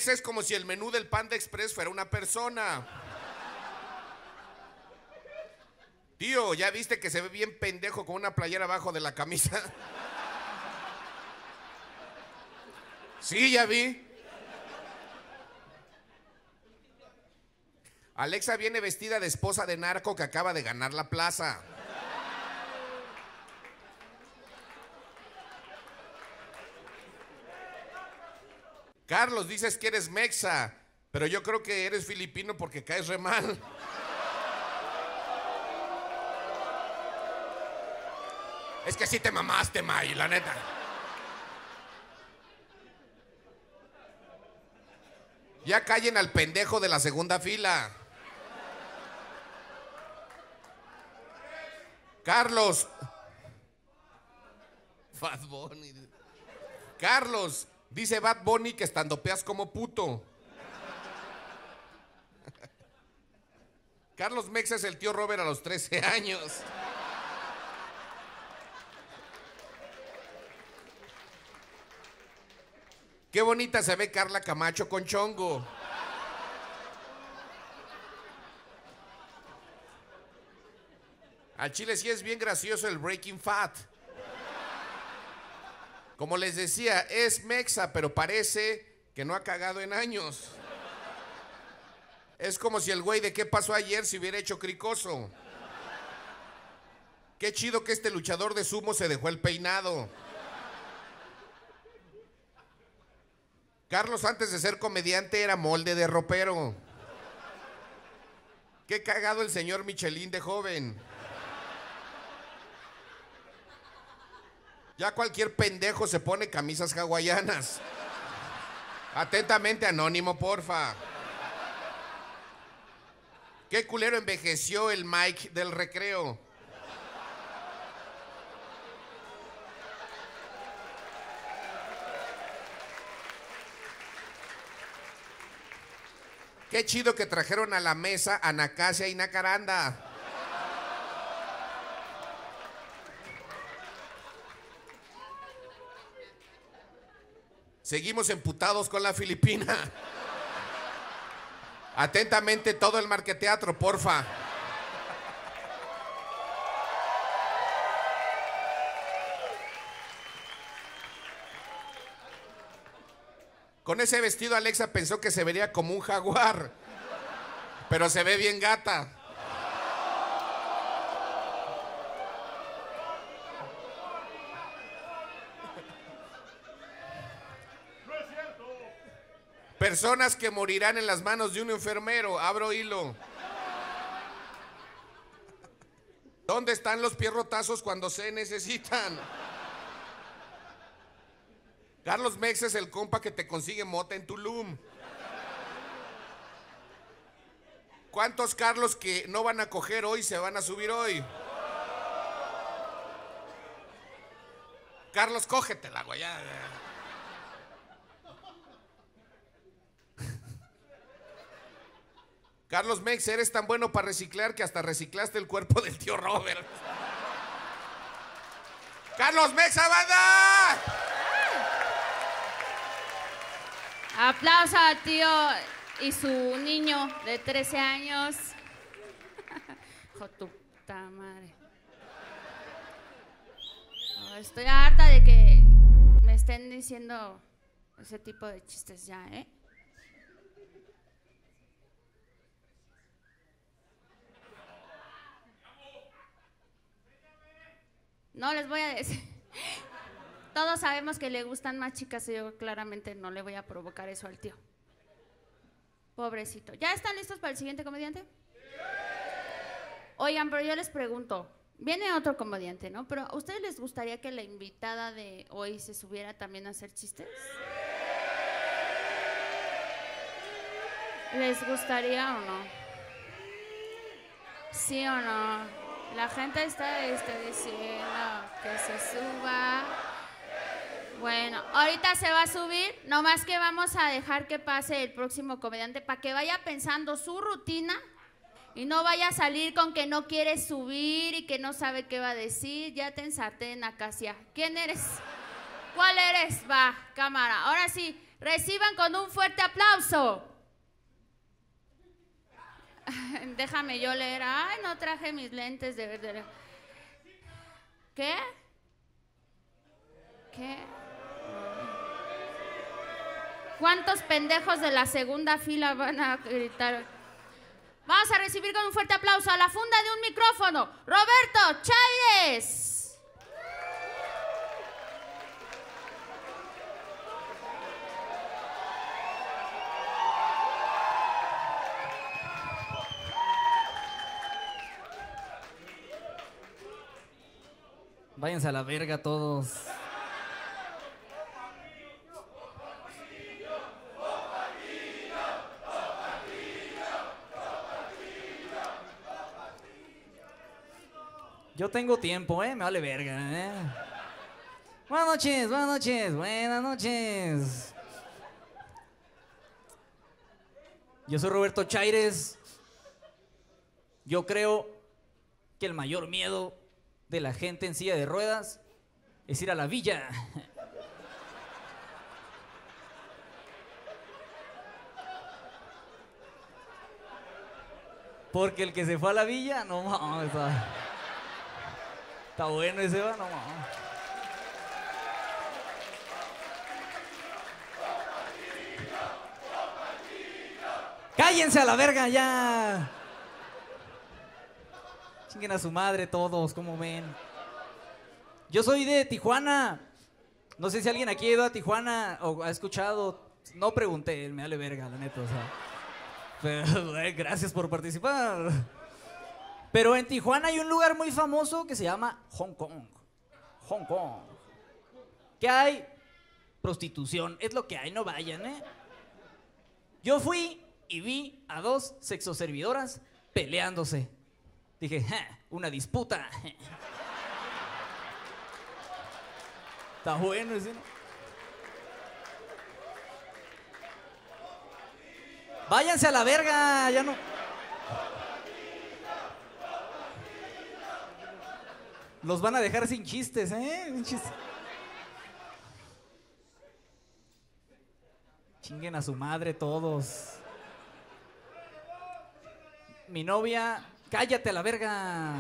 Es como si el menú del Panda Express fuera una persona. Tío, ¿ya viste que se ve bien pendejo con una playera abajo de la camisa? Sí, ya vi. Alexa viene vestida de esposa de narco que acaba de ganar la plaza. Carlos, dices que eres mexa, pero yo creo que eres filipino porque caes re mal. Es que sí te mamaste, May, la neta. Ya callen al pendejo de la segunda fila. Carlos. Bunny. Carlos, dice Bad Bunny que estandopeas como puto. *laughs* Carlos Mexa es el tío Robert a los 13 años. Qué bonita se ve Carla Camacho con chongo. Al chile sí es bien gracioso el Breaking Fat. Como les decía, es mexa, pero parece que no ha cagado en años. Es como si el güey de qué pasó ayer se hubiera hecho cricoso. Qué chido que este luchador de sumo se dejó el peinado. Carlos antes de ser comediante era molde de ropero. Qué cagado el señor Michelin de joven. Ya cualquier pendejo se pone camisas hawaianas. Atentamente, anónimo, porfa. Qué culero envejeció el Mike del recreo. Qué chido que trajeron a la mesa a Nacasia y Nacaranda. Seguimos emputados con la Filipina. Atentamente todo el marqueteatro, porfa. Con ese vestido Alexa pensó que se vería como un jaguar, pero se ve bien gata. Personas que morirán en las manos de un enfermero. Abro hilo. ¿Dónde están los pierrotazos cuando se necesitan? Carlos Mex es el compa que te consigue mota en Tulum. ¿Cuántos Carlos que no van a coger hoy se van a subir hoy? Carlos, cógetela, güey. ya. Carlos Mex, eres tan bueno para reciclar que hasta reciclaste el cuerpo del tío Robert. Carlos Mex, banda. Aplauso al tío y su niño de 13 años. *laughs* Hijo tu puta madre. Estoy harta de que me estén diciendo ese tipo de chistes ya, ¿eh? No les voy a decir. Todos sabemos que le gustan más chicas y yo claramente no le voy a provocar eso al tío. Pobrecito. ¿Ya están listos para el siguiente comediante? Oigan, pero yo les pregunto, viene otro comediante, ¿no? Pero ¿a ustedes les gustaría que la invitada de hoy se subiera también a hacer chistes? ¿Les gustaría o no? ¿Sí o no? La gente está este, diciendo que se suba. Bueno, ahorita se va a subir, nomás que vamos a dejar que pase el próximo comediante para que vaya pensando su rutina y no vaya a salir con que no quiere subir y que no sabe qué va a decir. Ya te ensarté en Acacia. ¿Quién eres? ¿Cuál eres? Va, cámara. Ahora sí, reciban con un fuerte aplauso. *laughs* Déjame yo leer. Ay, no traje mis lentes de verdad. ¿Qué? ¿Qué? ¿Cuántos pendejos de la segunda fila van a gritar? Vamos a recibir con un fuerte aplauso a la funda de un micrófono, Roberto Chávez. Váyanse a la verga todos. Yo tengo tiempo, ¿eh? Me vale verga, ¿eh? Buenas noches, buenas noches, buenas noches. Yo soy Roberto Chaires. Yo creo que el mayor miedo de la gente en silla de ruedas es ir a la villa. Porque el que se fue a la villa, no mames, está, bueno ese va, no mames. ¡Cállense a la verga ya! A su madre todos, ¿cómo ven? Yo soy de Tijuana. No sé si alguien aquí ha ido a Tijuana o ha escuchado. No pregunté, me vale verga, la neta, o sea. Pero, *laughs* gracias por participar. Pero en Tijuana hay un lugar muy famoso que se llama Hong Kong. Hong Kong. ¿Qué hay? Prostitución. Es lo que hay, no vayan, ¿eh? Yo fui y vi a dos sexoservidoras peleándose. Dije, "Ja, una disputa. Está bueno ese. Váyanse a la verga, ya no. Los van a dejar sin chistes, ¿eh? Sin chistes. Chinguen a su madre todos. Mi novia, cállate a la verga.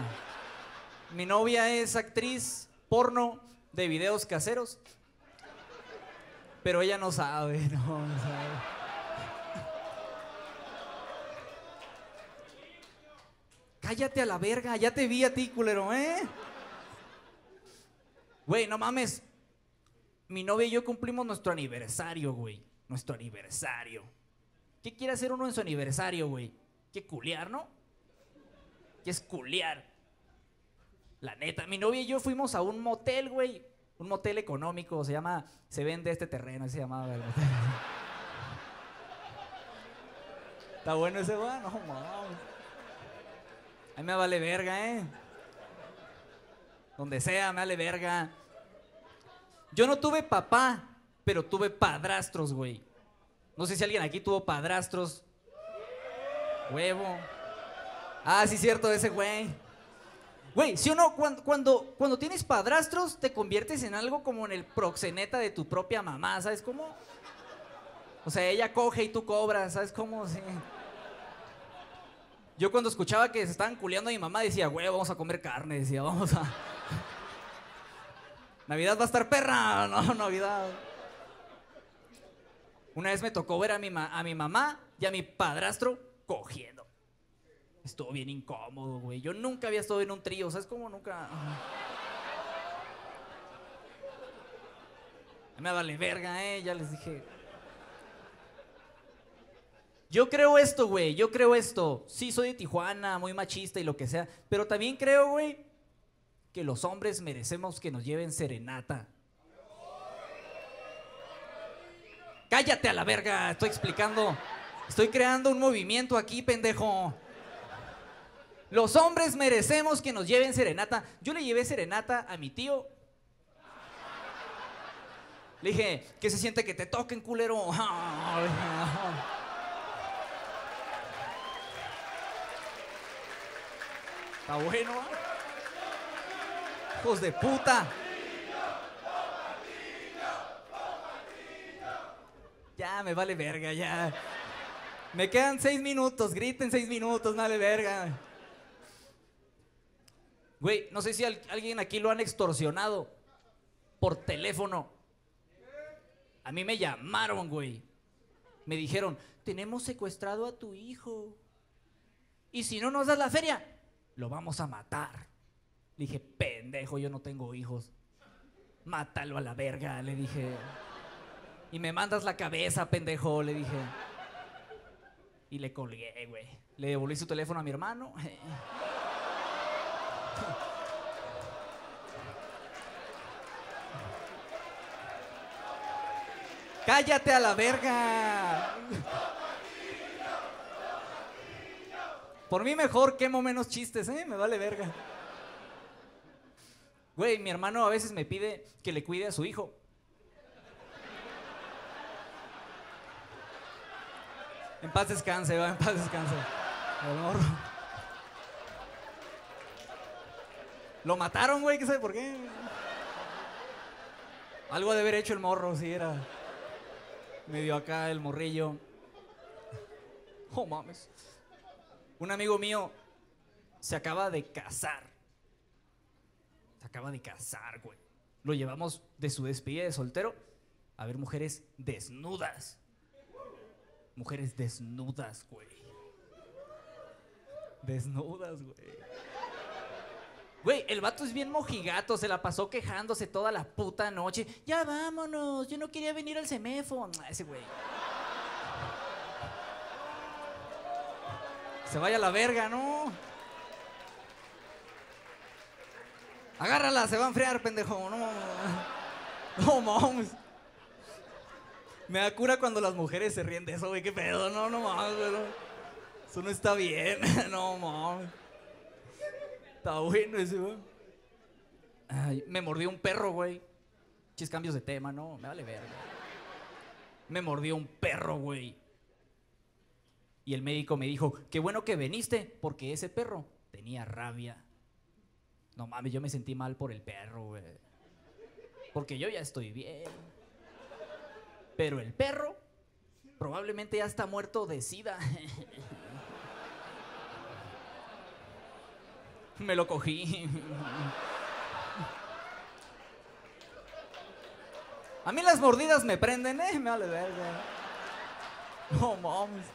Mi novia es actriz porno de videos caseros. Pero ella no sabe, *laughs* no, no sabe. Cállate a la verga, ya te vi a ti, culero, ¿eh? Güey, no mames. Mi novia y yo cumplimos nuestro aniversario, güey. Nuestro aniversario. ¿Qué quiere hacer uno en su aniversario, güey? ¿Qué culiar, no? ¿Qué es culiar? La neta, mi novia y yo fuimos a un motel, güey. Un motel económico, se llama, se vende este terreno, se llamaba el motel. Está bueno ese, güey, no mames. A mí me vale verga, ¿eh? Donde sea, me vale verga. Yo no tuve papá, pero tuve padrastros, güey. No sé si alguien aquí tuvo padrastros. Huevo. Ah, sí, cierto, ese güey. Güey, ¿sí o no? Cuando, cuando, tienes padrastros, te conviertes en algo como en el proxeneta de tu propia mamá, ¿sabes cómo? O sea, ella coge y tú cobras, ¿sabes cómo? Yo cuando escuchaba que se estaban culeando a mi mamá decía, güey, vamos a comer carne, decía, vamos a... *laughs* Navidad va a estar perra, *laughs* no, Navidad. Una vez me tocó ver a mi, ma- a mi mamá y a mi padrastro cogiendo. Estuvo bien incómodo, güey. Yo nunca había estado en un trío, ¿sabes cómo nunca? Me vale verga, eh, ya les dije. Yo creo esto, güey, yo creo esto. Sí, soy de Tijuana, muy machista y lo que sea, pero también creo, güey, que los hombres merecemos que nos lleven serenata. Cállate a la verga, estoy explicando. Estoy creando un movimiento aquí, pendejo. Los hombres merecemos que nos lleven serenata. Yo le llevé serenata a mi tío. Le dije, ¿qué se siente que te toquen, culero? Está bueno. ¿ah? Hijos de puta. Ya, me vale verga, ya. Me quedan seis minutos, griten seis minutos, vale verga. Güey, no sé si al- alguien aquí lo han extorsionado por teléfono. A mí me llamaron, güey. Me dijeron, tenemos secuestrado a tu hijo. Y si no nos das la feria, lo vamos a matar. Le dije, pendejo, yo no tengo hijos. Mátalo a la verga, le dije. Y me mandas la cabeza, pendejo, le dije. Y le colgué, güey. Le devolví su teléfono a mi hermano. *laughs* Cállate a la verga. Por mí mejor quemo menos chistes, ¿eh? Me vale verga. Güey, mi hermano a veces me pide que le cuide a su hijo. En paz descanse, va, en paz descanse. El morro. Lo mataron, güey, ¿qué sabe por qué? Algo de haber hecho el morro, si era medio acá el morrillo. Oh, mames. Un amigo mío se acaba de casar. Se acaba de casar, güey. Lo llevamos de su despedida de soltero a ver mujeres desnudas. Mujeres desnudas, güey. Desnudas, güey. Güey, el vato es bien mojigato, se la pasó quejándose toda la puta noche. Ya vámonos, yo no quería venir al seméforo. Ese güey. Se vaya a la verga, ¿no? Agárrala, se va a enfriar, pendejo. No, no mames. Me da cura cuando las mujeres se ríen de eso, güey. ¿Qué pedo? No, no mames. Eso no está bien. *laughs* No mames. Está bueno ese, güey. Me mordió un perro, güey. Chis cambios de tema, no, me vale verga. Me mordió un perro, güey. Y el médico me dijo, qué bueno que viniste, porque ese perro tenía rabia. No mames, yo me sentí mal por el perro, güey. Porque yo ya estoy bien. Pero el perro probablemente ya está muerto de sida. *laughs* *laughs* Me lo cogí. A mí las mordidas me prenden, ¿eh? Me vale verga. No mames.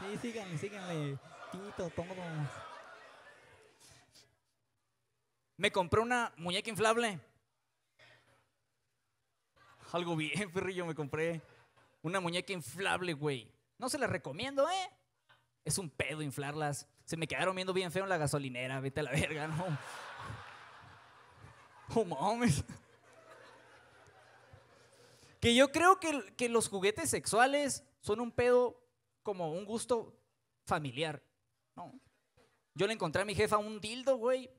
Sí, síganle, síganle. Tito, todo. Me compré una muñeca inflable. Algo bien, *laughs* perrillo, me compré una muñeca inflable, güey. No se las recomiendo, ¿eh? Es un pedo inflarlas. Se me quedaron viendo bien feo en la gasolinera. Vete a la verga, no. Oh, mames. Que yo creo que, que los juguetes sexuales son un pedo como un gusto familiar. No. Yo le encontré a mi jefa un dildo, güey.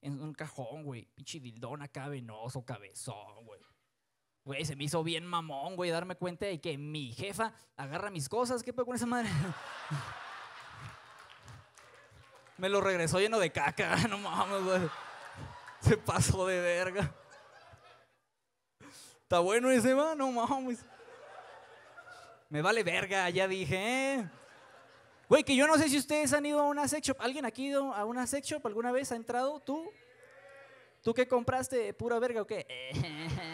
En un cajón, güey. Pinche dildón acá, venoso, cabezón, güey. Güey, se me hizo bien mamón, güey, darme cuenta de que mi jefa agarra mis cosas. ¿Qué pedo con esa madre? *laughs* Me lo regresó lleno de caca. *laughs* No mames, güey. Se pasó de verga. Está bueno ese, man, no mames. Me vale verga, ya dije, ¿eh? Güey, que yo no sé si ustedes han ido a una sex shop. ¿Alguien aquí ha ido a una sex shop alguna vez? ¿Ha entrado? ¿Tú? ¿Tú qué compraste? ¿Pura verga o qué? *laughs*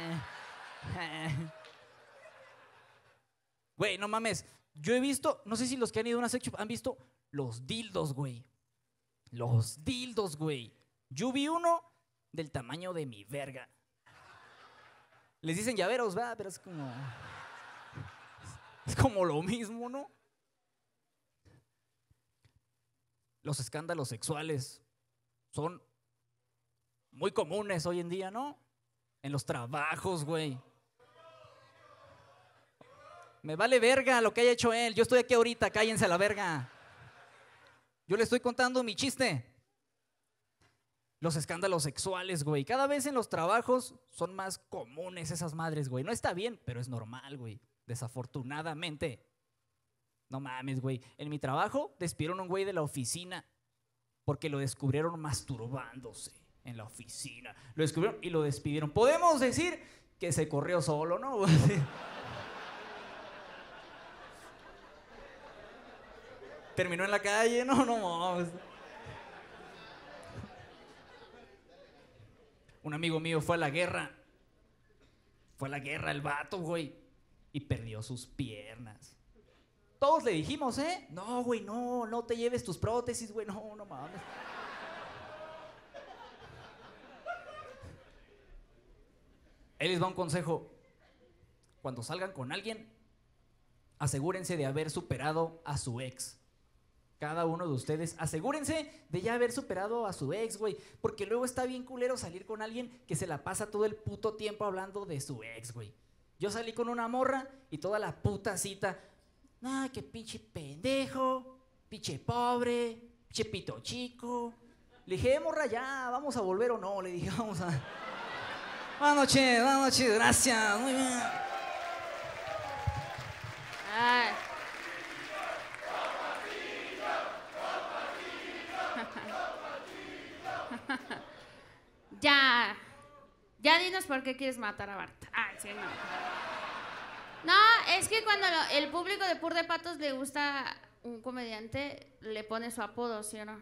*laughs* Güey, no mames. Yo he visto, no sé si los que han ido a una sex shop han visto los dildos, güey. Los dildos, güey. Yo vi uno del tamaño de mi verga. Les dicen llaveros, va, pero es como. Es como lo mismo, ¿no? Los escándalos sexuales son muy comunes hoy en día, ¿no? En los trabajos, güey. Me vale verga lo que haya hecho él. Yo estoy aquí ahorita, cállense a la verga. Yo le estoy contando mi chiste. Los escándalos sexuales, güey. Cada vez en los trabajos son más comunes esas madres, güey. No está bien, pero es normal, güey. Desafortunadamente. No mames, güey. En mi trabajo despidieron a un güey de la oficina porque lo descubrieron masturbándose en la oficina. Lo descubrieron y lo despidieron. Podemos decir que se corrió solo, ¿no? *laughs* Terminó en la calle, *laughs* no, no mames. Un amigo mío fue a la guerra. Fue a la guerra el vato, güey. Y perdió sus piernas. Todos le dijimos, ¿eh? No, güey, no, no te lleves tus prótesis, güey, no, no mames. Él les va un consejo. Cuando salgan con alguien, asegúrense de haber superado a su ex. Cada uno de ustedes, asegúrense de ya haber superado a su ex, güey. Porque luego está bien culero salir con alguien que se la pasa todo el puto tiempo hablando de su ex, güey. Yo salí con una morra y toda la puta cita. Ay, qué pinche pendejo, pinche pobre, pinche pito chico. Le dije, "Eh, morra, ya, vamos a volver o no. Le dije, *laughs* vamos a. Buenas noches, buenas noches, gracias. Muy bien. Ay. Ya. Ya dinos por qué quieres matar a Bart. Ah, sí, no. No, es que cuando lo- el público de Pur de Patos le gusta un comediante, le pone su apodo, ¿sí o no?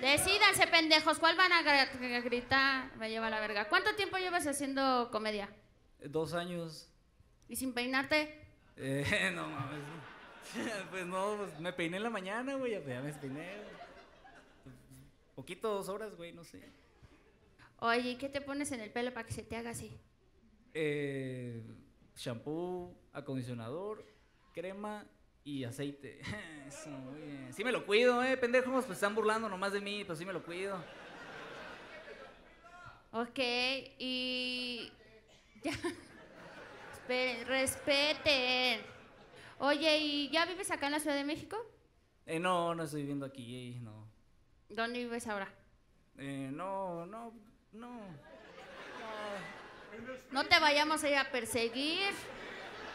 Decídanse, pendejos, ¿cuál van a gr- gritar? Me lleva la verga. ¿Cuánto tiempo llevas haciendo comedia? Dos años. ¿Y sin peinarte? *laughs* Eh, no mames. *laughs* Pues no, pues me peiné en la mañana, güey. Ya me peiné. Poquito, dos horas, güey, no sé. Oye, ¿y qué te pones en el pelo para que se te haga así? Eh, shampoo, acondicionador, crema y aceite. *laughs* Eso, muy bien. Sí me lo cuido, eh, pendejos. Pues están burlando nomás de mí, pero sí me lo cuido. Ok, y... Ya. *laughs* Esperen, respeten. Oye, ¿y ya vives acá en la Ciudad de México? Eh, no, no estoy viviendo aquí, no. ¿Dónde vives ahora? Eh, no, no, no. No te vayamos a ir a perseguir.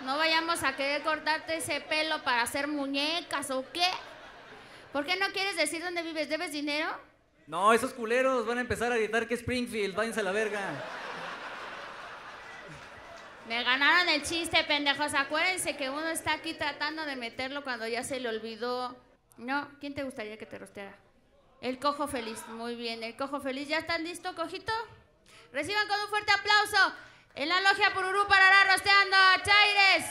No vayamos a querer cortarte ese pelo para hacer muñecas o qué. ¿Por qué no quieres decir dónde vives? ¿Debes dinero? No, esos culeros van a empezar a gritar que Springfield, váyanse a la verga. Me ganaron el chiste, pendejos. Acuérdense que uno está aquí tratando de meterlo cuando ya se le olvidó. No, ¿quién te gustaría que te rosteara? El cojo feliz. Muy bien, el cojo feliz. ¿Ya están listos, cojito? Reciban con un fuerte aplauso en la logia Pururú parará rosteando a Chaires.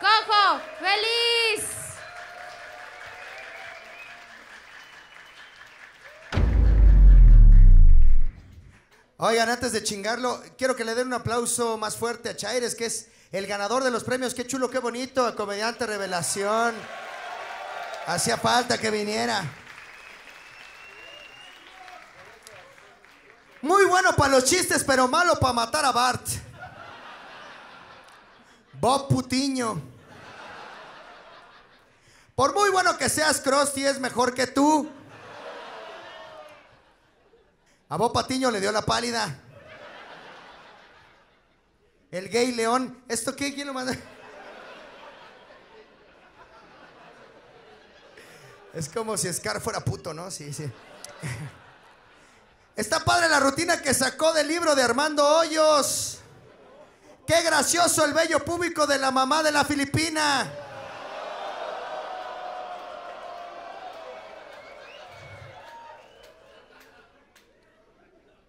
Cojo feliz. Oigan, antes de chingarlo, quiero que le den un aplauso más fuerte a Chaires, que es el ganador de los premios. Qué chulo, qué bonito, comediante revelación. Hacía falta que viniera. Muy bueno para los chistes, pero malo para matar a Bart. Bob Putiño. Por muy bueno que seas, Krusty es mejor que tú. A Bob Patiño le dio la pálida. El gay león. ¿Esto qué? ¿Quién lo manda? Es como si Scar fuera puto, ¿no? Sí, sí. Está padre la rutina que sacó del libro de Armando Hoyos. Qué gracioso el bello público de la mamá de la Filipina.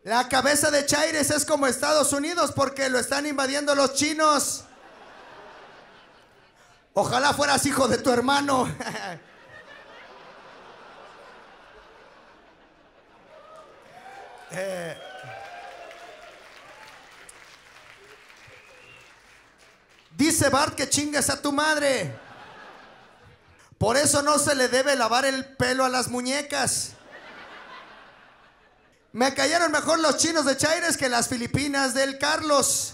La cabeza de Chaires es como Estados Unidos porque lo están invadiendo los chinos. Ojalá fueras hijo de tu hermano. *laughs* Eh, Dice Bart que chingas a tu madre. Por eso no se le debe lavar el pelo a las muñecas. Me cayeron mejor los chinos de Chaires que las filipinas del Carlos.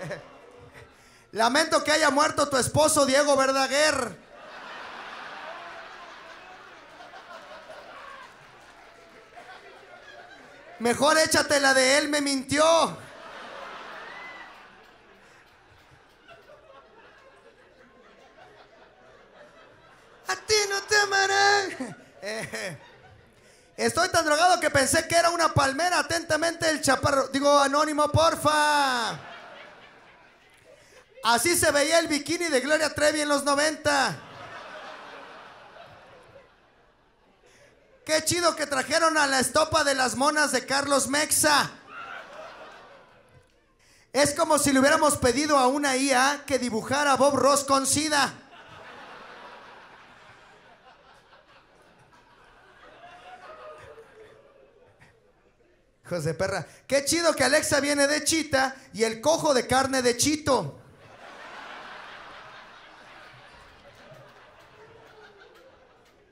*laughs* Lamento que haya muerto tu esposo Diego Verdaguer. Mejor échate la de él, me mintió. A ti no te amarán. *laughs* Eh, Estoy tan drogado que pensé que era una palmera. Atentamente el chaparro. Digo, anónimo, porfa. Así se veía el bikini de Gloria Trevi en los 90. Qué chido que trajeron a la estopa de las monas de Carlos Mexa. Es como si le hubiéramos pedido a una IA que dibujara a Bob Ross con SIDA. Hijos de perra. Qué chido que Alexa viene de Chita y el cojo de carne de Chito.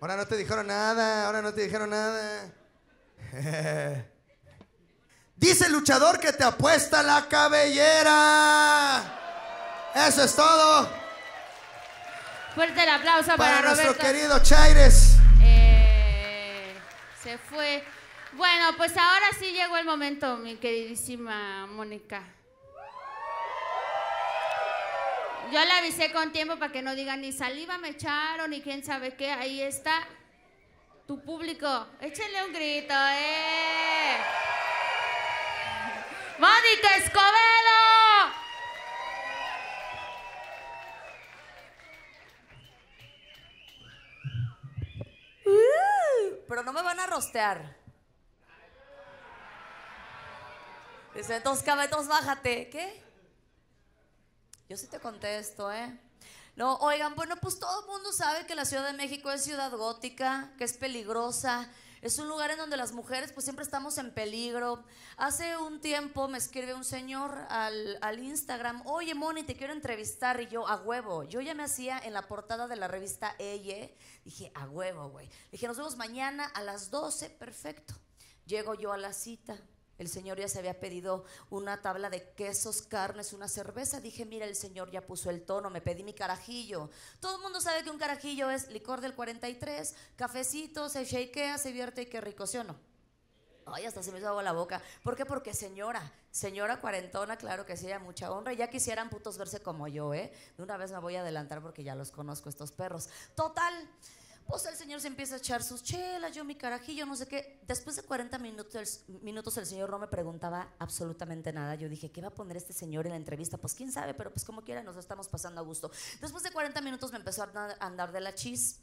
Ahora no te dijeron nada, ahora no te dijeron nada. *laughs* Dice el luchador que te apuesta la cabellera. Eso es todo. Fuerte el aplauso Para para, nuestro Roberto. querido Chaires. Eh, se fue. Bueno, pues ahora sí llegó el momento, mi queridísima Mónica. Yo le avisé con tiempo para que no digan ni saliva me echaron ni quién sabe qué. Ahí está tu público. Échenle un grito, ¡eh! ¡Mónica Escobedo! Pero no me van a rostear. Dice, dos cabetos, bájate. ¿Qué? Yo sí te contesto, ¿eh? No, oigan, bueno, pues todo el mundo sabe que la Ciudad de México es ciudad gótica, que es peligrosa. Es un lugar en donde las mujeres pues siempre estamos en peligro. Hace un tiempo me escribe un señor al, al Instagram, oye Moni, te quiero entrevistar. Y yo, a huevo. Yo ya me hacía en la portada de la revista Ella. Dije, a huevo, güey. Dije, nos vemos mañana a las 12, perfecto. Llego yo a la cita. El señor ya se había pedido una tabla de quesos, carnes, una cerveza. Dije, mira, el señor ya puso el tono, me pedí mi carajillo. Todo el mundo sabe que un carajillo es licor del 43, cafecito, se shakea, se vierte y qué rico, ¿sí o no? Ay, hasta se me hizo la boca. ¿Por qué? Porque señora, señora cuarentona, claro que sí, a mucha honra. Ya quisieran putos verse como yo, ¿eh? De una vez me voy a adelantar porque ya los conozco, estos perros. Total. Pues el señor se empieza a echar sus chelas, yo mi carajillo, no sé qué. Después de 40 minutos, minutos el señor no me preguntaba absolutamente nada. Yo dije, ¿qué va a poner este señor en la entrevista? Pues quién sabe, pero pues como quiera nos estamos pasando a gusto. Después de 40 minutos me empezó a andar- de la chis.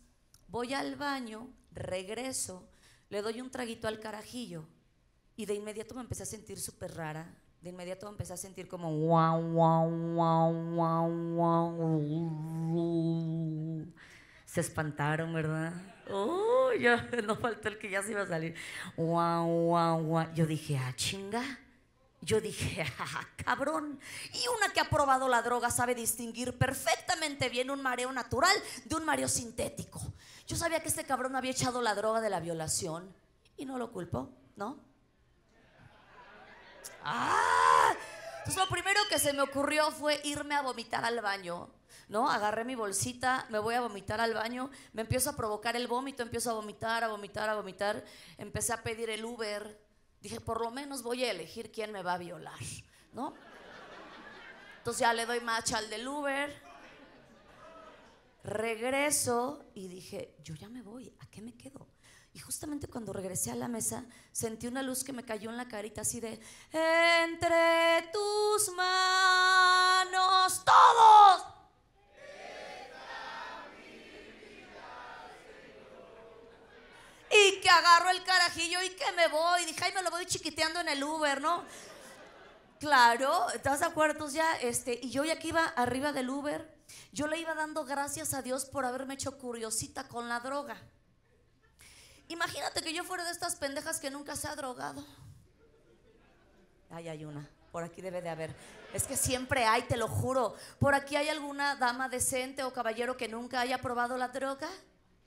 Voy al baño, regreso, le doy un traguito al carajillo y de inmediato me empecé a sentir súper rara. De inmediato me empecé a sentir como guau, guau, guau, guau, guau. Se espantaron, ¿verdad? Oh, ya *laughs* no faltó el que ya se iba a salir. Guau, guau, guau. Yo dije, ah, chinga. Yo dije, *laughs* ah, cabrón. Y una que ha probado la droga sabe distinguir perfectamente bien un mareo natural de un mareo sintético. Yo sabía que este cabrón había echado la droga de la violación y no lo culpo, ¿no? ¡Ah! Entonces lo primero que se me ocurrió fue irme a vomitar al baño. ¿No? Agarré mi bolsita, me voy a vomitar al baño, me empiezo a provocar el vómito, empiezo a vomitar, a vomitar, a vomitar. Empecé a pedir el Uber. Dije, por lo menos voy a elegir quién me va a violar, ¿no? Entonces ya le doy match al del Uber. Regreso y dije, yo ya me voy, ¿a qué me quedo? Y justamente cuando regresé a la mesa, sentí una luz que me cayó en la carita así de, entre tus manos, todos. Que agarro el carajillo y que me voy. Dije, ay, me lo voy chiquiteando en el Uber, ¿no? Claro, ¿estás de acuerdo? Ya, este, y yo ya que iba arriba del Uber, yo le iba dando gracias a Dios por haberme hecho curiosita con la droga. Imagínate que yo fuera de estas pendejas que nunca se ha drogado. Ay, hay una. Por aquí debe de haber. Es que siempre hay, te lo juro. ¿Por aquí hay alguna dama decente o caballero que nunca haya probado la droga?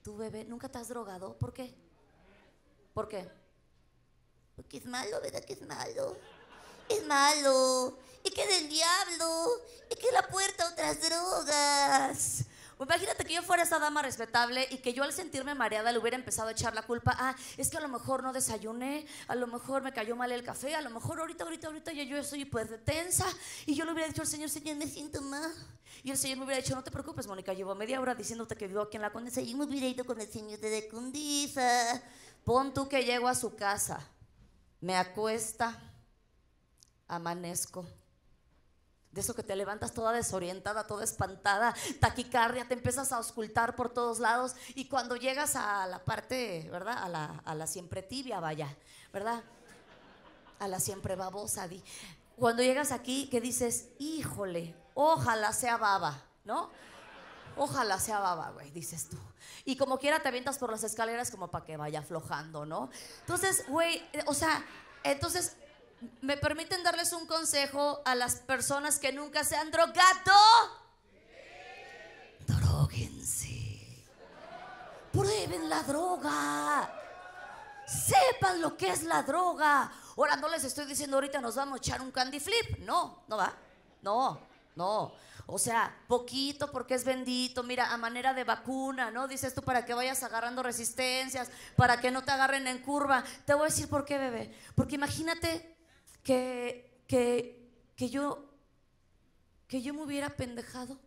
Tú, bebé, ¿nunca te has drogado? ¿Por qué? ¿Por qué? Porque es malo, ¿verdad que es malo? Es malo. Es que del diablo. Es que la puerta a otras drogas. Imagínate que yo fuera esa dama respetable y que yo al sentirme mareada le hubiera empezado a echar la culpa. Ah, es que a lo mejor no desayuné, a lo mejor me cayó mal el café, a lo mejor ahorita, ahorita, ahorita ya yo soy pues tensa. Y yo le hubiera dicho al señor, señor, me siento mal. Y el señor me hubiera dicho, no te preocupes, Mónica, llevo media hora diciéndote que vivo aquí en la Condesa y me hubiera ido con el señor de la Condesa. Pon tú que llego a su casa, me acuesta, amanezco. De eso que te levantas toda desorientada, toda espantada, taquicardia, te empiezas a auscultar por todos lados y cuando llegas a la parte, ¿verdad? A la, siempre tibia, vaya, ¿verdad? A la siempre babosa, di. Cuando llegas aquí, que dices, híjole, ojalá sea baba, ¿no? Ojalá sea baba, güey, dices tú. Y como quiera te avientas por las escaleras como para que vaya aflojando, ¿no? Entonces, güey, eh, o sea, entonces, ¿me permiten darles un consejo a las personas que nunca se han drogado? Droguense. Prueben la droga. Sepan lo que es la droga. Ahora no les estoy diciendo ahorita nos vamos a echar un candy flip. No, no va. No, no. O sea, poquito porque es bendito, mira, a manera de vacuna, ¿no? Dices tú para que vayas agarrando resistencias, para que no te agarren en curva. Te voy a decir por qué, bebé. Porque imagínate que, que, que yo, que yo me hubiera pendejado,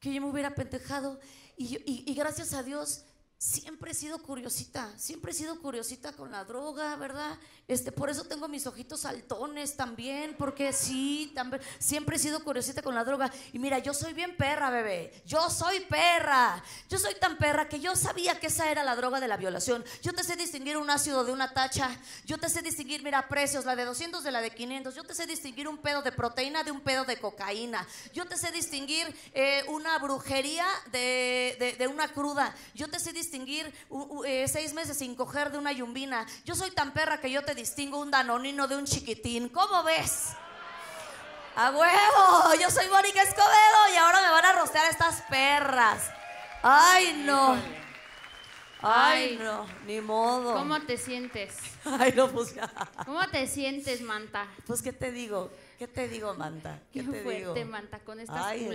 que yo me hubiera pendejado y, y- y gracias a Dios siempre he sido curiosita, siempre he sido curiosita con la droga, ¿verdad? Este, por eso tengo mis ojitos saltones también, porque sí, también, siempre he sido curiosita con la droga. Y mira, yo soy bien perra, bebé, yo soy perra, yo soy tan perra que yo sabía que esa era la droga de la violación. Yo te sé distinguir un ácido de una tacha, yo te sé distinguir, mira, precios, la de 200 de la de 500, yo te sé distinguir un pedo de proteína de un pedo de cocaína, yo te sé distinguir eh, una brujería de, de- de una cruda, yo te sé distinguir u- eh, seis meses sin coger de una yumbina, yo soy tan perra que yo te distingo un danonino de un chiquitín, ¿cómo ves? ¡A huevo! Yo soy Mónica Escobedo y ahora me van a rostear estas perras. ¡Ay, no! ¡Ay, Ay. no! Ni modo. ¿Cómo te sientes? *laughs* Ay, no, pues ya. *laughs* ¿Cómo te sientes, Manta? Pues, ¿qué te digo? ¿Qué te digo, Manta? ¿Qué Qué te fuerte, digo? Manta, con estas Ay, no.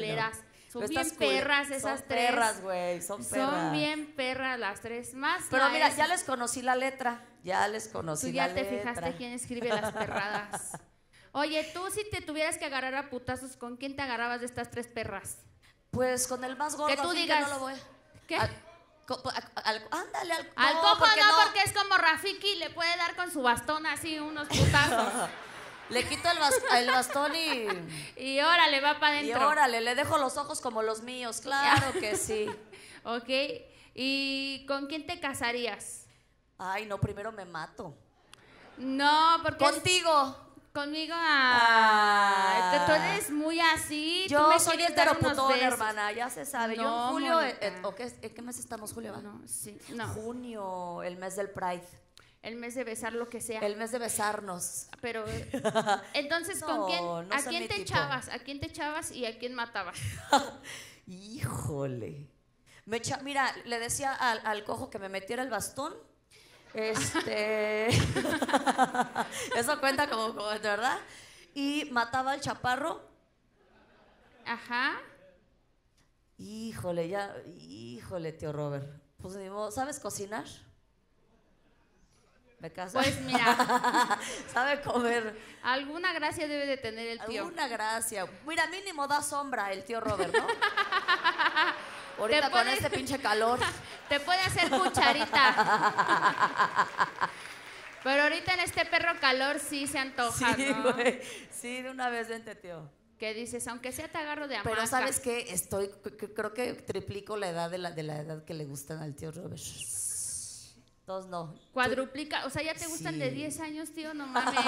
Son bien perras esas son tres. perras, güey, son perras. Son bien perras las tres. Más Pero la mira, ya les conocí la letra. Ya les Tú conocí ya la te letra. fijaste quién escribe las perradas. *laughs* Oye, tú si te tuvieras que agarrar a putazos, ¿con quién te agarrabas de estas tres perras? Pues con el más gordo. Que tú digas. no lo voy. ¿Qué? A- ándale, al, Al no, cojo porque no, porque es como Rafiki, le puede dar con su bastón así unos putazos. *laughs* Le quito el, bas- el bastón y. Y órale, va para Y adentro. órale, le dejo los ojos como los míos, claro que sí. *laughs* ok. ¿Y con quién te casarías? Ay, no, primero me mato. No, porque. Contigo. Conmigo, ay, tú- tú eres muy así. tú Yo me soy besos. hermana, ya se sabe. Yo No, en julio, Mónica. eh, ¿o qué, ¿en qué mes estamos, Julio? No, sí, no. Junio, el mes del Pride. El mes de besar lo que sea. El mes de besarnos. Pero, *laughs* entonces, ¿con quién? no ¿A quién te tipo. echabas? ¿A quién te echabas y a quién matabas? *laughs* Híjole. Me echa- mira, le decía al, al cojo que me metiera el bastón. Este. *laughs* Eso cuenta como, como, de verdad. Y mataba al chaparro. Ajá. Híjole, ya. Híjole, tío Robert. Pues ni modo, ¿sabes cocinar? ¿Me? Pues mira. *laughs* ¿Sabe comer? Alguna gracia debe de tener el tío. Alguna gracia. Mira, mínimo da sombra el tío Robert, ¿no? *laughs* Ahorita con este pinche calor. *laughs* Te puede hacer cucharita. Pero ahorita en este perro calor sí se antoja, Sí, ¿no? güey. Sí, de una vez vente, tío. Que dices, aunque sea te agarro de hamaca. Pero ¿sabes qué? Estoy, creo que triplico la edad de la, de la edad que le gustan al tío Robert. Entonces, no. Cuadruplica, o sea, ya te gustan de Sí. 10 años, tío, no mames.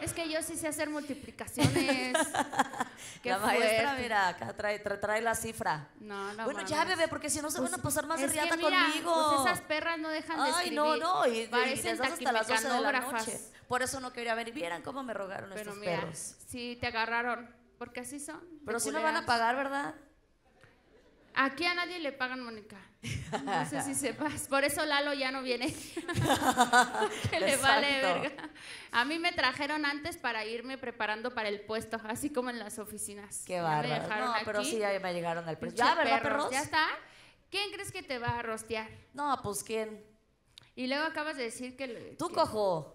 es que yo sí sé hacer multiplicaciones. *laughs* Qué la maestra, fuerte. mira, acá trae, trae, trae la cifra. No, no bueno, mames. ya, bebé, porque si no se van a pasar más de riata mira, conmigo. Pues esas perras no dejan de Ay, escribir. no, no, y, Parecen das hasta las 12 de la noche. Por eso no quería venir. Vieran cómo me rogaron Pero estos mira, perros. sí te agarraron, porque así son. Pero sí me van a pagar, ¿verdad? Aquí a nadie le pagan, Mónica. No sé si sepas. Por eso Lalo ya no viene. *laughs* que le vale verga. A mí me trajeron antes para irme preparando para el puesto, así como en las oficinas. Qué me bárbaro. dejaron No, pero sí, ya me llegaron al precio. Ya, ¿verdad, perros? ¿Ya está? ¿Quién crees que te va a rostear? No, pues ¿quién? Y luego acabas de decir que... Tú, que- cojo.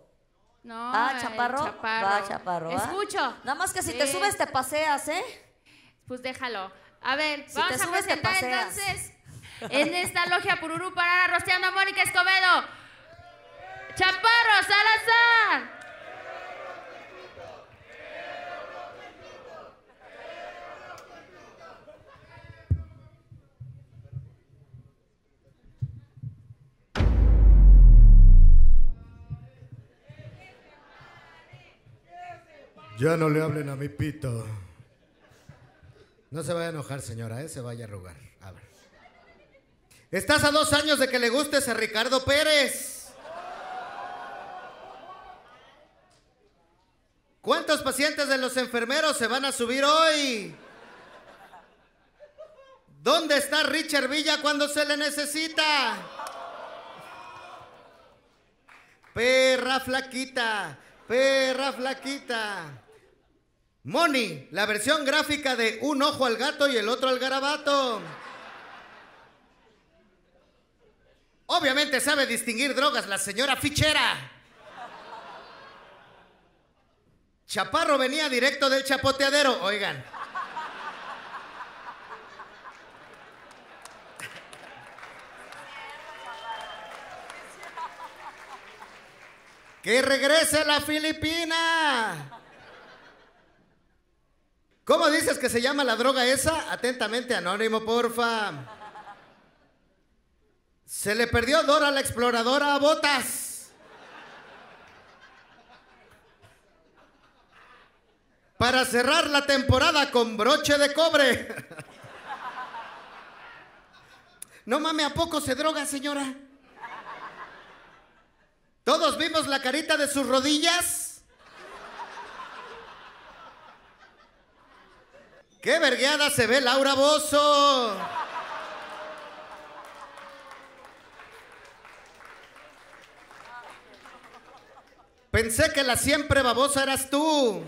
No, ah, chaparro. chaparro. Va, chaparro. ¿ah? Escucho. Nada más que si te subes te paseas, ¿eh? Pues déjalo. A ver, Si vamos te a subes, te presentar entonces en esta logia Pururú para rosteando a Mónica Escobedo. Chaparro Salazar. Ya no le hablen a mi pito. No se vaya a enojar, señora, ¿eh? se vaya a rogar. Estás a dos años de que le gustes a Ricardo Pérez. ¿Cuántos pacientes de los enfermeros se van a subir hoy? ¿Dónde está Richard Villa cuando se le necesita? Perra flaquita, perra flaquita. Moni, la versión gráfica de un ojo al gato y el otro al garabato. Obviamente sabe distinguir drogas la señora fichera. Chaparro venía directo del chapoteadero, oigan. Que regrese la Filipina. ¿Cómo dices que se llama la droga esa? Atentamente, anónimo, porfa. Se le perdió Dora la exploradora a Botas. Para cerrar la temporada con broche de cobre. No mame, ¿a poco se droga, señora? ¿Todos vimos la carita de sus rodillas? ¡Qué vergueada se ve Laura Bozo! Pensé que la siempre babosa eras tú.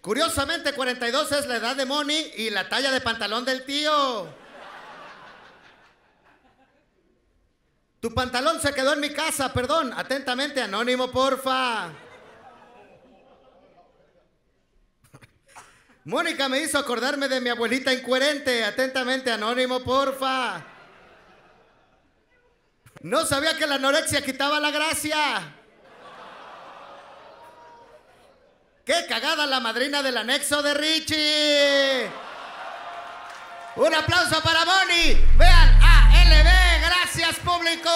Curiosamente, 42 es la edad de Moni y la talla de pantalón del tío. Tu pantalón se quedó en mi casa, perdón. Atentamente, anónimo, porfa. Mónica me hizo acordarme de mi abuelita incoherente. Atentamente, anónimo, porfa. No sabía que la anorexia quitaba la gracia. ¡Qué cagada la madrina del anexo de Richie! Un aplauso para Moni. Vean ALB. Gracias, público.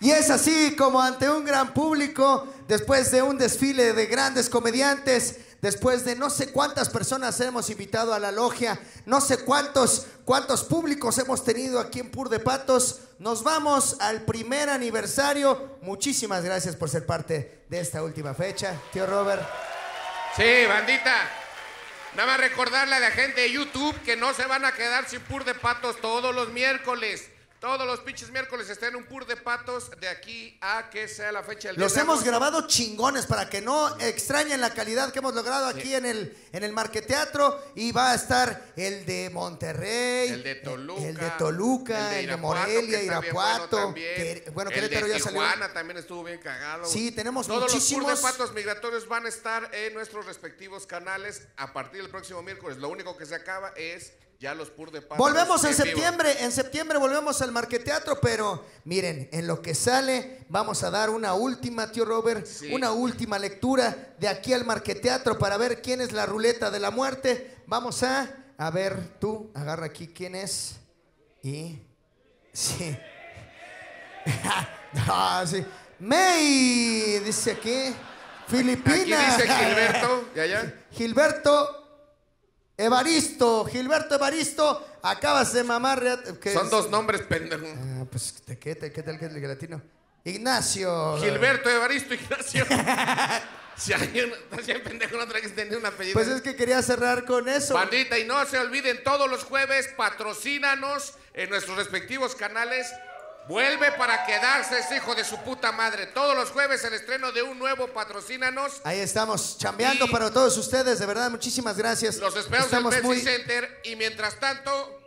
Y es así como ante un gran público, después de un desfile de grandes comediantes, después de no sé cuántas personas hemos invitado a la logia, no sé cuántos, cuántos públicos hemos tenido aquí en Pur de Patos, nos vamos al primer aniversario. Muchísimas gracias por ser parte de esta última fecha, tío Robert. Sí, bandita. Nada más recordarle a la gente de YouTube que no se van a quedar sin pur de patos todos los miércoles. Todos los pinches miércoles está en un pur de patos de aquí a que sea la fecha del Los día de hemos grabado chingones para que no extrañen la calidad que hemos logrado aquí en el, en el Marqueteatro. Y va a estar el de Monterrey, El de Toluca. el de Toluca, el de, Irapuato, Morelia, que está bien Irapuato. Bueno, también. que- bueno, el Querétaro de ya salió. Tijuana también estuvo bien cagado. Sí, tenemos Todos muchísimos- los pur de patos migratorios van a estar en nuestros respectivos canales a partir del próximo miércoles. Lo único que se acaba es ya los pur de patos. Volvemos en vivo. septiembre, en septiembre volvemos al Marqueteatro, pero miren, en lo que sale vamos a dar una última, tío Robert, una última lectura de aquí al Marqueteatro para ver quién es la ruleta de la muerte. Vamos a, a ver, tú, agarra aquí quién es y... Sí. *laughs* Ah, sí. May, dice aquí. Filipina. Aquí dice Gilberto, ¿y allá? Gilberto Evaristo, Gilberto Evaristo, acabas de mamar. rea- ¿qué Son dos nombres pendejos. Ah, pues, ¿de ¿qué, te- qué tal que el latino? Ignacio. Gilberto, Evaristo, Ignacio. *laughs* si hay un, si hay pendejo, no trae que tener un apellido. Pues es que quería cerrar con eso. Bandita, y no se olviden, todos los jueves patrocínanos en nuestros respectivos canales. Vuelve para quedarse ese hijo de su puta madre. Todos los jueves el estreno de un nuevo patrocínanos. Ahí estamos, chambeando para todos ustedes, de verdad, muchísimas gracias. Los esperamos en Pepsi Center. Y mientras tanto,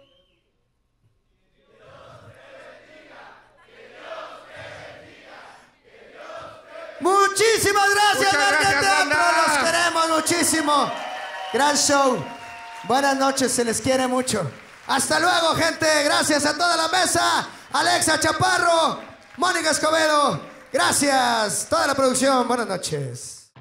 Muchísimas gracias, Muchas gracias, Marqueteatro, banda. los queremos muchísimo. Gran show. Buenas noches, se les quiere mucho. Hasta luego, gente. Gracias a toda la mesa. Alexa Chaparro, Mónica Escobedo. Gracias. Toda la producción. Buenas noches.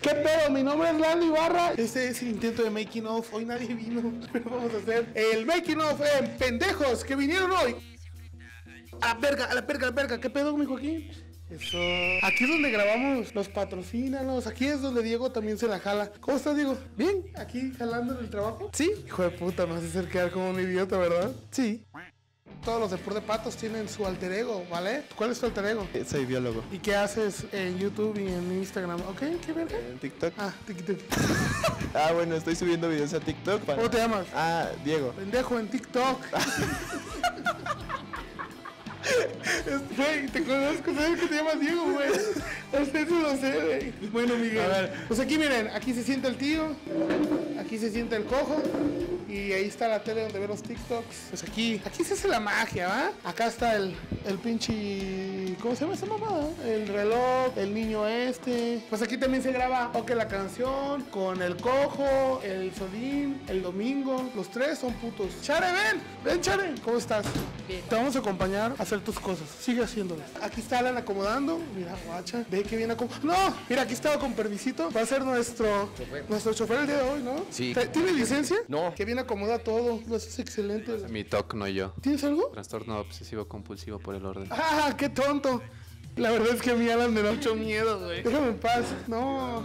¿Qué pedo? Mi nombre es Lalo Ibarra. Este es el intento de making of. Hoy nadie vino, *laughs* pero vamos a hacer el making of en pendejos que vinieron hoy. A la verga, a la verga, a la verga. ¿Qué pedo, mi Joaquín? Eso. Aquí es donde grabamos los patrocínanos. Aquí es donde Diego también se la jala. ¿Cómo estás, Diego? ¿Bien? ¿Aquí jalando en el trabajo? Sí. Hijo de puta, me vas a hacer quedar como un idiota, ¿verdad? Sí. Todos los de Pur de Patos tienen su alter ego, ¿vale? ¿Cuál es tu alter ego? Soy biólogo. ¿Y qué haces en YouTube y en Instagram? ¿Ok? ¿Qué verga? En TikTok. Ah, TikTok. *laughs* Ah, bueno, estoy subiendo videos a TikTok. para- ¿Cómo te llamas? Ah, Diego. Pendejo en TikTok. *laughs* Es- Güey, te conozco, sabes que te llamas Diego, güey. Lo sé, güey. Bueno, Miguel. A ver. Pues aquí miren, aquí se sienta el tío, aquí se sienta el cojo y ahí está la tele donde ve los TikToks. Pues aquí, aquí se hace la magia, ¿va? Acá está el, el pinche. ¿Cómo se llama esa mamada? El reloj, el niño este. Pues aquí también se graba Ok la canción con el cojo, el Sodín, el domingo. Los tres son putos. Chare, ven, ven, Chare. ¿Cómo estás? Te vamos a acompañar a hacer tus cosas. Sigue haciéndolo. Aquí está Alan acomodando. Mira, guacha. Ve que viene acomodando. No, mira, aquí estaba con permisito. Va a ser nuestro, nuestro chofer el día de hoy, ¿no? Sí. ¿Te- ¿Tiene licencia? No. Que bien acomoda todo. Eso es excelente. Mi TOC, no yo. ¿Tienes algo? Trastorno obsesivo compulsivo por el orden. ¡Ah, qué tonto! La verdad es que a mí Alan me da mucho miedo, güey. Déjame en paz. No.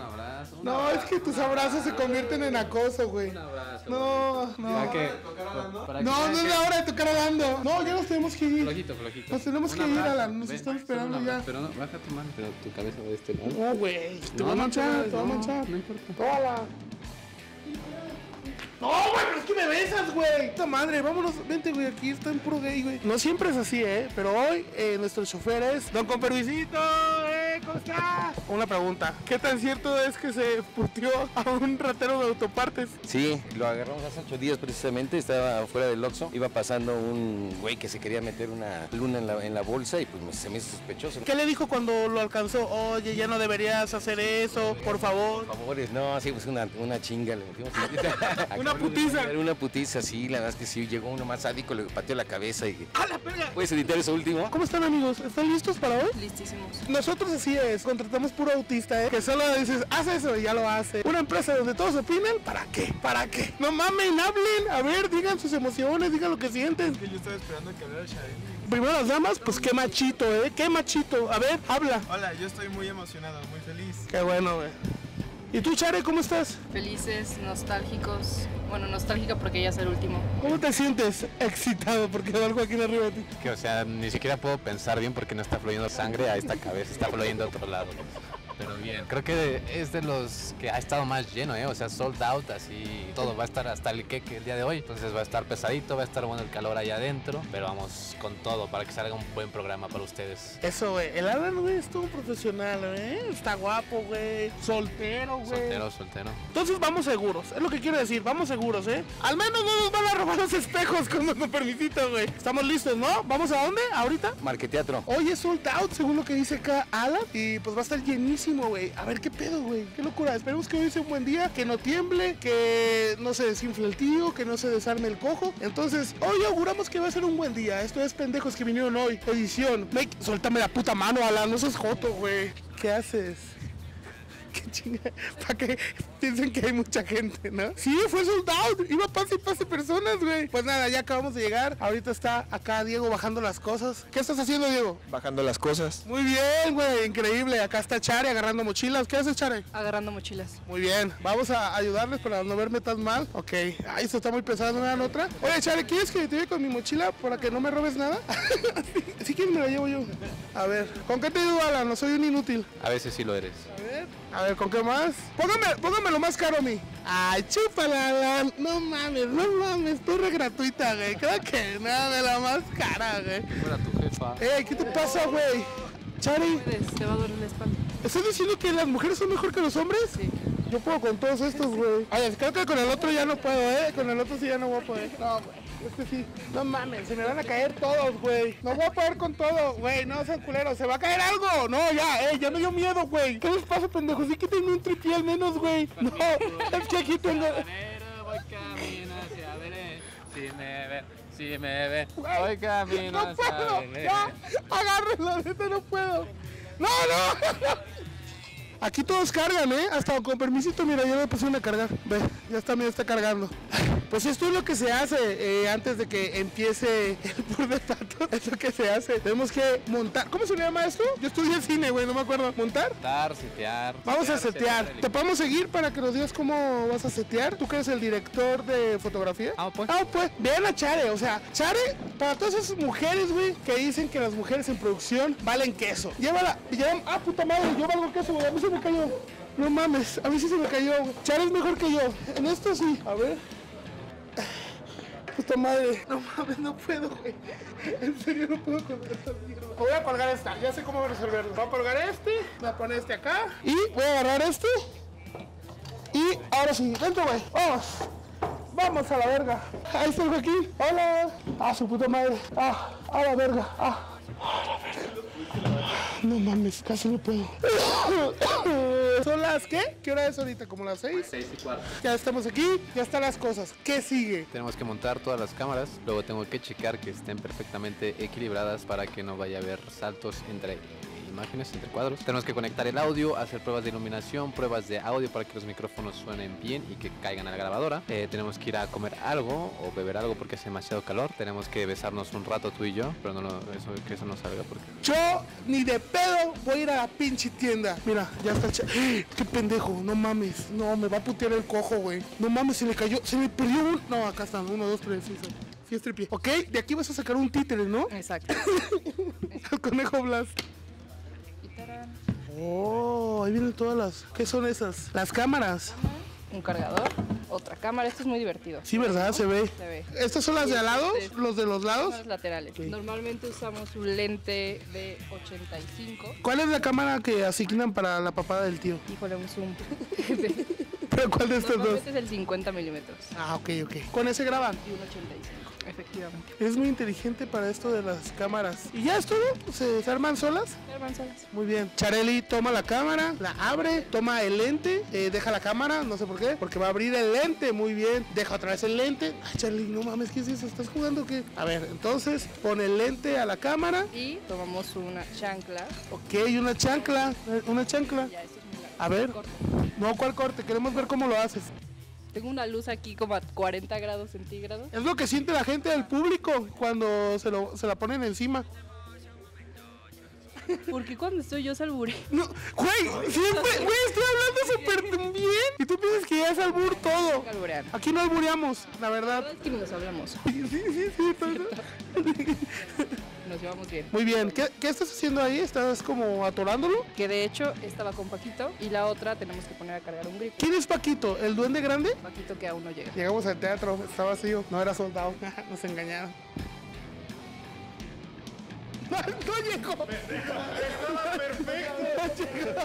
No, es que tus abrazos se convierten en acoso, güey. No, no. ¿Para qué? No, Para que no vean es la hora de tocar hablando. No, ya nos tenemos que ir. Flojito, flojito. Nos tenemos Un que ir, abrazo. Alan. Nos Ven, están esperando un ya. abrazo, Pero no, baja tu mano, pero tu cabeza va de este lado. No, güey. Te No, voy a no manchar, te voy a no, manchar. no importa. Hola. No, güey, pero es que me besas, güey. Puta madre, vámonos. Vente, güey, aquí está en puro gay, güey. No siempre es así, ¿eh? Pero hoy eh, nuestro chofer es Don Con Permisito, ¿eh? ¿Cómo ¿Cómo está? *laughs* Una pregunta. ¿Qué tan cierto es que se puteó a un ratero de autopartes? Sí, lo agarramos hace ocho días precisamente, estaba fuera del Oxxo, iba pasando un güey que se quería meter una luna en la, en la bolsa y pues se me hizo sospechoso. ¿Qué le dijo cuando lo alcanzó? Oye, ya no deberías hacer eso, por favor. Por favores, no, sí, pues una, una chinga le metimos. *laughs* *laughs* Una putiza. Era una putiza, sí, la verdad es que sí, llegó uno más sádico, le pateó la cabeza y... ¡A la verga! ¿Puedes editar eso último? ¿Cómo están amigos? ¿Están listos para hoy? Listísimos. Nosotros así es, contratamos puro autista, ¿eh? Que solo dices, haz eso y ya lo hace. Una empresa donde todos opinan, ¿para qué? ¿Para qué? No mamen, hablen, a ver, digan sus emociones, digan lo que sienten. yo estaba esperando que hablara Shareli. Primero las damas, pues qué machito, ¿eh? Qué machito. A ver, habla. Hola, yo estoy muy emocionado, muy feliz. Qué bueno, güey. ¿Y tú, Chare, cómo estás? Felices, nostálgicos. Bueno, nostálgica porque ya es el último. ¿Cómo te sientes? Excitado porque hay algo aquí arriba de ti. Que o sea, ni siquiera puedo pensar bien porque no está fluyendo sangre a esta cabeza, está fluyendo a otro lado. Pero bien, creo que es de los que ha estado más lleno, ¿eh? O sea, sold out, así todo. Va a estar hasta el queque el día de hoy. Entonces va a estar pesadito, va a estar bueno el calor allá adentro. Pero vamos con todo para que salga un buen programa para ustedes. Eso, güey. El Alan, güey, es todo un profesional, ¿eh? Está guapo, güey. Soltero, güey. Soltero, soltero. Entonces vamos seguros, es lo que quiero decir, vamos seguros, ¿eh? Al menos no nos van a robar los espejos con nuestro permisito, güey. Estamos listos, ¿no? ¿Vamos a dónde? ¿Ahorita? Marqueteatro. Hoy es sold out, según lo que dice acá Alan. Y pues va a estar llenísimo, A ver qué pedo, güey. Qué locura. Esperemos que hoy sea un buen día, que no tiemble, que no se desinfle el tío, que no se desarme el cojo. Entonces, hoy auguramos que va a ser un buen día. Esto es pendejos que vinieron hoy. Edición. Make, suéltame la puta mano, Alan. No seas joto, güey. ¿Qué haces? Qué chinga. Para que piensen que hay mucha gente, ¿no? Sí, fue sold out. Iba pase y pase personas, güey. Pues nada, ya acabamos de llegar. Ahorita está acá Diego bajando las cosas. ¿Qué estás haciendo, Diego? Bajando las cosas. Muy bien, güey. Increíble. Acá está Chare agarrando mochilas. ¿Qué haces, Chare? Agarrando mochilas. Muy bien. Vamos a ayudarles para no verme tan mal. Ok. Ay, esto está muy pesado. ¿No me dan otra? Oye, Chare, ¿quieres que te lleve con mi mochila para que no me robes nada? *laughs* Si quieres, me la llevo yo. A ver. ¿Con qué te ayudo, Alan? No soy un inútil. A veces sí lo eres. A ver. A ver, ¿con qué más? Póngame, póngame lo más caro a mí. Ay, chúpala, Alan. No mames, no mames. Torre gratuita, güey. Creo que nada de la más cara, güey. Fuera tu jefa. Ey, ¿qué te pasa, güey? Chari. Te va a doler la espalda. ¿Estás diciendo que las mujeres son mejor que los hombres? Sí. Yo puedo con todos estos, güey. Ay, creo que con el otro ya no puedo, ¿eh? Con el otro sí ya no voy a poder. No, güey. Este sí. No mames, se me van a caer todos, güey. No voy a poder con todo, güey. No sean culeros. ¿Se va a caer algo? No, ya, eh. Ya me dio miedo, güey. ¿Qué les pasa, pendejos? Sí que tengo un tripié al menos, güey. No, es que aquí tengo... Si me ve, si me ve. Güey, Voy camino No puedo, ya. Agárrenlo, neta, no puedo. No, no. Aquí todos cargan, ¿eh? Hasta con permisito, mira, ya me pusieron a cargar. Ve, ya está, mira, está cargando. Pues esto es lo que se hace eh, antes de que empiece el pur de. Es lo que se hace. Tenemos que montar. ¿Cómo se llama esto? Yo estudié cine, güey, no me acuerdo. ¿Montar? Setear, setear. Vamos a setear. ¿Te podemos seguir para que nos digas cómo vas a setear? ¿Tú que eres el director de fotografía? Ah, pues. Ah, pues. Vean a Chare, o sea, Chare, para todas esas mujeres, güey, que dicen que las mujeres en producción valen queso. Llévala, llévala. Ah, puta madre, yo valgo queso, güey. A mí se me cayó. No mames, a mí sí se me cayó. güey. Chare es mejor que yo. En esto sí. A ver. Puta madre. No mames, no puedo, güey. En serio no puedo colgar esta mierda. Voy a colgar esta, ya sé cómo resolverlo. Voy a colgar este, voy a poner este acá. Y voy a agarrar este. Y ahora sí, vente, güey. Vamos. Vamos a la verga. Ahí está el Joaquín. Hola. Ah, su puta madre. Ah, a la verga. Ah. No mames, casi no puedo. ¿Son las qué? ¿Qué hora es ahorita? ¿Como las seis? 6 y 4. Ya estamos aquí, ya están las cosas. ¿Qué sigue? Tenemos que montar todas las cámaras, luego tengo que checar que estén perfectamente equilibradas para que no vaya a haber saltos entre imágenes, entre cuadros. Tenemos que conectar el audio, hacer pruebas de iluminación, pruebas de audio para que los micrófonos suenen bien y que caigan a la grabadora. Eh, tenemos que ir a comer algo o beber algo porque hace demasiado calor. Tenemos que besarnos un rato tú y yo, pero no lo- eso, que eso no salga porque... Yo ni de pedo voy a ir a la pinche tienda. Mira, ya está. cha- Qué pendejo, no mames. No, me va a putear el cojo, güey. No mames, se le cayó, se le perdió un. No, acá están, uno, dos, tres, sí. Sí, es tripié. Ok, de aquí vas a sacar un títere, ¿no? Exacto. *laughs* el conejo Blas. Oh, ahí vienen todas las. ¿Qué son esas? Las cámaras. Un cargador, otra cámara. Esto es muy divertido. Sí, ¿verdad? Se ve. Se ve. ¿Estas son las de al lado? Este- ¿Los de los lados? Las laterales. Normalmente usamos un lente de 85. ¿Cuál es la cámara que asignan para la papada del tío? Híjole, un zoom. *laughs* ¿Pero cuál de *laughs* estos dos? Normalmente es el 50 milímetros. Ah, ok, ok. ¿Con ese graban? Y un 85, efectivamente. Es muy inteligente para esto de las cámaras. ¿Y ya es todo? ¿Se, se arman solas? Herman Salas. Muy bien. Chareli toma la cámara, la abre, toma el lente, eh, deja la cámara, no sé por qué, porque va a abrir el lente, muy bien. Deja otra vez el lente. Ay, Charlie, no mames, ¿qué es eso? ¿Estás jugando qué? A ver, entonces pone el lente a la cámara. Y tomamos una chancla. Ok, una chancla, una chancla. A ver. No, ¿cuál corte? Queremos ver cómo lo haces. Tengo una luz aquí como a 40 grados centígrados. Es lo que siente la gente del público cuando se, lo, se la ponen encima. Porque cuando estoy yo salburé. No, güey, siempre, güey, estoy hablando súper bien. Y tú piensas que ya es albur todo. Aquí no albureamos, la verdad. Es que nos hablamos. Sí, sí, sí, todo. *laughs* Nos llevamos bien. Muy bien, ¿Qué, qué estás haciendo ahí? ¿Estás como atorándolo? Que de hecho estaba con Paquito y la otra tenemos que poner a cargar un grifo. ¿Quién es Paquito? ¿El duende grande? Paquito que aún no llega. Llegamos al teatro, está vacío, no era soldado, *laughs* nos engañaron. No, *laughs* no llegó. Estaba perfecto. *laughs* No llegó.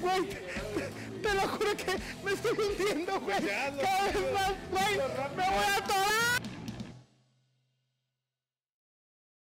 Güey, te, te lo juro que me estoy hundiendo, güey. Cada vez más, güey.